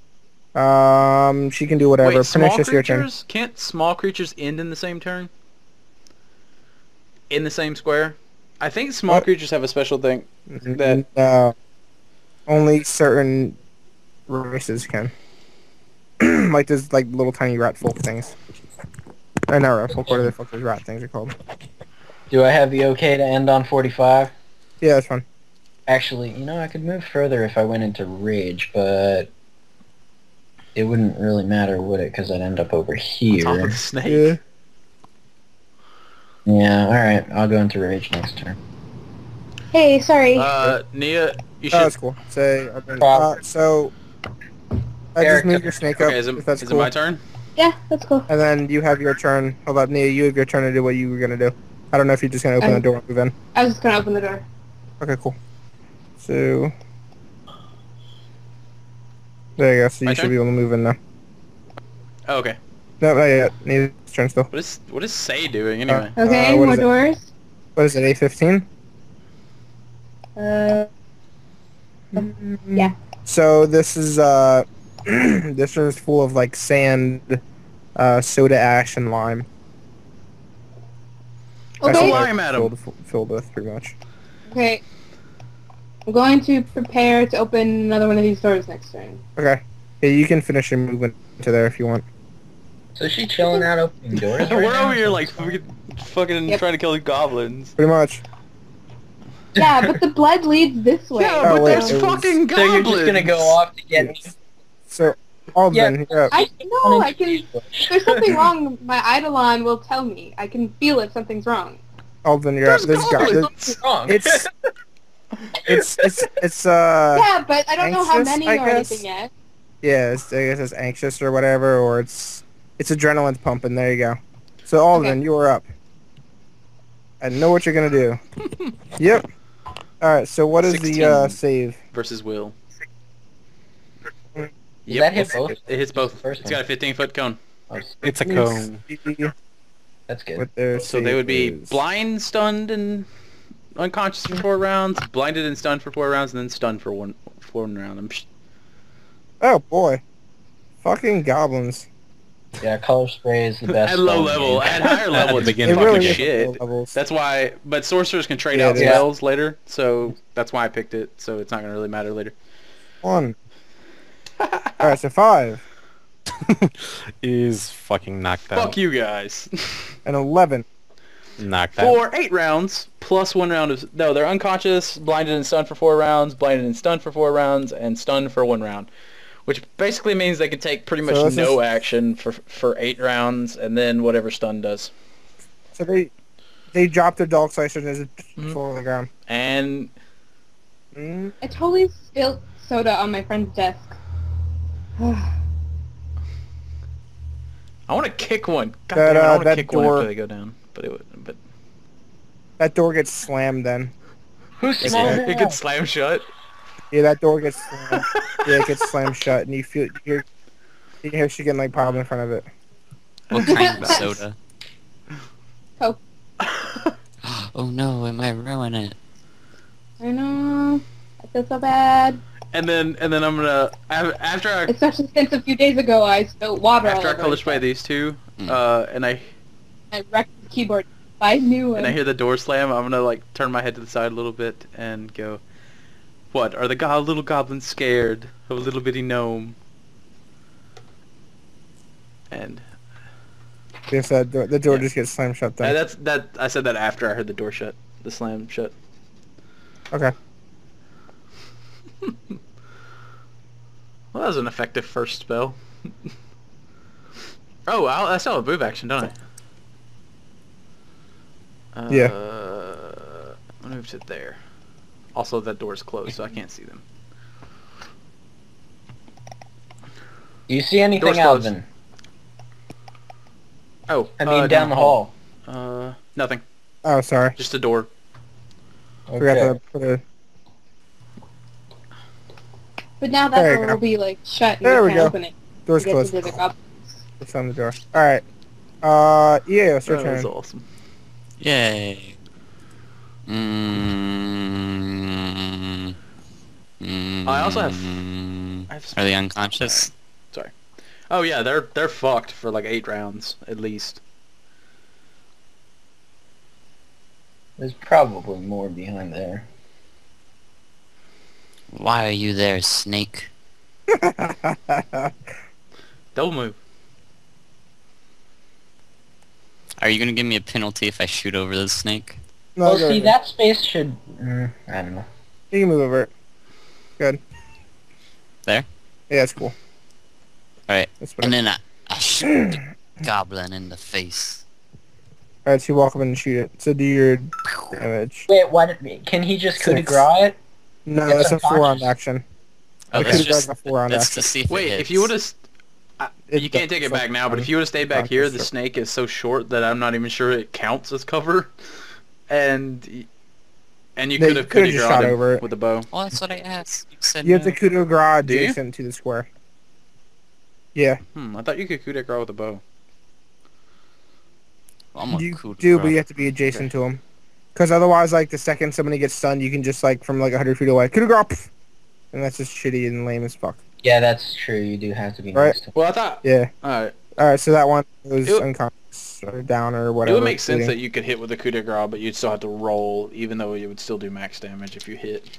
Um, she can do whatever. Wait, small Pernicious, your turn. creatures can't small creatures end in the same turn? In the same square? I think small What? creatures have a special thing. That- No. Only certain races can. like those like little tiny rat folk things. Or not rat folk. What are the fuck those rat things are called? Do I have the okay to end on 45? Yeah, that's fine. Actually, you know, I could move further if I went into rage, but it wouldn't really matter, would it? Because I'd end up over here. Top of here. the snake. Yeah. Yeah, alright. I'll go into rage next turn. Hey, sorry. Uh, Nia, you Oh, should. that's cool. Say, uh, Prob- so. I Eric, just moved your snake up. okay, is it, if that's is cool. it my turn? yeah, that's cool. And then you have your turn. Hold up, Nia. You have your turn to do what you were gonna do. I don't know if you're just gonna open Um, the door and move in. I was just gonna open the door. Okay, cool. So. There you go. So My you should be able to move in now. Oh, okay. No, not yet. Nia's turn still. What is what is Sae doing anyway? Okay, Uh, what more doors. What is it? A fifteen. Uh, Yeah. So this is uh, this is full of like sand, uh, soda ash, and lime. Okay. what Lime they're at 'em. filled, filled with pretty much. Okay. I'm going to prepare to open another one of these doors next turn. Okay. Yeah, you can finish your movement to there if you want. So she's chilling out opening doors. right We're now? over here like fucking, fucking Yep. trying to kill the goblins. Pretty much. Yeah, but the blood leads this way. Yeah, Oh, but wait, there's was- fucking So goblins. you're just gonna go off to get me? So, Aldven, yeah. I know. I can. If there's something wrong, my Eidolon will tell me. I can feel if something's wrong. Aldven, you're up. There's There's goblins. there's- wrong? it's it's it's it's uh yeah, but I don't know how many I or guess? anything yet. yeah, it's, I guess it's anxious or whatever, or it's it's adrenaline pumping. There you go. So Aldven, Okay. you are up. I know what you're gonna do. yep. All right. So what is the uh, 16. save? versus Will. Does Yep. that hit both? It hits both. First It's got a 15 foot cone. It's a cone. That's good. What their So they save would be is. blind, stunned, and unconscious for four rounds, blinded and stunned for four rounds, and then stunned for one for one round. I'm sh- Oh boy, fucking goblins. Yeah, color spray is the best. at low level, at game. higher level, it's beginning. It fucking really is shit. at low levels. That's why, but sorcerers can trade Yeah, out it is. spells later, so that's why I picked it. So it's not gonna really matter later. One. All right. So five Is fucking knocked out. Fuck you guys. and eleven. Knocked out. for eight rounds plus one round of no, they're unconscious, blinded and stunned for four rounds, blinded and stunned for four rounds, and stunned for one round, which basically means they can take pretty much So no is- action for for eight rounds, and then whatever stun does. So they they drop their dog slicers and just Mhm. fall on the ground. And Mm. I totally spilled soda on my friend's desk. I want to kick one. God That, damn it, I uh, want to that kick one door- after they go down, but it would, but That door gets slammed then. Who's It's small? it gets slammed shut. Yeah, that door gets slammed. yeah, it gets slammed shut, and you feel you hear, you hear she getting like piled in front of it. What kind of soda? Coke. oh no, am I ruin it? I know. I feel so bad. And then and then I'm gonna after I Especially since a few days ago I spilled water all after I over color it. spray these two, Mm. uh, and I I wrecked the keyboard. I knew it. and I hear the door slam, I'm gonna like turn my head to the side a little bit and go, "What are the go- little goblins scared of a little bitty gnome?" And Yes, that door, the door Yeah. just gets slammed shut uh, then. that's that. I said that after I heard the door shut, the slam shut. Okay. Well, that was an effective first spell. oh, I'll, I a move action, don't I? Uh, Yeah. Move to there. Also, that door's closed, so I can't see them. Do you see anything, Door's closed. Aldven? Oh, I mean, uh, down the hall. Uh, nothing. Oh, sorry. Just a door. Forgot Okay. to put a. But now that There door will be like shut and There you we can't go. open it. Door's to closed. into the goblins. It's on the door. All right. Uh, yeah, it's your That turn. was awesome. Yay. Mm, I also have- mm. I have Are they unconscious? Sorry. Oh yeah, they're they're fucked for like eight rounds at least. There's probably more behind there. Why are you there, snake? Double move. Are you gonna give me a penalty if I shoot over the snake? No, well, see, ahead. that space should... Mm, I don't know. You can move over it. Good. There? Yeah, it's cool. Alright, And then I, I shoot the goblin in the face. All right, so you walk up and shoot it. So do your damage. Wait, what? Can he just coup de Six. grace it? No, It's that's a four round action. Oh, I that's just a four round that's action. to see if Wait, if you would hits. have, It you can't take it back now, but if you would have stayed back here, the snake is so short that I'm not even sure it counts as cover. And and you No, could you have could've coup de shot over it. with a bow. Well, that's what I asked. You said You have no. to coup de grace Do you? adjacent to the square. Yeah, Hmm, I thought you could coup de grace with a bow. Well, I'm a you do, but you have to be adjacent to him. Because otherwise, like the second somebody gets stunned, you can just like from like hundred feet away, coup de grace. and that's just shitty and lame as fuck. Yeah, that's true. You do have to be Right. nice to Well, I thought. Yeah. All right. All right, so that one was It would- unconscious or down or whatever. It would make sense bleeding. that you could hit with a coup de grace, but you'd still have to roll, even though you would still do max damage if you hit.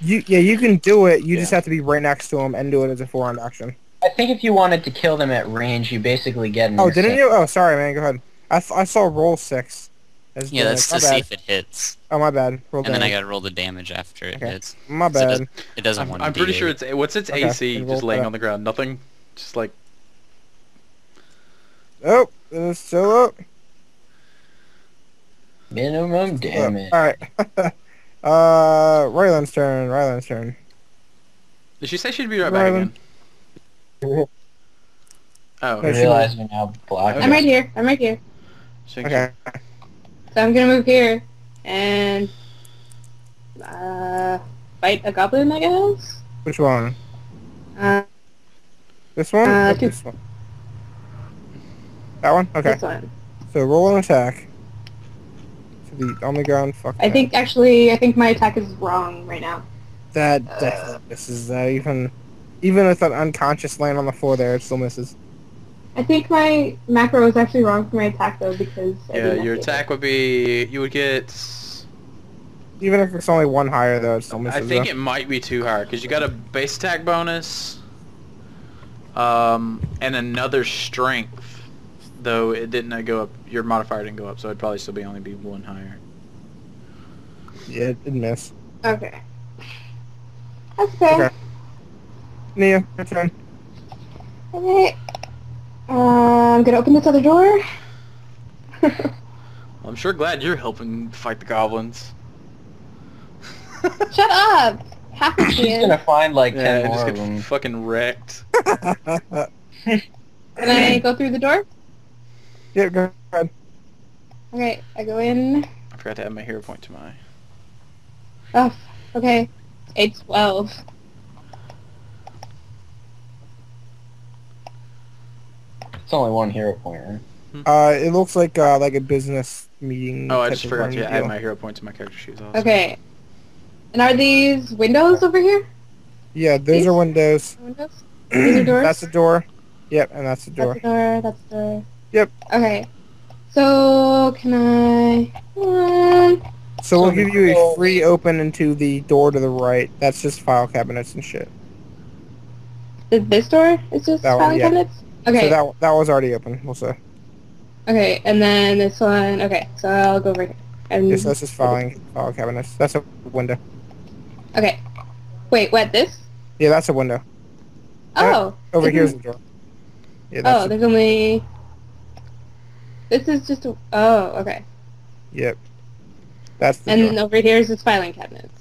You yeah, you can do it. You just have to be right next to him and do it as a four round action. I think if you wanted to kill them at range, you basically get an Oh, didn't insane- you? Oh, sorry, man. Go ahead. I, th- I saw roll six. as Yeah, damage. that's my to see if it hits, Oh, my bad. Roll and then I gotta roll the damage after it Okay. hits. My So it, bad. does, it doesn't I'm, want. I'm pretty sure it's what's its Okay, AC just laying on the ground. Nothing. Just like Oh, it's still up. minimum damage. All right. uh, Rhylyn's turn. Rhylyn's turn. Did she say she'd be right back again? Oh, No, I realize we're now blocking. I'm right here. I'm right here. Six- Okay. So I'm gonna move here and uh, fight a goblin, I guess. Which one? Uh, This one? Uh, two. this one? That one? Okay. this one. So roll an attack. To the on the ground. Fuck. I that. think actually, I think my attack is wrong right now. that definitely misses. That even even with an unconscious land on the floor there, it still misses. I think my macro is actually wrong for my attack though because I Yeah, didn't your update attack would be you would get. Even if it's only one higher though, it still misses. I think though. it might be too hard because you got a base attack bonus, um, and another strength. Though it didn't uh, go up, your modifier didn't go up, so it'd probably still be only be one higher. Yeah, it did miss. it. Okay. That's okay. Okay. Nia, your turn. Okay. Uh, I'm gonna open this other door. Well, I'm sure glad you're helping fight the goblins. Shut up! Half of She's gonna find like yeah, ten I more just of get them. fucking wrecked. Can I go through the door? Yeah, go ahead. Okay, I go in. I forgot to add my hero point to my. Oh, okay. Eight twelve. It's only one hero point, right? Uh, it looks like uh like a business meeting. Oh, I just forgot running to add my hero point to my character sheet. Awesome. Okay. And are these windows over here? Yeah, those These? are windows. Windows? These are doors? That's the door. Yep, and that's the That's door. the door. That's the door. Yep. Okay. So can I? Um, So we'll give you a free open into the door to the right. That's just file cabinets and shit. is this door is just That one, yeah. cabinets? Okay. So that that was already open. We'll say. okay, and then this one. Okay, so I'll go over here. And Yes, that's just filing file cabinets. That's a window. okay. Wait, what? This? Yeah, that's a window. Oh. Over here's the door. Yeah, that's Oh, a- there's only. This is just a. Oh, okay. yep. That's the And door. over here is just filing cabinets.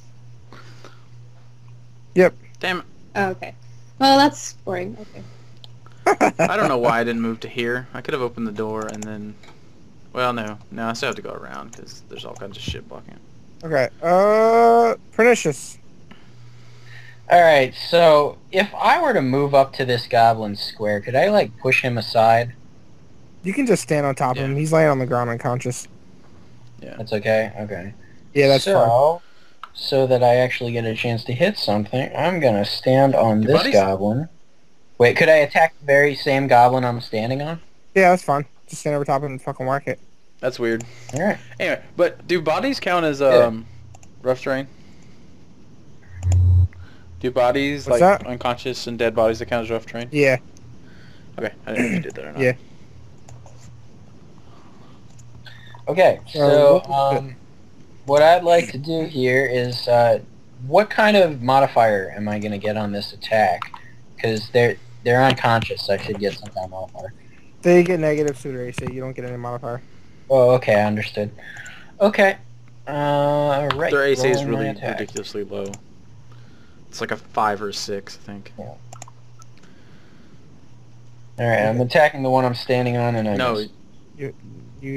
Yep. Damn it. Oh, okay. Well, that's boring. Okay. I don't know why I didn't move to here. I could have opened the door and then. Well, no. No, I still have to go around because there's all kinds of shit blocking it. Okay. Uh, pernicious. Alright, so if I were to move up to this goblin square, could I like push him aside? You can just stand on top Yeah. of him. He's laying on the ground unconscious. Yeah. That's okay? Okay. Yeah, that's fine. so, So that I actually get a chance to hit something, I'm gonna stand on Your this buddies? goblin. Wait, could I attack the very same goblin I'm standing on? Yeah, that's fine. Just stand over top of him and fucking whack it. That's weird. Alright. Anyway, but do bodies count as um rough terrain? Do bodies What's like that? unconscious and dead bodies that count as rough terrain? Yeah. Okay, I didn't know if you did that or not. Yeah. Okay, So, so what um, what I'd like to do here is, uh, what kind of modifier am I going to get on this attack? Because they're they're unconscious, so I should get some kind of modifier. They get negative suitor AC. You don't get any modifier. Oh, okay, I understood. Okay, uh, right. Their AC is really ridiculously low. It's like a five or a six, I think. Yeah. All right, I'm attacking the one I'm standing on, and I No, miss. You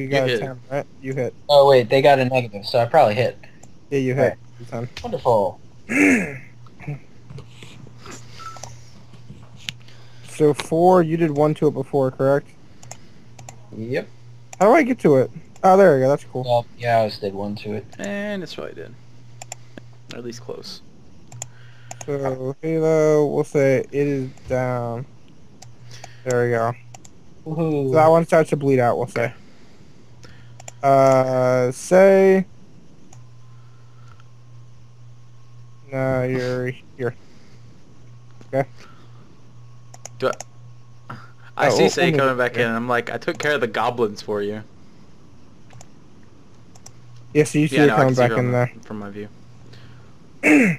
got hit. a 10, right? You hit. Oh wait, they got a negative, so I probably hit. Yeah, you hit. You 10. Wonderful. So four, you did one to it before, correct? Yep. How do I get to it? Oh, there we go. That's cool. Well, yeah, I just did one to it. and it's probably did. Or at least close. So Halo, we'll say it is down. There we go. So that one starts to bleed out. We'll say. Uh, say. No, you're here. Okay. Do I, I Oh, see we'll- Say we'll coming back in, and I'm like, I took care of the goblins for you. Yeah, so you see yeah, no, coming back in there. from my view.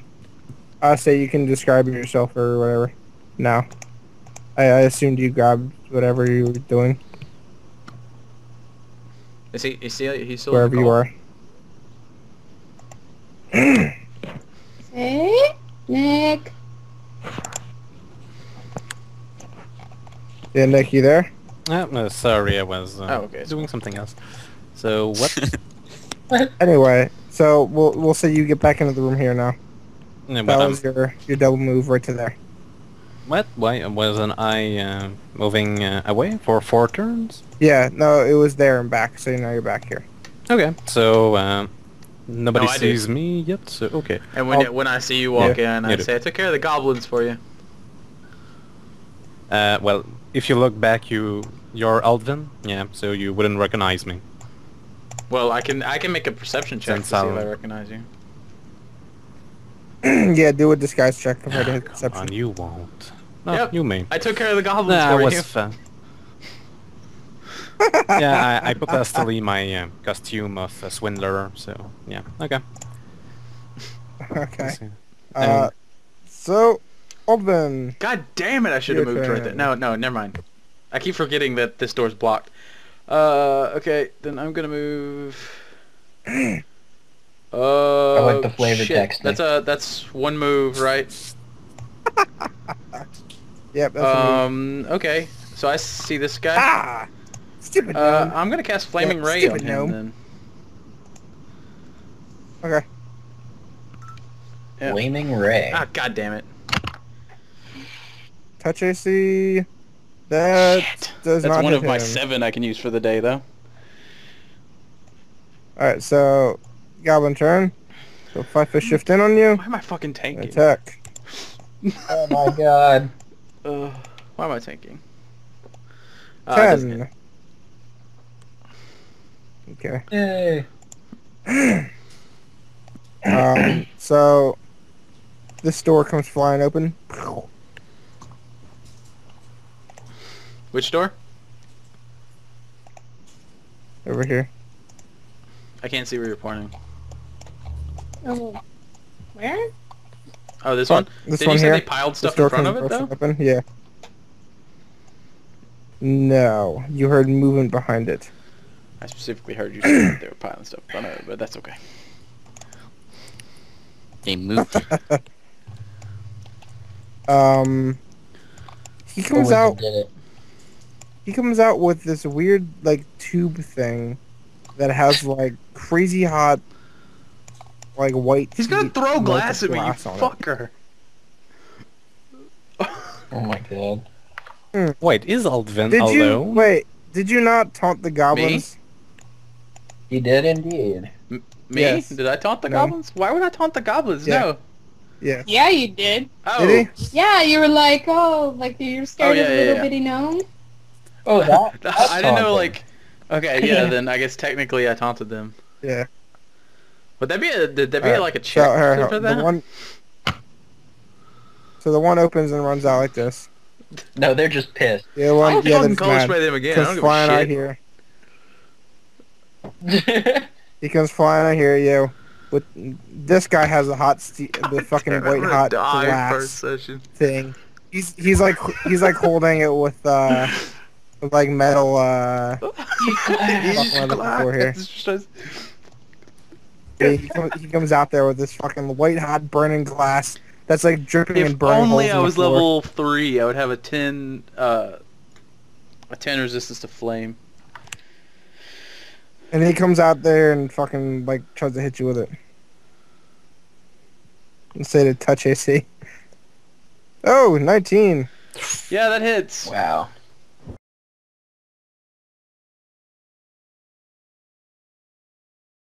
I say you can describe yourself or whatever. Now, I, I assumed you grabbed whatever you were doing Is he? Is he? He's still wherever you are. Hey, Nick. Yeah, Nick, you there? Uh, no, sorry, I was uh, Oh, okay, doing something else. So what? Anyway, so we'll we'll say you get back into the room here now. Yeah, That but, was your your double move right to there. What? Why wasn't I uh, moving uh, away for four turns? Yeah, no, it was there and back, so now you're back here. Okay, so uh, nobody No, I did. sees me yet. So okay. And when I'll- when I see you walk Yeah, in, you I do. say, I took care of the goblins for you. Uh, well, if you look back, you you're Aldven. Yeah, so you wouldn't recognize me. Well, I can I can make a perception check Since to see if I'll- I recognize you. yeah, do a disguise check compared to his Come on, perception. you won't. No, Yep. you mean. I took care of the goblins Nah, I for was you. fun. yeah, I, I put hastily my uh, costume of a swindler, so yeah, okay. okay. So- Uh, so, Aldven. God damn it! I should have Your moved right there. No, no, never mind. I keep forgetting that this door's blocked. Uh, okay, then I'm gonna move. Uh, like the flavor shit. text. That's a that's one move, right? Yep, that's a move. Um, okay. So I see this guy. Ah! Stupid Uh. I'm gonna cast Flaming Yeah, Ray on him gnome. then. Okay. Yeah. Flaming Ray. Ah, god damn it. Touch AC. That Shit. does That's not one hit of my him. seven I can use for the day, though. Alright, so, Goblin turn. So, five fish shift in on you. Why am I fucking tanking? Attack. Oh my god. Uh, why am I tanking? Uh, it doesn't. Ten. Okay. Yay. Um, so, this door comes flying open. Which door? Over here. I can't see where you're pointing. Oh, where? Oh, this Oh, one? This Did one you say here. they piled stuff in front of it, though? open. Yeah. No, you heard movement behind it. I specifically heard you say that they were piling stuff in front of it, but that's okay. They moved. Um, he comes Wizard out. He comes out with this weird like tube thing that has like crazy hot, like white. He's gonna throw melted glass at me, you glass on it. fucker. Oh my god. Hmm. Wait, is Aldven Did you wait? Did you not taunt the goblins? Me? He did indeed. Me? Yes. Did I taunt the No. goblins? Why would I taunt the goblins? Yeah. No. Yeah. Yeah, you did. Oh. Did Yeah, you were like, oh, like you're scared Oh, yeah, of yeah, little yeah. bitty gnome. Oh, that. that's I didn't know, like... Okay, yeah, then I guess technically I taunted them. Yeah. Would that be a, did that be Alright, like a So, check here, for the that? one. So the one opens and runs out like this. No, they're just pissed. Yeah, one, I'll yeah, fucking that's color mad. spray them again. I Comes don't give flying a out here. He comes flying out here, yo. With this guy has a hot, ste- the fucking I'm white hot glass first session. thing. He's he's like he's like holding it with uh with like metal uh He's on the here. Just- yeah, he, comes, he comes out there with this fucking white hot burning glass that's like dripping If and burning only holes I was level three, I would have a ten uh, a ten resistance to flame. And he comes out there and fucking like tries to hit you with it. Instead of touch AC. Oh, 19. Yeah, that hits. wow.